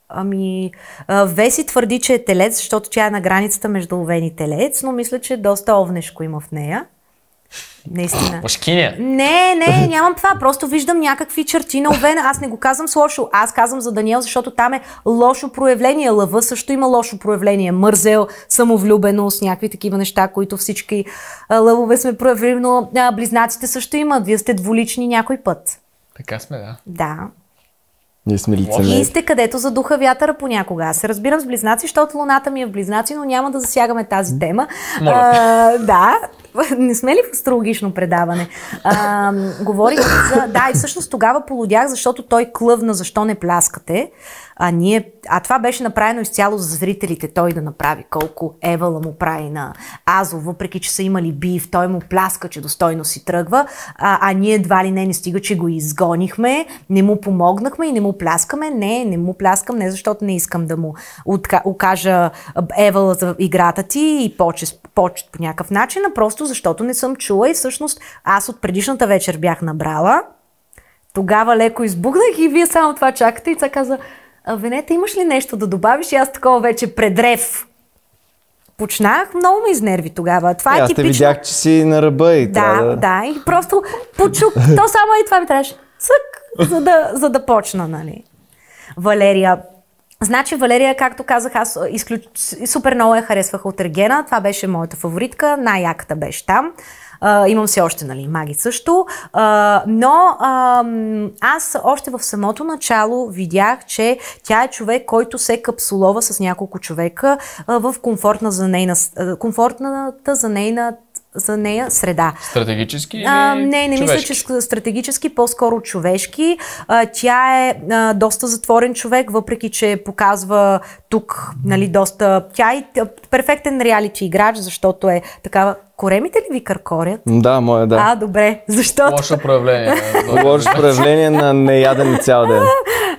Ами, Веси твърди, че е телец, защото тя е на границата между овен и телец, но мисля, че доста овнешко има в нея. Наистина. Мъжкиня. Не, не, нямам това. Просто виждам някакви черти на овен. Аз не го казвам с лошо. Аз казвам за Даниел, защото там е лошо проявление. Лъва също има лошо проявление. Мързел, самовлюбеност, някакви такива неща, които всички лъвове сме проявили, но близнаците също имат. Вие сте дволични някой път. Така сме, да. Да. Ние сме лицемери. И сте където задуха вятъра понякога. Аз се разбирам с близнаци, защото луната ми е в близнаци, но няма да засягаме тази тема. А, да, [laughs] не сме ли в астрологично предаване? А, говорих за... Да, и всъщност тогава полудях, защото той клъвна, защо не пляскате. А, ние, а това беше направено изцяло за зрителите, той да направи колко Евала му прави на Азо, въпреки че са имали бив, той му пляска, че достойно си тръгва, а, а ние едва ли не не стига, че го изгонихме, не му помогнахме и не му пляскаме. Не, не му пляскам, не защото не искам да му окажа Евала за играта ти и почет, почет по някакъв начин, а просто защото не съм чула и всъщност аз от предишната вечер бях набрала. Тогава леко избухнах и вие само това чакате и тя каза, Венета, имаш ли нещо да добавиш? И аз такова вече предрев почнах, много ме изнерви тогава. Това е, аз типично. те видях, че си на ръба и да, да... Да, и просто почук. То само и това ми трябваше. Цък, за да, за да почна, нали. Валерия. Значи Валерия, както казах, аз изключ... супер много я харесвах от Ергена. Това беше моята фаворитка. Най-яката беше там. А, имам си още, нали, маги също. А, но а, аз още в самото начало видях, че тя е човек, който се капсулова с няколко човека а, в комфортна за нейна, комфортната за нейна за нея среда. Стратегически А, не, не човешки? мисля, че стратегически, по-скоро човешки. А, тя е а, доста затворен човек, въпреки че показва тук нали, доста... Тя е перфектен реалити играч, защото е такава... Коремите ли ви къркорят? Да, моя да. А, добре, защото... Лошо проявление. [laughs] Лошо проявление на неяден цял ден. [laughs]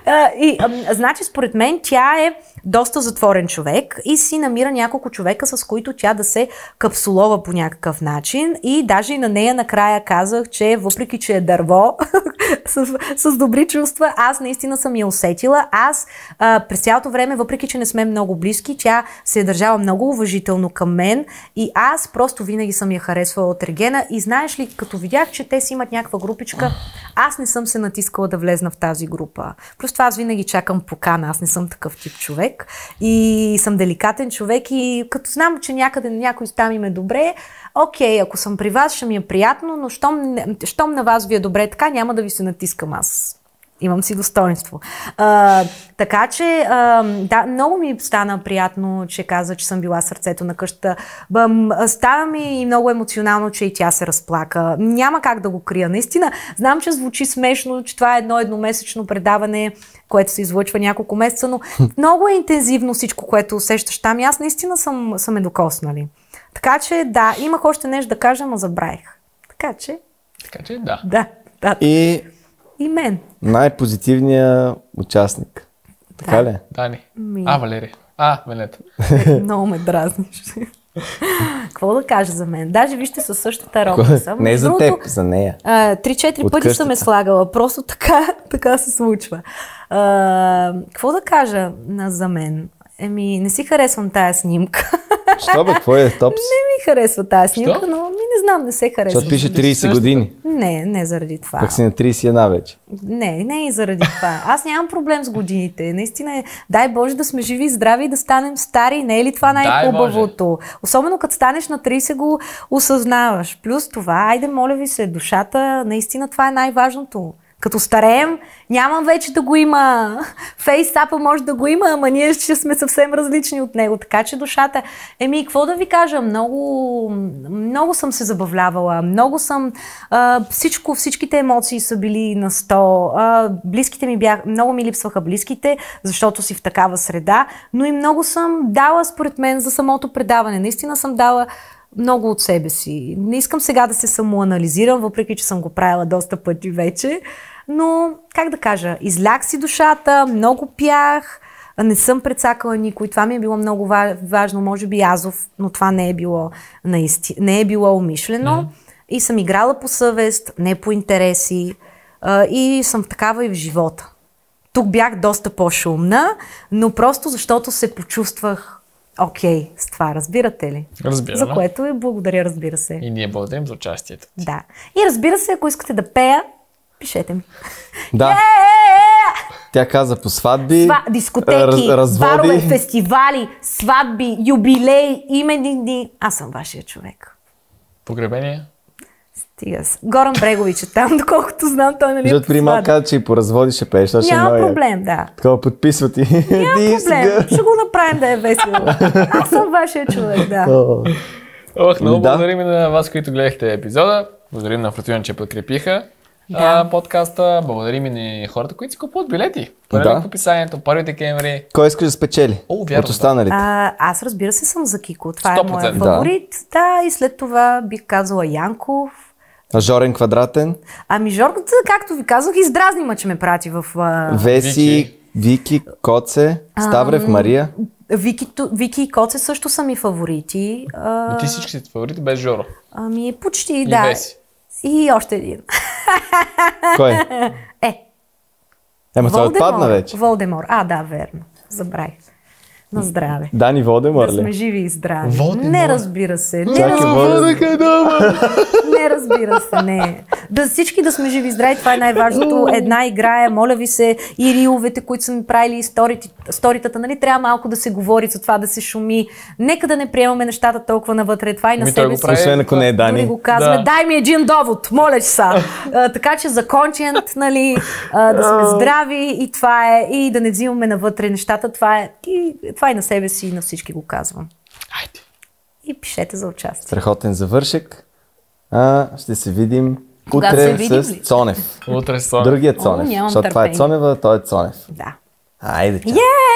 А, и, а, значи, според мен, тя е доста затворен човек и си намира няколко човека, с които тя да се капсулова по някакъв начин. И даже и на нея накрая казах, че въпреки, че е дърво [laughs] с, с добри чувства, аз наистина съм я усетила. Аз а, през цялото време, въпреки, че не сме много близки, тя се е държала много уважително към мен и аз просто винаги съм я харесвала от Регена. И знаеш ли, като видях, че те си имат някаква групичка, аз не съм се натискала да влезна в тази група. Просто аз винаги чакам покана. Аз не съм такъв тип човек. И съм деликатен човек и като знам, че някъде на някой там им е добре, окей, ако съм при вас, ще ми е приятно, но щом, щом на вас ви е добре така, няма да ви се натискам аз. Имам си достоинство. А, така че, а, да, много ми стана приятно, че каза, че съм била сърцето на къщата. Бъм, става ми и много емоционално, че и тя се разплака. Няма как да го крия. Наистина, знам, че звучи смешно, че това е едно едномесечно предаване, което се излъчва няколко месеца, но много е интензивно всичко, което усещаш там и аз наистина съм, съм ме докоснали. Така че, да, имах още нещо да кажа, но забравих. Така че, Така че да. да, да. И И мен. най-позитивният участник. Така ли? Дани. Ми. А, Валерия. А, Венета. [laughs] Много ме дразниш. Какво да кажа за мен? Даже вижте със същата роба съм. Не Между за теб, за нея. Три-четири пъти съм е слагала. Просто така, [laughs] така се случва. Какво да кажа на, за мен? Еми, не си харесвам тая снимка. Що бе, какво е [laughs] топс? не ми харесва тая снимка, но ми не знам, не се харесва. Защото пише 30 години. Не, не заради това. Пък си на 31 вече. Не, не и заради това. Аз нямам проблем с годините. Наистина е, дай Боже да сме живи и здрави и да станем стари. Не е ли това най-хубавото? Особено като станеш на 30 го осъзнаваш. Плюс това, айде моля ви се, душата, наистина това е най-важното. Като стареем, нямам вече да го има. Фейсапа може да го има, ама ние ще сме съвсем различни от него. Така че душата... Еми, какво да ви кажа? Много, много съм се забавлявала. Много съм... А, всичко, всичките емоции са били на 100. А, близките ми бях... Много ми липсваха близките, защото си в такава среда. Но и много съм дала, според мен, за самото предаване. Наистина съм дала много от себе си. Не искам сега да се самоанализирам, въпреки че съм го правила доста пъти вече. Но, как да кажа, излях си душата, много пях, не съм прецакала никой. Това ми е било много ва- важно, може би Азов, но това не е било, наисти... не е било умишлено. Mm-hmm. И съм играла по съвест, не по интереси. И съм такава и в живота. Тук бях доста по-шумна, но просто защото се почувствах окей с това, разбирате ли? Разбираме. За което ви благодаря, разбира се. И ние благодарим за участието. Да. И разбира се, ако искате да пея, пишете ми. Да, Е, тя каза по сватби, Сва, дискотеки, раз- разводи. барове, фестивали, сватби, юбилей, именни дни. Аз съм вашия човек. Погребение? Стига се. Горан Брегович е там, [laughs] доколкото знам, той нали е защото при малко каза, че и по разводи ще пееш. ще е Няма яко. проблем, да. Такова подписват и. Няма [laughs] проблем. Ще го направим да е весело. [laughs] Аз съм вашия човек, да. Ох, много Ами да. благодарим на вас, които гледахте епизода. Благодарим на Фортуна, че подкрепиха а, подкаста. Благодарим и на хората, които си купуват билети. Първи Да. в описанието, 1 декември. Кой искаш да спечели? О, вярно, От да. останалите. А, аз разбира се съм за Кико. Това е 100%. моя Да. фаворит. Да. и след това бих казала Янков. А Жорен Квадратен, Ами Жорката, както ви казах, издразни ма, че ме прати в... А... Веси, Вики. Вики, Коце, Ставрев, Мария. Вики, Вики и Коце също са ми фаворити. А, Но ти всички си фаворити без Жоро. ами почти, И да. Веси. И още един. [laughs] Кой? Е, Ема той Волдемор. отпадна вече. Волдемор. А, да, верно. Забравих. На здраве. Дани Волдемор Да сме ли? живи и здрави. Волдемор. Не разбира се. Не, Чакай, разбира, Волдемор. [laughs] не разбира се, не. Да всички да сме живи и здрави, това е най-важното. Една игра е, моля ви се, и риловете, които са ми правили историте, сторитата, нали, трябва малко да се говори за това, да се шуми. Нека да не приемаме нещата толкова навътре. Това и на той себе го си. Освен ако не е Дори Дани. го казваме. Да. Дай ми един довод, моля ти са. А, така че за кончент, нали, а, да сме здрави и това е, и да не взимаме навътре нещата, това е, и, това и на себе си и на всички го казвам. Айде. И пишете за участие. Страхотен завършек. А, ще се видим Кога утре се видим с ли? Цонев. Утре с Другият Цонев. нямам защото това е търпение. Цонева, той е Цонев. Да. Айде, чао. Yeah!